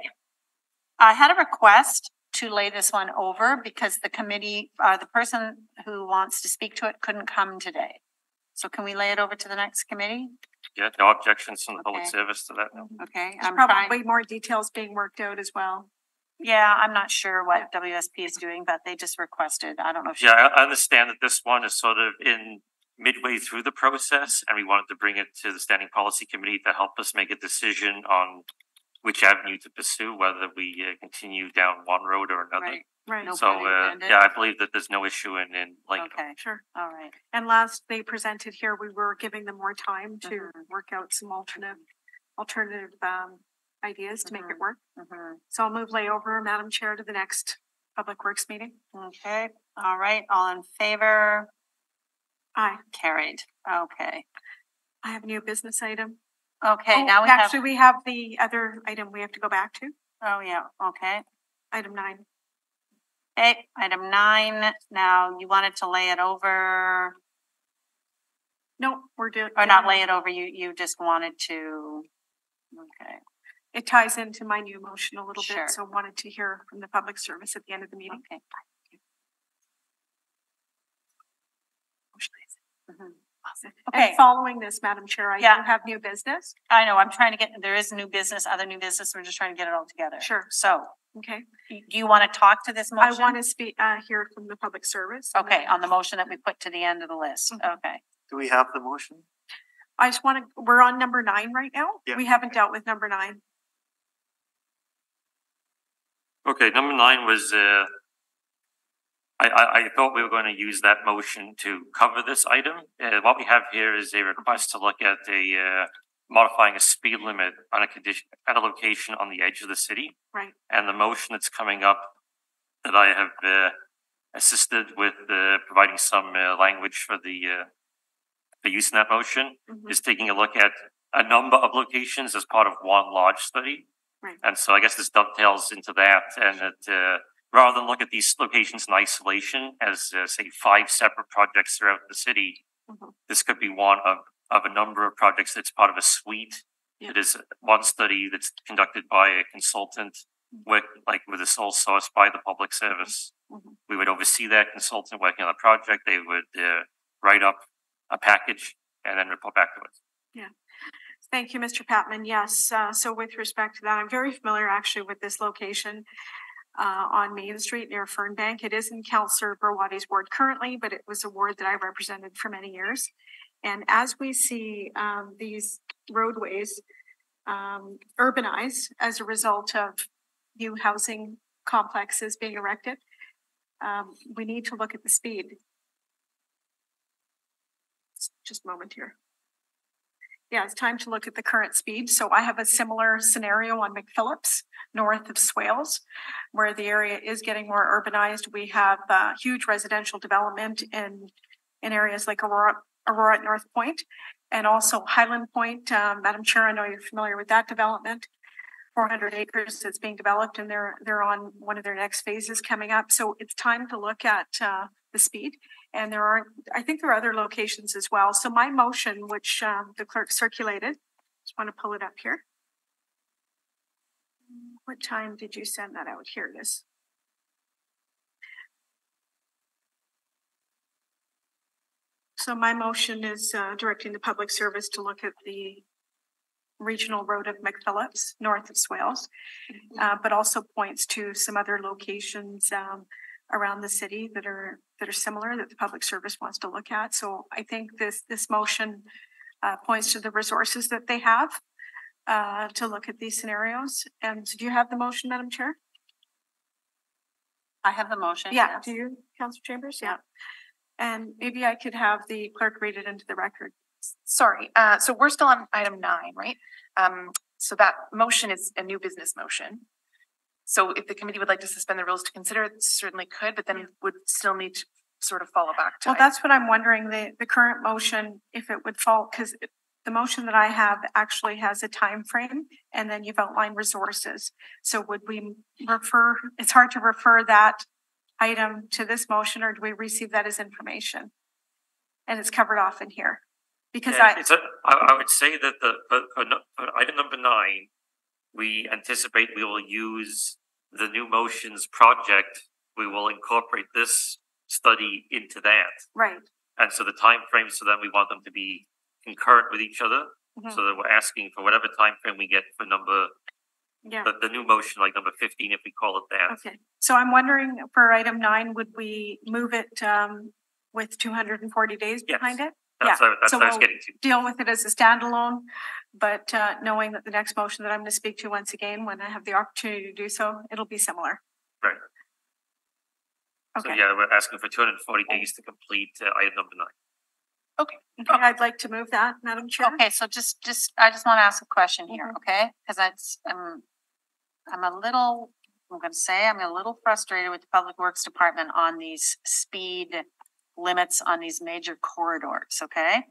I had a request to lay this one over because the committee, uh, the person who wants to speak to it couldn't come today. So can we lay it over to the next committee? Yeah, no objections from the public Okay. service to that. no. Okay, There's I'm trying, probably more details being worked out as well. yeah, I'm not sure what WSP is doing, but they just requested, I don't know if. she- Yeah, I I understand that this one is sort of in midway through the process and we wanted to bring it to the standing policy committee to help us make a decision on which avenue to pursue, whether we uh, continue down one road or another. Right, Right. No So, uh, yeah, I believe that there's no issue in, in like, okay, Sure. all right. And last they presented here, we were giving them more time to Mhm. work out some alternate, alternative, um, ideas to make it Mhm. work. Mhm. So I'll move layover, Madam Chair, to the next Public Works meeting. Okay, all right, all in favor? Aye. Carried, okay. I have a new business item. Okay, Oh, now we have, Actually, we have the other item we have to go back to, oh, yeah, okay. item nine. Okay, item nine, now you wanted to lay it over, No, we're doing. or not lay it over, you, you just wanted to, okay, It ties into my new motion a little Sure. bit, so wanted to hear from the public service at the end of the meeting. okay. Mhm. Okay. And following this, Madam Chair, I do Yeah. have new business. I know, I'm trying to get, there is new business, other new business, we're just trying to get it all together. Sure. So, Okay. y- do you want to talk to this motion? I motion? want to speak, uh, hear from the public service. and Okay, then- on the motion that we put to the end of the list, Mhm. okay. Do we have the motion? I just want to, we're on number nine right now. Yeah. We haven't dealt with number nine. okay, number nine was, uh, I, I, I thought we were going to use that motion to cover this item. Uh, what we have here is a request to look at a, uh, modifying a speed limit on a condition, at a location on the edge of the city. Right. And the motion that's coming up that I have, uh, assisted with, uh, providing some, uh, language for the, uh, the use in that motion Mhm. is taking a look at a number of locations as part of one large study. Right. And so I guess this dovetails into that and that, uh, rather than look at these locations in isolation as, uh, say, five separate projects throughout the city, Mhm. this could be one of, of a number of projects that's part of a suite. Yeah. It is one study that's conducted by a consultant, Mm-hmm. work, like with a sole source by the public service. Mhm. We would oversee that consultant working on the project. They would, uh, write up a package and then report back to us. Yeah. Thank you, Mr. Patman. Yes, uh, so with respect to that, I'm very familiar actually with this location uh, on Main Street near Fernbank. It is in Counselor Browaty's ward currently, but it was a ward that I represented for many years. And as we see um, these roadways um, urbanize as a result of new housing complexes being erected, um, we need to look at the speed. Just a moment here. Yeah, it's time to look at the current speed. So I have a similar scenario on McPhillips, north of Swales, where the area is getting more urbanized. We have uh, huge residential development in in areas like Aurora, Aurora at North And also Highland Pointe, um, Madam Chair, I know you're familiar with that development. Four hundred acres that's being developed and they're, they're on one of their next phases coming up. So it's time to look at, uh, the speed. And there are, I think there are other locations as well. So my motion, which, um, the clerk circulated, just want to pull it up here. What time did you send that out? Here it is. So my motion is uh, directing the public service to look at the regional road of McPhillips, north of Swales, uh, but also points to some other locations um, around the city that are, that are similar that the public service wants to look at. So I think this, this motion uh, points to the resources that they have uh, to look at these scenarios. And do you have the motion, Madam Chair? I have the motion. Yeah, yes. do you, Council Chambers? Yeah. And maybe I could have the clerk read it into the record. Sorry, uh, so we're still on item nine, right? Um, so that motion is a new business motion. So if the committee would like to suspend the rules to consider, it certainly could, but then would still need to sort of follow back to. Well, that's what I'm wondering, the, the current motion, if it would fall, because the motion that I have actually has a time frame, and then you've outlined resources. So would we refer, it's hard to refer that item to this motion, or do we receive that as information? And it's covered off in here, because Yeah, I, It's a, I, I would say that the, for, for, for item number nine, we anticipate we will use the new motions project. We will incorporate this study into that. right, And so the timeframes, so then we want them to be concurrent with each other. Mhm. So that we're asking for whatever time frame we get for number, yeah. the, the new motion, like number fifteen, if we call it that. Okay, so I'm wondering for item nine, would we move it um with two hundred and forty days Yes. behind it? That's, Yeah, what- that's so what I was we'll getting to. Deal with it as a standalone, but uh knowing that the next motion that I'm gonna speak to once again, when I have the opportunity to do so, it'll be similar. Right. Okay. So yeah, we're asking for two hundred and forty days to complete uh, item number nine. okay, Okay. I'd like to move that, Madam Chair. Okay, so just, just, I just want to ask a question here, Mhm. okay? Because that's, um, I'm a little, I'm gonna say, I'm a little frustrated with the Public Works Department on these speed limits on these major corridors, okay?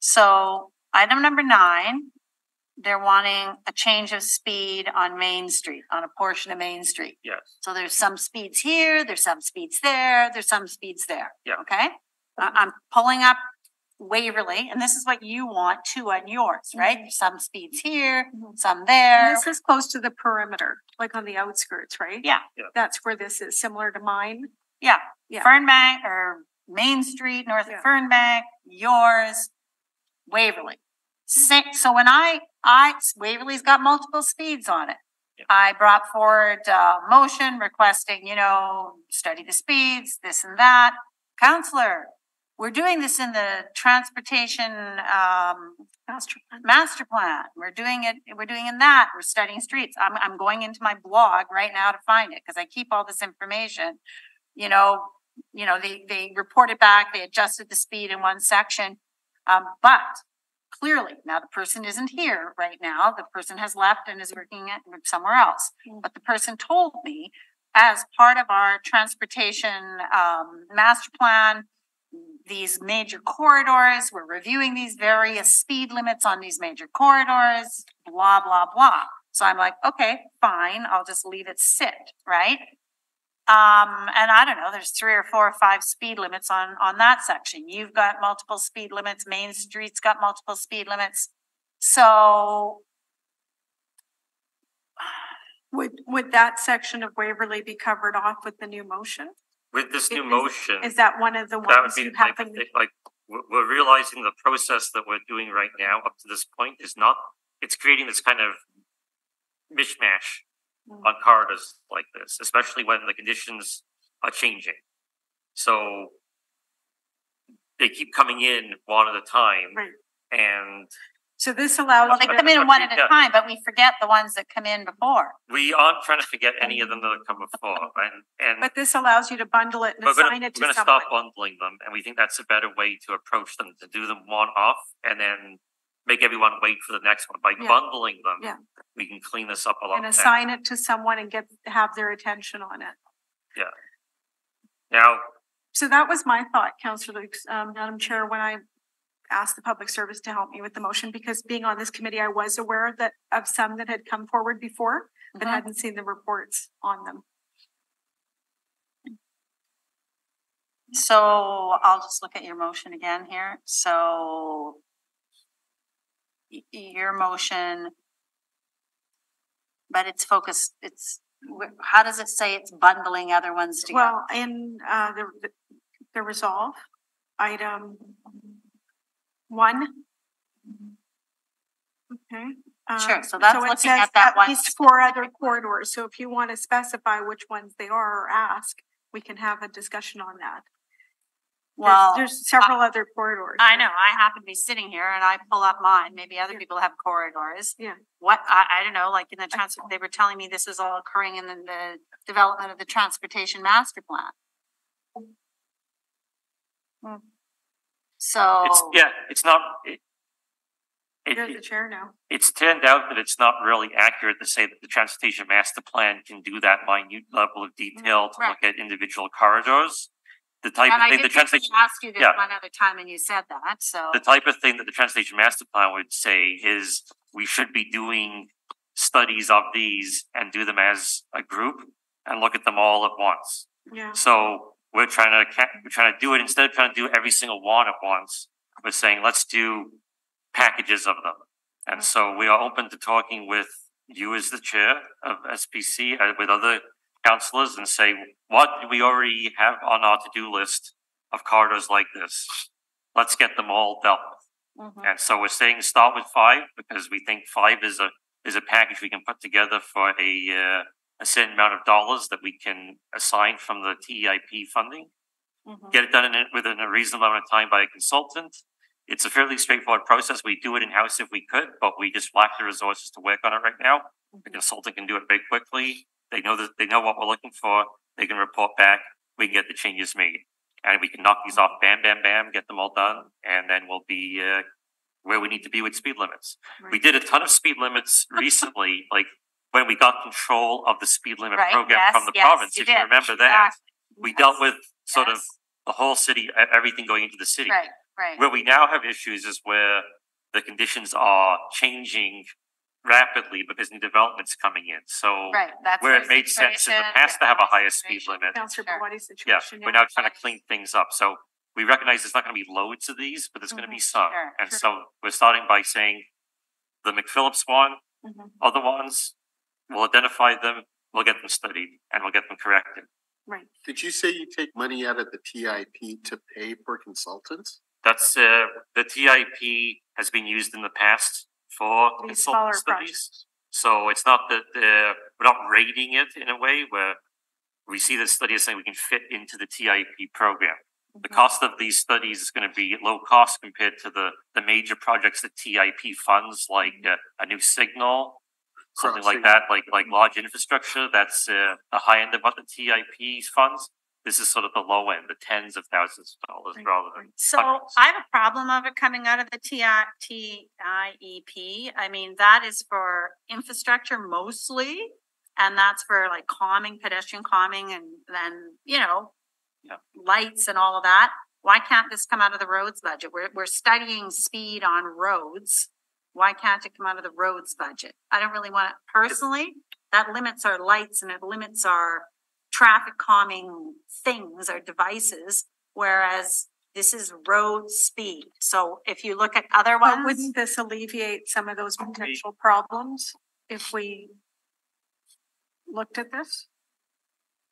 So item number nine, they're wanting a change of speed on Main Street, on a portion of Main Street. Yes. So there's some speeds here, there's some speeds there, there's some speeds there. Yeah. Okay? I- I'm pulling up Waverley, and this is what you want too on yours, mm-hmm. right? There's Some speeds here, mm-hmm. some And there. this is close to the perimeter, like on the outskirts, right? Yeah. Yeah. That's where this is similar to mine. Yeah, Yeah. Fernbank or Main Street, north Yeah. of Fernbank, yours, Waverley. So when I, I, Waverley's got multiple speeds on it. Yeah. I brought forward a motion requesting, you know, study the speeds, this and that. Counselor, we're doing this in the transportation, um, Master plan. master plan. We're doing it, we're doing in that, we're studying streets. I'm, I'm going into my blog right now to find it, because I keep all this information. You know, you know, they, they reported back, they adjusted the speed in one section. Um, but clearly, now the person isn't here right now, the person has left and is working at somewhere else. Mm. But the person told me, as part of our transportation, um, master plan, these major corridors, we're reviewing these various speed limits on these major corridors, blah, blah, blah. So I'm like, okay, fine, I'll just leave it sit, right? Um, and I don't know, there's three or four or five speed limits on, on that section. You've got multiple speed limits, Main Street's got multiple speed limits. So Would, would that section of Waverley be covered off with the new motion? With this new Is- motion. Is that one of the That would ones be you type of like, we're, we're realizing the process that we're doing right now up to this point is not, it's creating this kind of mishmash. On corridors like this, especially when the conditions are changing. So they keep coming in one at a time Right. and So this allows. Well, they come in one at a time, but we forget the ones that come in before. we aren't trying to forget any of them that have come before and, and But this allows you to bundle it and we're assign gonna, it we're to gonna someone. stop bundling them and we think that's a better way to approach them, to do them one off and then make everyone wait for the next one. By Yeah. bundling them, Yeah. we can clean this up a lot And faster. assign it to someone and get, have their attention on it. Yeah. Now, So that was my thought, Councillor Lukes, um, Madam Chair, when I asked the public service to help me with the motion, because being on this committee, I was aware that of some that had come forward before, but Mhm. hadn't seen the reports on them. So I'll just look at your motion again here. So y- your motion, but it's focused, it's, how does it say it's bundling other ones together? Well, in, uh, the, the resolve, item one. Okay. uh, Sure, so that's it looking says at that one least four other corridors, so if you want to specify which ones they are or ask, we can have a discussion on that. There's- Well, There's several other corridors. I know, I happen to be sitting here and I pull up mine, maybe other people have corridors. Yeah. What, I, I don't know, like in the trans, they were telling me this is all occurring in the, the development of the transportation master plan. Hmm. So. It's, yeah, it's not, it, it, You're the chair now. it's turned out that it's not really accurate to say that the transportation master plan can do that minute level of detail to look at individual corridors. The type And of I thing the think we transportation, asked you this yeah. one other time and you said that, so. the type of thing that the transportation master plan would say is we should be doing studies of these and do them as a group and look at them all at once. Yeah. So we're trying to, ca- we're trying to do it, instead of trying to do every single one at once, we're saying, let's do packages of them. And so we are open to talking with you as the chair of SPC, uh, with other councillors and say, what do we already have on our to-do list of corridors like this? Let's get them all dealt with. Mhm. And so we're saying start with five because we think five is a, is a package we can put together for a, uh, a certain amount of dollars that we can assign from the TEIP funding. Mhm. Get it done in, it- within a reasonable amount of time by a consultant. It's a fairly straightforward process. We do it in-house if we could, but we just lack the resources to work on it right now. The consultant can do it very quickly. They know that, they know what we're looking for. They can report back. We can get the changes made. And we can knock these off bam, bam, bam, get them all done, and then we'll be, uh, where we need to be with speed limits. We did a ton of speed limits recently, like when we got control of the speed limit Right, program yes, from the yes, province, you if you remember that. Exactly. We dealt with sort of the whole city, everything going into the city. Right, right. Where we now have issues is where the conditions are changing rapidly because new development's coming in, so. Right, that's Where the it made sense in the situation, past to have a higher speed limit. Councillor Browaty's Yeah, situation. we're now trying to clean things up, so we recognize there's not gonna be loads of these, but there's gonna be some. sure, And sure. so we're starting by saying the McPhillips one, Mhm. other ones, we'll identify them, we'll get them studied, and we'll get them corrected. Right. Did you say you take money out of the TIP to pay for consultants? That's, uh, the TIP has been used in the past for These smaller consultant studies. So it's not that, uh, we're not rating it in a way where we see the study as saying we can fit into the TIP program. The cost of these studies is gonna be low cost compared to the, the major projects that TIP funds, like, uh, a new signal, something like that, like, like large infrastructure, that's, uh, the high end of what the TIP funds. This is sort of the low end, the tens of thousands of dollars rather than. So I have a problem of it coming out of the TI, TIEP. I mean, that is for infrastructure mostly. And that's for like calming, pedestrian calming and then, you know, Yeah. lights and all of that. Why can't this come out of the roads budget? We're, we're studying speed on roads. Why can't it come out of the roads budget? I don't really want it personally. That limits our lights and it limits our traffic calming things or devices, whereas this is road speed. So if you look at other But wouldn't this alleviate some of those potential problems if we looked at this?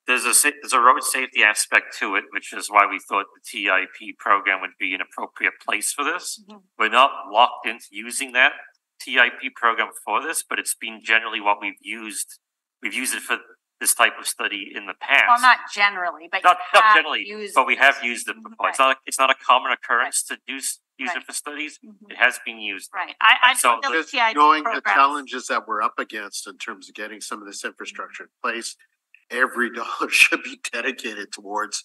There's a, there's a road safety aspect to it, which is why we thought the TIP program would be an appropriate place for this. Mm-hmm. We're not locked into using that TIP program for this, but it's been generally what we've used. We've used it for this type of study in the past. Well, not generally, but. Not, you not have generally, used but we have used it before. It's not, it's not a common occurrence to do, s- use it for studies. It has been used. Right, I, I So know those Just TIP knowing the programs. challenges that we're up against in terms of getting some of this infrastructure in place, every dollar should be dedicated towards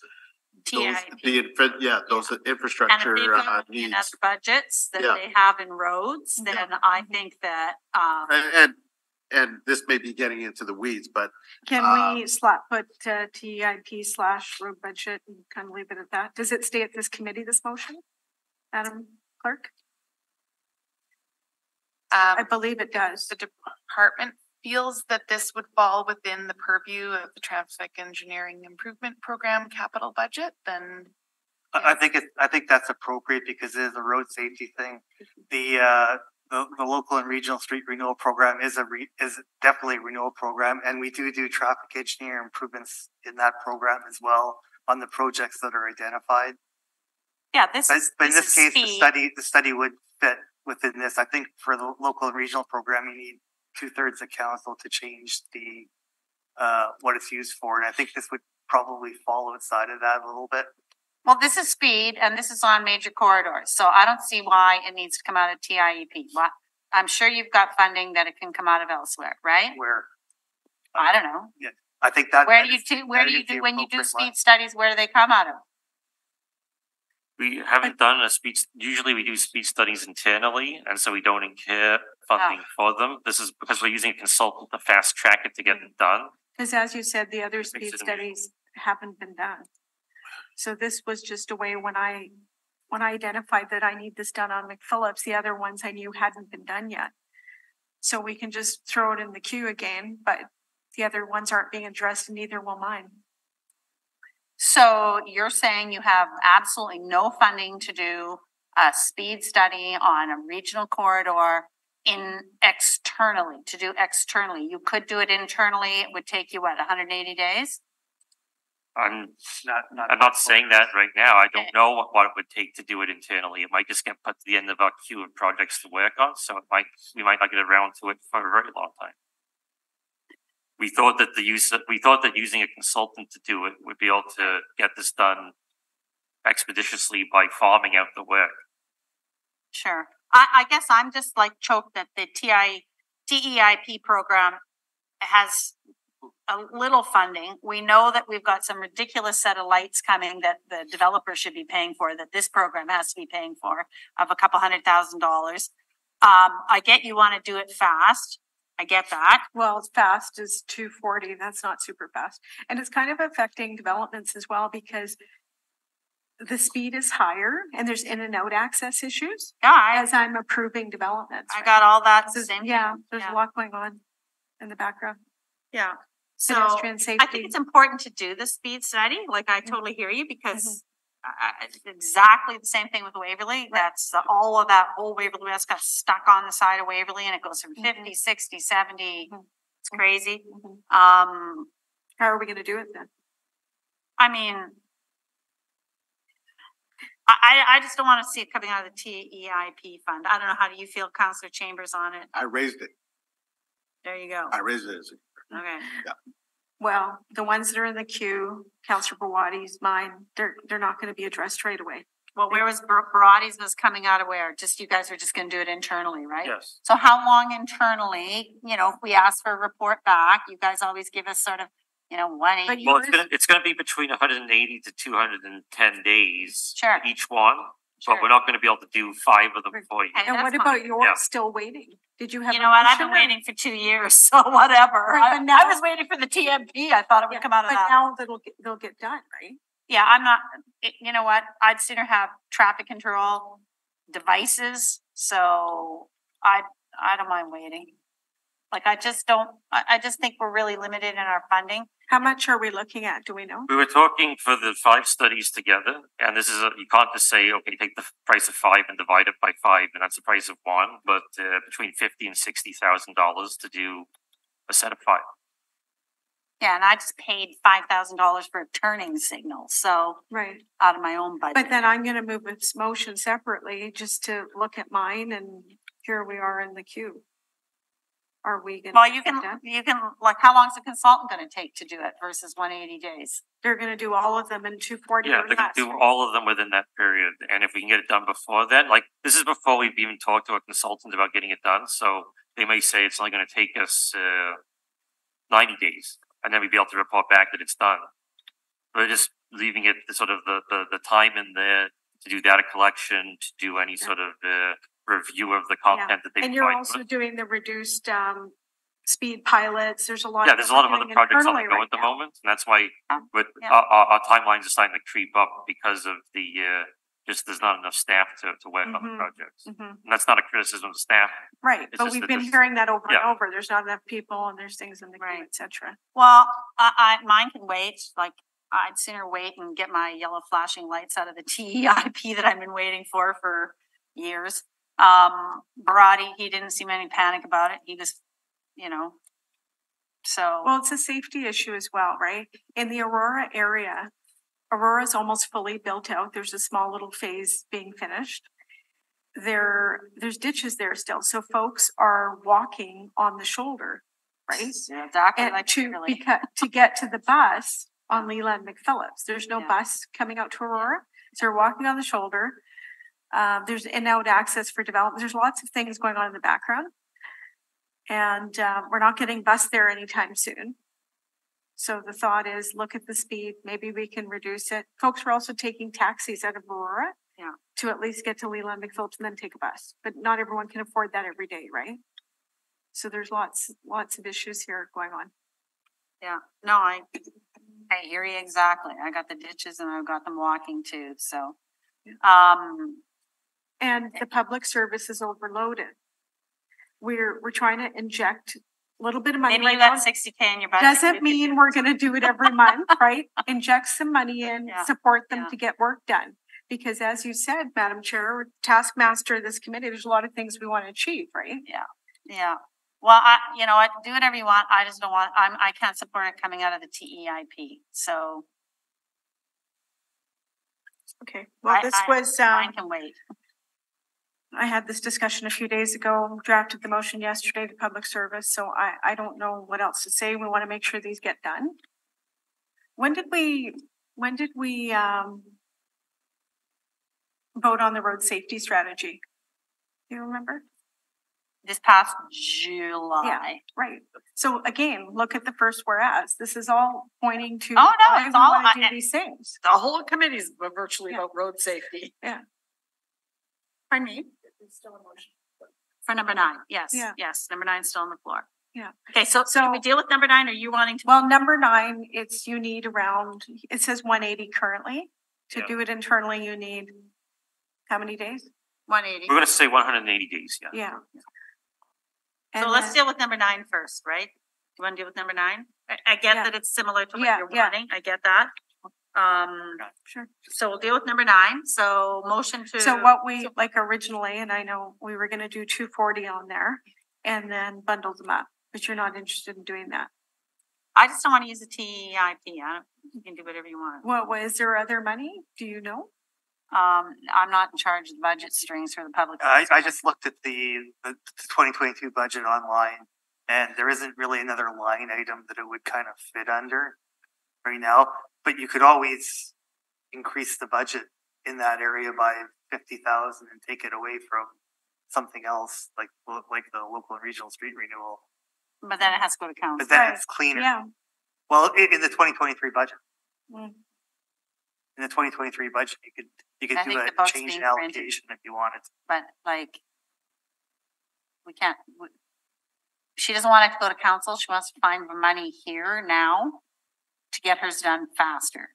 those, TIP. the, infra- yeah, those And infrastructure if they're uh, looking at needs. budgets that Yeah. they have in roads, then I think that, um, And, and and this may be getting into the weeds, but Can we slot put uh TEIP slash road budget and kind of leave it at that? Does it stay at this committee, this motion? Madam Clerk? I Um, believe it does. the department feels that this would fall within the purview of the traffic engineering improvement program capital budget, then I, I think it, I think that's appropriate because it is a road safety thing. The, uh, the, the local and regional street renewal program is a re, is definitely a renewal program. And we do do traffic engineer improvements in that program as well on the projects that are identified. Yeah, this But, is, but in this this is case, the study, the study would fit within this. I think for the local and regional program, you need two thirds of council to change the, uh, what it's used for. And I think this would probably fall outside of that a little bit. Well, this is speed and this is on major corridors, so I don't see why it needs to come out of TIEP. Why- I'm sure you've got funding that it can come out of elsewhere, right? Where, I don't know. I think that. Where that do you is- do, where do you do, when you do appropriate one. speed studies, where do they come out of? We haven't done a speech, usually we do speech studies internally, and so we don't incur funding ah. for them. This is because we're using a consultant to fast track it to get mm. it done. Because as you said, the other speed it studies haven't been done. So this was just a way when I, when I identified that I need this done on McPhillips, the other ones I knew hadn't been done yet. So we can just throw it in the queue again, but the other ones aren't being addressed and neither will mine. So you're saying you have absolutely no funding to do a speed study on a regional corridor in externally, to do externally. You could do it internally. It would take you what, hundred and eighty days? I'm, Not, not. I'm not saying that right now. I don't eh. know what, what it would take to do it internally. It might just get put to the end of our queue of projects to work on, so it might, we might not get around to it for a very long time. We thought that the use, of- we thought that using a consultant to do it would be able to get this done expeditiously by farming out the work. Sure. I, I guess I'm just like choked that the TI, TEIP program has a little funding. We know that we've got some ridiculous set of lights coming that the developer should be paying for, that this program has to be paying for of a couple hundred thousand dollars. Um, I get you want to do it fast. I get that. Well, fast is two forty, that's not super fast. And it's kind of affecting developments as well because the speed is higher and there's in and out access issues Yeah, I, as I'm approving developments. I right? got all that same. Yeah, there's Yeah. a lot going on in the background. Yeah. So Pedestrian I safety. think it's important to do the speed study, like I totally hear you, because Mm-hmm. I, I, exactly the same thing with Waverley. That's the- all of that whole Waverley West got stuck on the side of Waverley and it goes from Mm-hmm. 50, 60, 70. It's crazy. Mhm. Um, How are we gonna do it then? I mean, I, I, I just don't want to see it coming out of the TEIP fund. I don't know. How do you feel, Counselor Chambers, on it? I raised it. There you go. I raised it as a Okay. Well, the ones that are in the queue, Counselor Browaty's, mine, they're, they're not gonna be addressed right away. Well, where was Bar- Browaty's was coming out of where? Just you guys are just gonna do it internally, right? Yes. So how long internally, you know, if we ask for a report back, you guys always give us sort of, you know, one But eighty. you- Well, it's gonna, it's gonna be between hundred and eighty to two hundred and ten days. Sure. Each one, but Sure. we're not gonna be able to do five of them for you. Okay, And that's what fine. about Yeah. yours still waiting? Did you have? You know what? I've been or- waiting for two years, so whatever. Right, I, but now- I was waiting for the TMP. I thought it would Yeah, come out of But that. now that'll, get- they'll get done, right? Yeah, I'm not, it- you know what? I'd sooner have traffic control devices, so I, I don't mind waiting. Like, I just don't, I, I just think we're really limited in our funding. How much are we looking at? Do we know? We were talking for the five studies together, and this is, a you can't just say, okay, take the price of five and divide it by five, and that's the price of one, but uh, between fifty and sixty thousand dollars to do a set of five. Yeah, and I just paid five thousand dollars for a turning signal, so Right. out of my own budget. But then I'm gonna move this motion separately just to look at mine and here we are in the queue. Are we gonna? Well, you can, done? you can, like, how long is a consultant gonna take to do it versus one eighty days? They're gonna do all of them in two forty Yeah, or they can less. do all of them within that period, and if we can get it done before then, like, this is before we've even talked to a consultant about getting it done, so they may say it's only gonna take us, uh, ninety days, and then we'd be able to report back that it's done. We're just leaving it, the sort of the, the, the time in there to do data collection, to do any sort of, uh, review of the content that they And you're provide also us. doing the reduced um speed pilots, there's a lot. Yeah, there's a lot of other projects on the internally go right at the now. moment, and that's why with yeah. our, our, our timelines are starting to creep up because of the, uh, just there's not enough staff to, to work on the Mhm. projects. Mhm. And that's not a criticism of the staff. Right, It's but just we've that been there's- hearing that over and Yeah. over. There's not enough people and there's things in the queue, et cetera. Well, I, I, mine can wait, like, I'd sooner wait and get my yellow flashing lights out of the TEIP that I've been waiting for for years. Um, Browaty, he didn't seem any panic about it. He was, you know, so. Well, it's a safety issue as well, right? In the Aurora area, Aurora's almost fully built out. There's a small little phase being finished. There, there's ditches there still, so folks are walking on the shoulder, right? Exactly And like to, Kimberly. because, to get to the bus on Leland McPhillips, there's no Yeah. bus coming out to Aurora, so they're walking on the shoulder. Uh, there's in out access for development. There's lots of things going on in the background. And, uh, we're not getting bus there anytime soon. So the thought is, look at the speed, maybe we can reduce it. Folks were also taking taxis out of Aurora. Yeah. To at least get to Leland McPhillips and then take a bus, but not everyone can afford that every day, right? So there's lots, lots of issues here going on. Yeah, no, I, I hear you exactly. I got the ditches and I've got them walking too, so. Um, And the public service is overloaded. We're, we're trying to inject a little bit of money maybe right you now. got sixty K in your budget. Doesn't mean we're gonna do it every month, right? Inject some money in, Yeah, support them yeah. to get work done. Because as you said, Madam Chair, taskmaster of this committee, there's a lot of things we want to achieve, right? Yeah, yeah. Well, I, you know what, do whatever you want. I just don't want, I'm, I can't support it coming out of the TEIP, so. Okay, well, I- this I- was, um, Mine can wait. I had this discussion a few days ago, drafted the motion yesterday to public service, so I, I don't know what else to say. We want to make sure these get done. When did we, when did we, um, vote on the road safety strategy? Do you remember? This past July. Yeah, Right. So again, look at the first whereas. This is all pointing to. Oh, no, it's we all- I- Do these things. The whole committee's virtually about road safety. Yeah. Pardon me? Still emotion for number nine, yes, Yeah. yes, number nine's still on the floor. Yeah. Okay, so, so can we deal with number nine? Are you wanting to? Well, number nine, it's you need around, it says one eighty currently. To Yeah. do it internally, you need how many days? One eighty. We're gonna say one hundred and eighty days, yeah. Yeah. So And let's then- deal with number nine first, right? You wanna deal with number nine? I, I get Yeah. that it's similar to what Yeah, you're yeah. wanting, I get that. Um, Sure. so we'll deal with number nine, so motion to. So what we, like originally, and I know we were gonna do two forty on there and then bundle them up, but you're not interested in doing that. I just don't wanna use the TEIP, I don't, you can do whatever you want. What, was there other money? Do you know? Um, I'm not in charge of the budget strings for the public. I, I just looked at the, the twenty twenty-two budget online, and there isn't really another line item that it would kind of fit under right now, but you could always increase the budget in that area by fifty thousand and take it away from something else, like, like the local and regional street renewal, But then it has to go to council. but then it's cleaner. Yeah. Well, in, in the twenty twenty-three budget, Mm. in the twenty twenty-three budget, you could, you could I do a change in being printed. allocation if you wanted. but like. We can't, we- she doesn't want it to go to council, she wants to find the money here now to get hers done faster.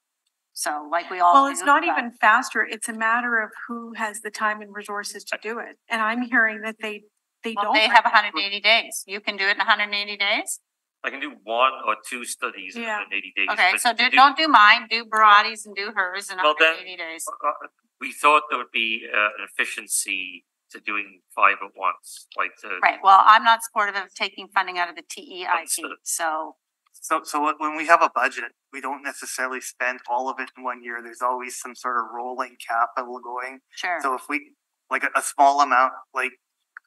So like we all. Well, it's do, not but- even faster. It's a matter of who has the time and resources to do it. And I'm hearing that they, they Well, don't. they have hundred and eighty days, you can do it in hundred and eighty days? I can do one or two studies in Yeah. 180 days. Okay, but so to do, don't do mine, do Browaty's and do hers in Well, hundred and eighty days. Uh, We thought there would be uh, an efficiency to doing five at once, like to. Right, well, I'm not supportive of taking funding out of the TEIP, Understood. so, So, so when- we have a budget, we don't necessarily spend all of it in one year. There's always some sort of rolling capital going. sure. So if we, like a, a small amount, like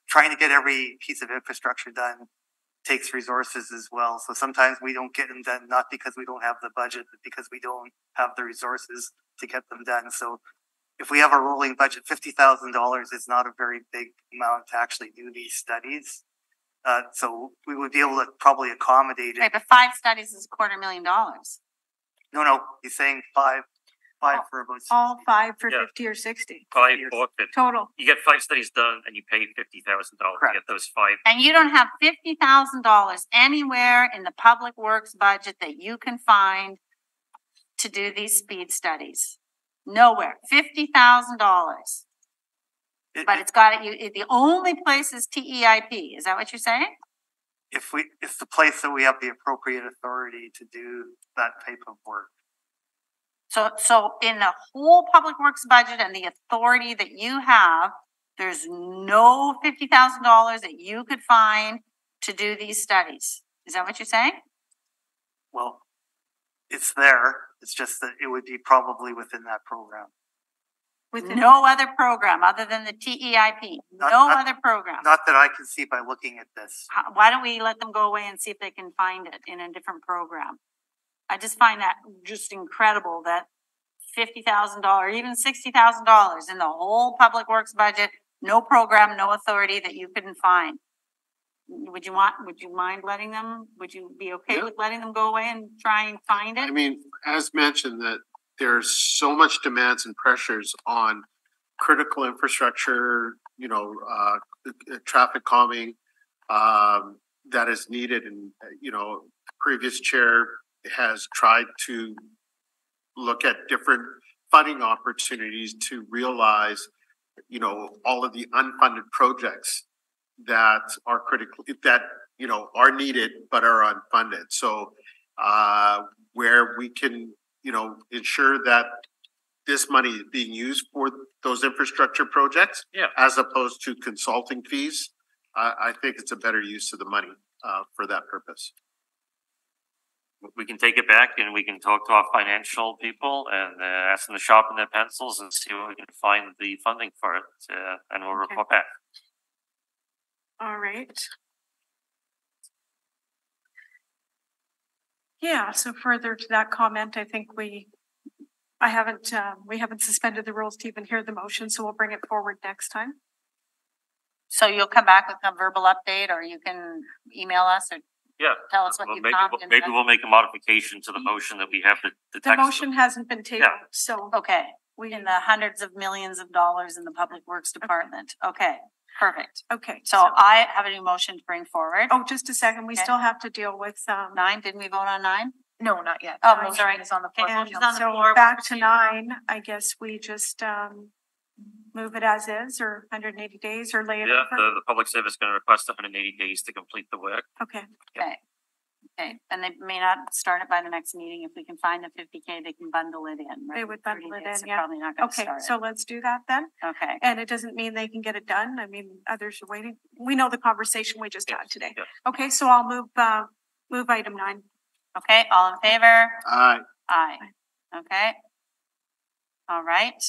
trying to get every piece of infrastructure done takes resources as well. So sometimes we don't get them done, not because we don't have the budget, but because we don't have the resources to get them done. So if we have a rolling budget, fifty thousand dollars is not a very big amount to actually do these studies. Uh, so we would be able to probably accommodate Right, it. but five studies is a quarter million dollars. No, no, he's saying five Five for about. All five for Yeah. fifty or sixty Five or fifty. total. You get five studies done and you pay fifty thousand dollars to get those five. And you don't have fifty thousand dollars anywhere in the public works budget that you can find to do these speed studies. Nowhere, fifty thousand dollars. It- But it's got, it, you, it- the only place is TEIP, is that what you're saying? If we, it's the place that we have the appropriate authority to do that type of work. So, so in the whole public works budget and the authority that you have, there's no fifty thousand dollars that you could find to do these studies. Is that what you're saying? Well, it's there. It's just that it would be probably within that program. Within, mm-hmm. No other program other than the TEIP, Not- no not- other program. Not that I can see by looking at this. How- Why don't we let them go away and see if they can find it in a different program? I just find that just incredible that fifty thousand dollar, even sixty thousand dollars in the whole public works budget, no program, no authority that you couldn't find. Would you want, would you mind letting them, would you be okay Yeah. with letting them go away and try and find it? I mean, as mentioned, that there's so much demands and pressures on critical infrastructure, you know, uh, traffic calming, um, that is needed and, you know, previous chair has tried to look at different funding opportunities to realize, you know, all of the unfunded projects that are critical, that, you know, are needed but are unfunded. So, uh, where we can, you know, ensure that this money is being used for those infrastructure projects. Yeah. As opposed to consulting fees. I, I think it's a better use of the money, uh, for that purpose. We can take it back and we can talk to our financial people and uh, ask them to sharpen their pencils and see what we can find the funding for it, uh, and we'll Okay. report back. all right. Yeah, so further to that comment, I think we, I haven't, uh, we haven't suspended the rules to even hear the motion, so we'll bring it forward next time. So you'll come back with a verbal update or you can email us or Yeah. tell us what Well, you maybe, found? we'll- and maybe we'll make a modification to the motion that we have the, the The text. motion hasn't been tabled, so Okay, we, in the hundreds of millions of dollars in the Public Works Department. Okay, perfect. okay. So I have a new motion to bring forward. Oh, just a second, we Okay. still have to deal with, um, Nine, didn't we vote on nine? No, not yet. Oh, The I'm motion sorry. Is on the Okay, floor. motion's on the so floor. back to nine, I guess we just, um, move it as is or hundred and eighty days or lay it Yeah, over? the, the public service is gonna request hundred and eighty days to complete the work. Okay, Okay. Okay, and they may not start it by the next meeting. If we can find the fifty K, they can bundle it in. They would 30 bundle it days, in, they're yeah. Probably not gonna okay, start so it. let's do that then. Okay, And it doesn't mean they can get it done. I mean, others are waiting. We know the conversation we just had today. yeah. Okay, so I'll move, uh, move item nine. okay, all in favor? Aye. Aye. Okay. All right.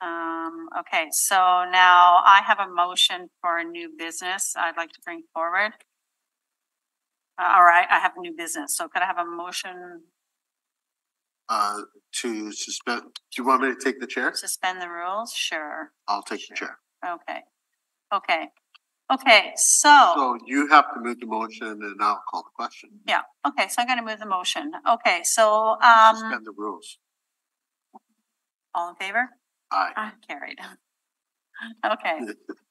Um, okay, so now I have a motion for a new business I'd like to bring forward. Uh, all right, I have a new business, so could I have a motion Uh, to suspend, do you want me to take the chair? suspend the rules? Sure. I'll take the chair. Okay. Okay. Okay, so, So you have to move the motion and I'll call the question. yeah, okay, so I'm gonna move the motion. Okay, so, um, Suspend the rules. all in favor? Aye. Ah, Carried. Okay.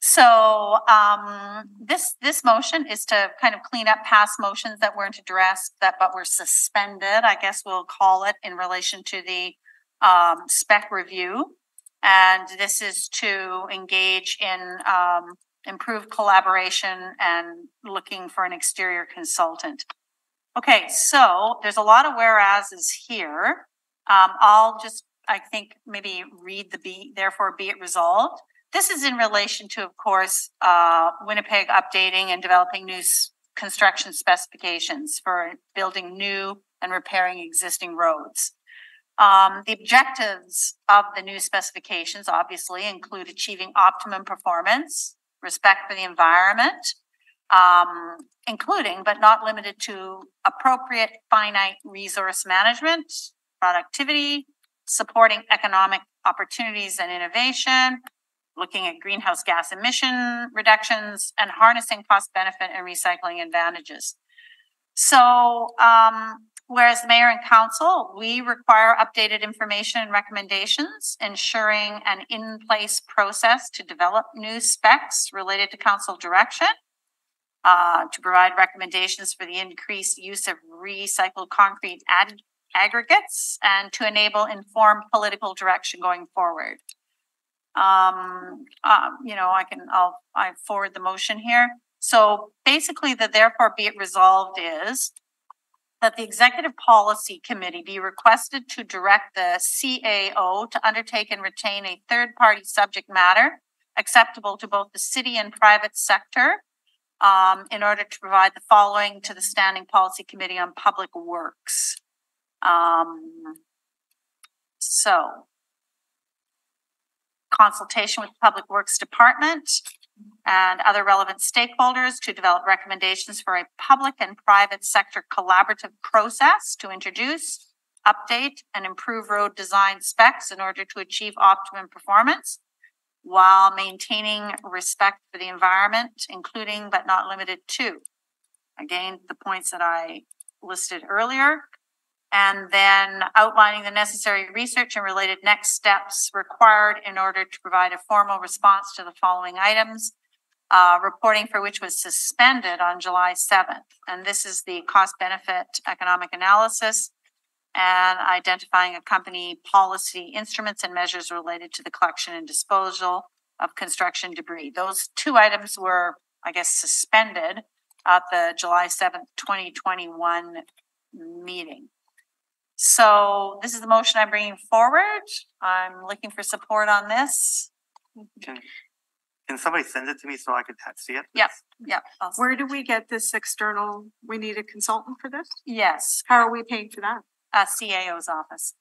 So, um, this, this motion is to kind of clean up past motions that weren't addressed, that, but were suspended, I guess we'll call it, in relation to the, um, spec review. And this is to engage in, um, improved collaboration and looking for an exterior consultant. Okay, so there's a lot of whereases here. Um, I'll just, I think, maybe read the be, therefore be it resolved. This is in relation to, of course, uh, Winnipeg updating and developing new construction specifications for building new and repairing existing roads. Um, the objectives of the new specifications obviously include achieving optimum performance, respect for the environment, um, including but not limited to appropriate finite resource management, productivity, supporting economic opportunities and innovation, looking at greenhouse gas emission reductions, and harnessing cost benefit and recycling advantages. So, um, Whereas mayor and council, we require updated information and recommendations, ensuring an in-place process to develop new specs related to council direction, uh, to provide recommendations for the increased use of recycled concrete aggregates, and to enable informed political direction going forward. Um, uh, you know, I can, I'll, I forward the motion here. So basically, the therefore be it resolved is that the Executive Policy Committee be requested to direct the CAO to undertake and retain a third-party subject matter acceptable to both the city and private sector um, in order to provide the following to the Standing Policy Committee on Public Works. Um, so consultation with the Public Works Department and other relevant stakeholders to develop recommendations for a public and private sector collaborative process to introduce, update, and improve road design specs in order to achieve optimum performance while maintaining respect for the environment, including but not limited to. Again, the points that I listed earlier. And then outlining the necessary research and related next steps required in order to provide a formal response to the following items. Uh, reporting for which was suspended on July seventh. And this is the cost benefit economic analysis and identifying a company policy instruments and measures related to the collection and disposal of construction debris. Those two items were, I guess, suspended at the July seventh, twenty twenty-one meeting. So this is the motion I'm bringing forward. I'm looking for support on this. Can, can somebody send it to me so I could ha- see it? Yep, yep. I'll- Where do we get this external, we need a consultant for this? Yes, How are we paying for that? uh, CAO's office.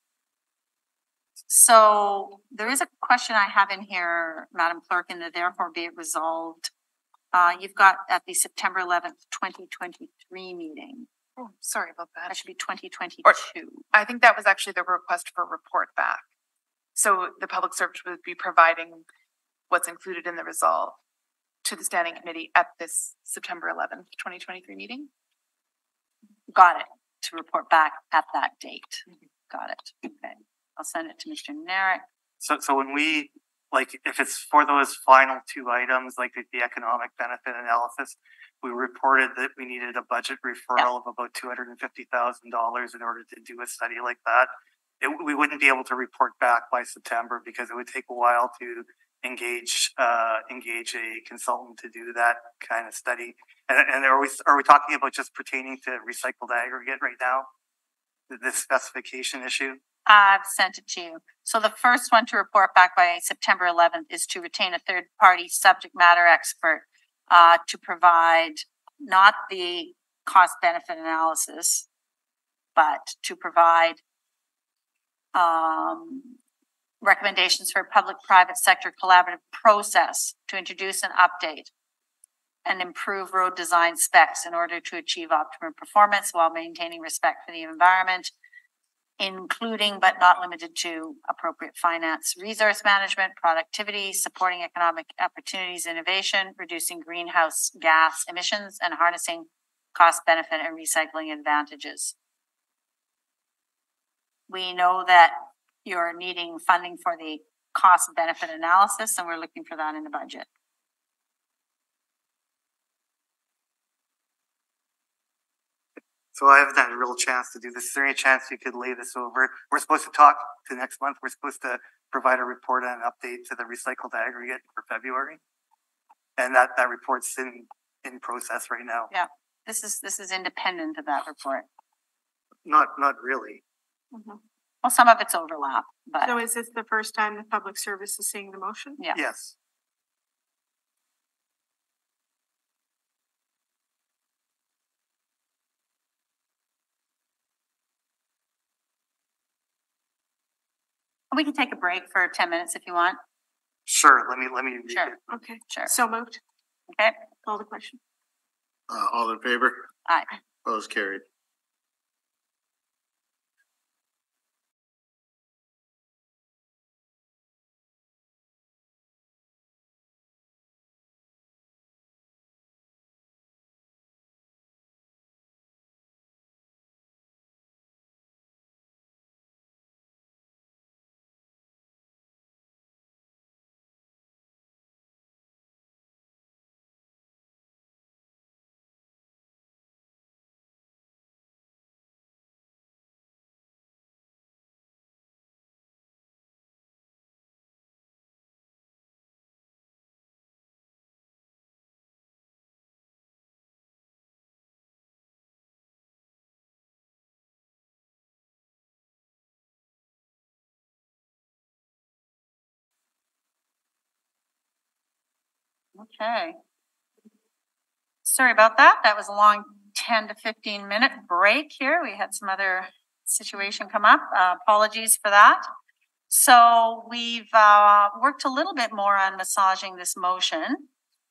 So there is a question I have in here, Madam Clerk, in the therefore be it resolved. Uh, you've got at the September eleventh, twenty twenty-three meeting. Oh, sorry about that. That should be twenty twenty-two. I think that was actually the request for report back. So the public service would be providing what's included in the resolve to the standing committee at this September eleventh, twenty twenty-three meeting. Got it, to report back at that date. Mm-hmm. Got it. Okay, I'll send it to Mr. Narek. So, so when we, like, if it's for those final two items, like the- the economic benefit analysis, we reported that we needed a budget referral of about two hundred and fifty thousand dollars in order to do a study like that. It, we wouldn't be able to report back by September because it would take a while to engage, uh, engage a consultant to do that kind of study. And, and are we, are we talking about just pertaining to recycled aggregate right now? This specification issue? I've sent it to you. So the first one to report back by September eleventh is to retain a third-party subject matter expert uh, to provide not the cost benefit analysis, but to provide um, recommendations for a public-private sector collaborative process to introduce and update and improve road design specs in order to achieve optimum performance while maintaining respect for the environment including but not limited to appropriate finance, resource management, productivity, supporting economic opportunities, innovation, reducing greenhouse gas emissions, and harnessing cost benefit and recycling advantages. We know that you're needing funding for the cost benefit analysis, and we're looking for that in the budget. So I haven't had a real chance to do this. Is there any chance you could lay this over? We're supposed to talk to next month. We're supposed to provide a report and an update to the recycled aggregate for February. And that, that report's in, in process right now. Yeah, this is, this is independent of that report. Not, not really. Mm-hmm. Well, some of it's overlap, but So is this the first time the public service is seeing the motion? yeah. Yes. We can take a break for ten minutes if you want. Sure, let me, let me. read Sure. it. Okay, Sure. so moved. Okay. Call the question. Uh, all in favor? Aye. Opposed, carried. Okay. Sorry about that. That was a long ten to fifteen minute break here. We had some other situation come up. Uh, apologies for that. So we've uh, worked a little bit more on massaging this motion.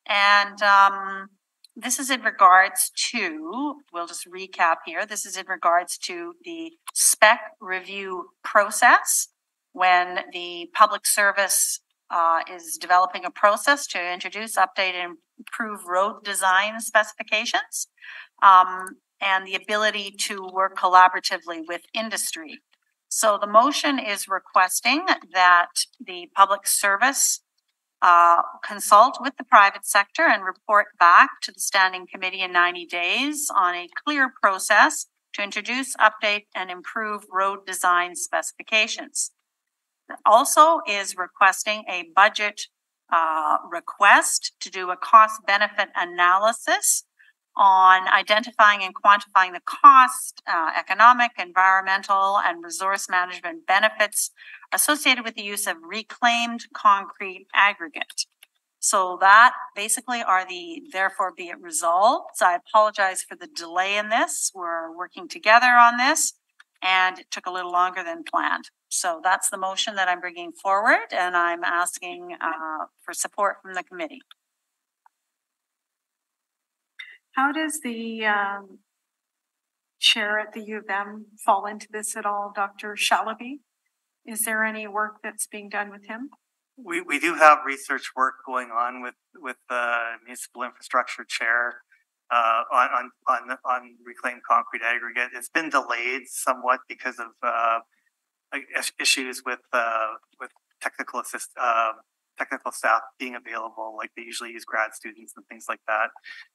And um, this is in regards to, we'll just recap here. This is in regards to the spec review process when the public service uh, is developing a process to introduce, update, and improve road design specifications um, and the ability to work collaboratively with industry. So the motion is requesting that the public service uh, consult with the private sector and report back to the standing committee in 90 days on a clear process to introduce, update, and improve road design specifications. Also is requesting a budget uh, request to do a cost benefit analysis on identifying and quantifying the cost, uh, economic, environmental, and resource management benefits associated with the use of reclaimed concrete aggregate. So that basically are the therefore be it resolved. I apologize for the delay in this. We're working together on this and it took a little longer than planned. So that's the motion that I'm bringing forward and I'm asking uh, for support from the committee. How does the um chair at the U of M fall into this at all, Dr. Shalaby? Is there any work that's being done with him? We, we do have research work going on with, with the municipal infrastructure chair uh, on, on, on, on reclaimed concrete aggregate. It's been delayed somewhat because of, uh, is- issues with, uh, with technical assist, uh, technical staff being available, like they usually use grad students and things like that.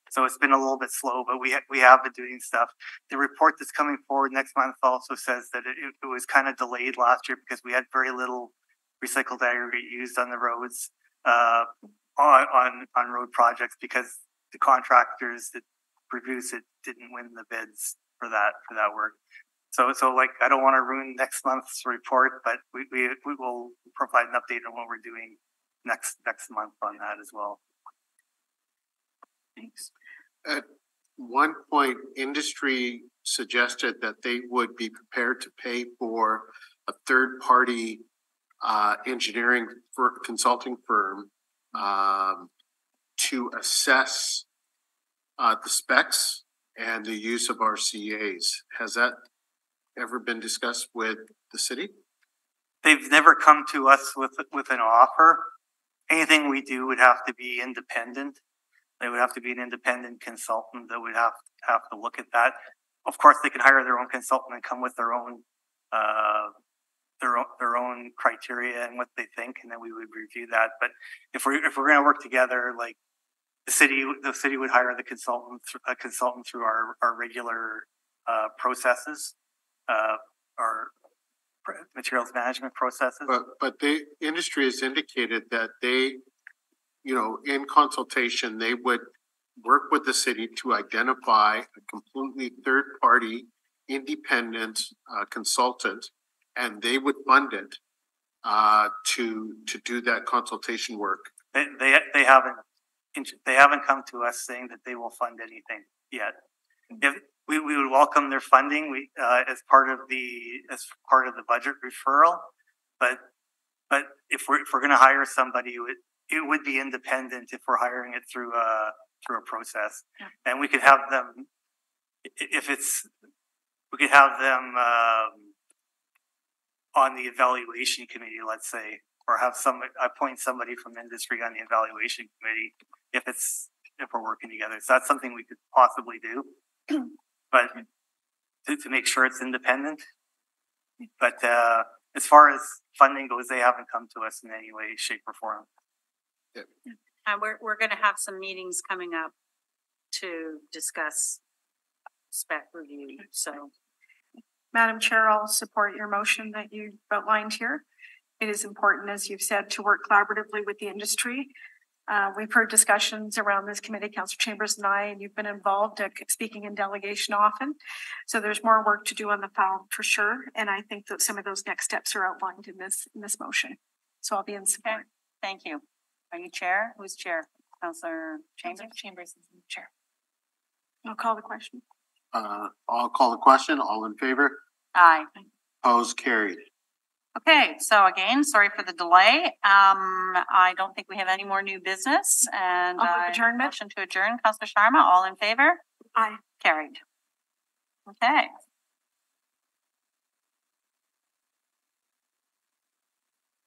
So it's been a little bit slow, but we, ha- we have been doing stuff. The report that's coming forward next month also says that it, it was kind of delayed last year because we had very little recycled aggregate used on the roads, uh, on, on, on road projects because the contractors that produce it didn't win the bids for that, for that work. So, so like, I don't want to ruin next month's report, but we, we, we will provide an update on what we're doing next, next month on that as well. Thanks. At one point, industry suggested that they would be prepared to pay for a third-party uh, engineering for consulting firm um, to assess uh, the specs and the use of RCA's. Has that ever been discussed with the city? They've never come to us with, with an offer. Anything we do would have to be independent. They would have to be an independent consultant that would have, have to look at that. Of course, they can hire their own consultant and come with their own, uh, their own, their own criteria and what they think, and then we would review that. But if we're, if we're gonna work together, like the city, the city would hire the consultant, a consultant through our, our regular, uh, processes, uh, our pr- materials management processes. But, but the industry has indicated that they, you know, in consultation, they would work with the city to identify a completely third-party, independent, uh, consultant, and they would fund it uh, to, to do that consultation work. They, they, they haven't, they haven't come to us saying that they will fund anything yet. If, we, we would welcome their funding, we, uh, as part of the, as part of the budget referral. But, but if we're, if we're gonna hire somebody, it would, it would be independent if we're hiring it through a, through a process. And we could have them, if it's, we could have them, um, on the evaluation committee, let's say, or have some, appoint somebody from industry on the evaluation committee if it's, if we're working together. So that's something we could possibly do. But to, to make sure it's independent. But, uh, as far as funding goes, they haven't come to us in any way, shape or form. And we're, we're gonna have some meetings coming up to discuss spec review, so. Madam Chair, I'll support your motion that you outlined here. It is important, as you've said, to work collaboratively with the industry. Uh, we've heard discussions around this committee, Councillor Chambers and I, and you've been involved, uh, speaking in delegation often. So there's more work to do on the file for sure, and I think that some of those next steps are outlined in this, in this motion. So I'll be in support. Thank you. Are you chair? Who's chair? Counselor Chamber Chambers. Chambers is the chair. I'll call the question. Uh, I'll call the question. All in favor? Aye. Opposed, carried. Okay, so again, sorry for the delay. Um, I don't think we have any more new business and I'll move I adjournment. motion to adjourn. Counselor Sharma, all in favor? Aye. Carried. Okay,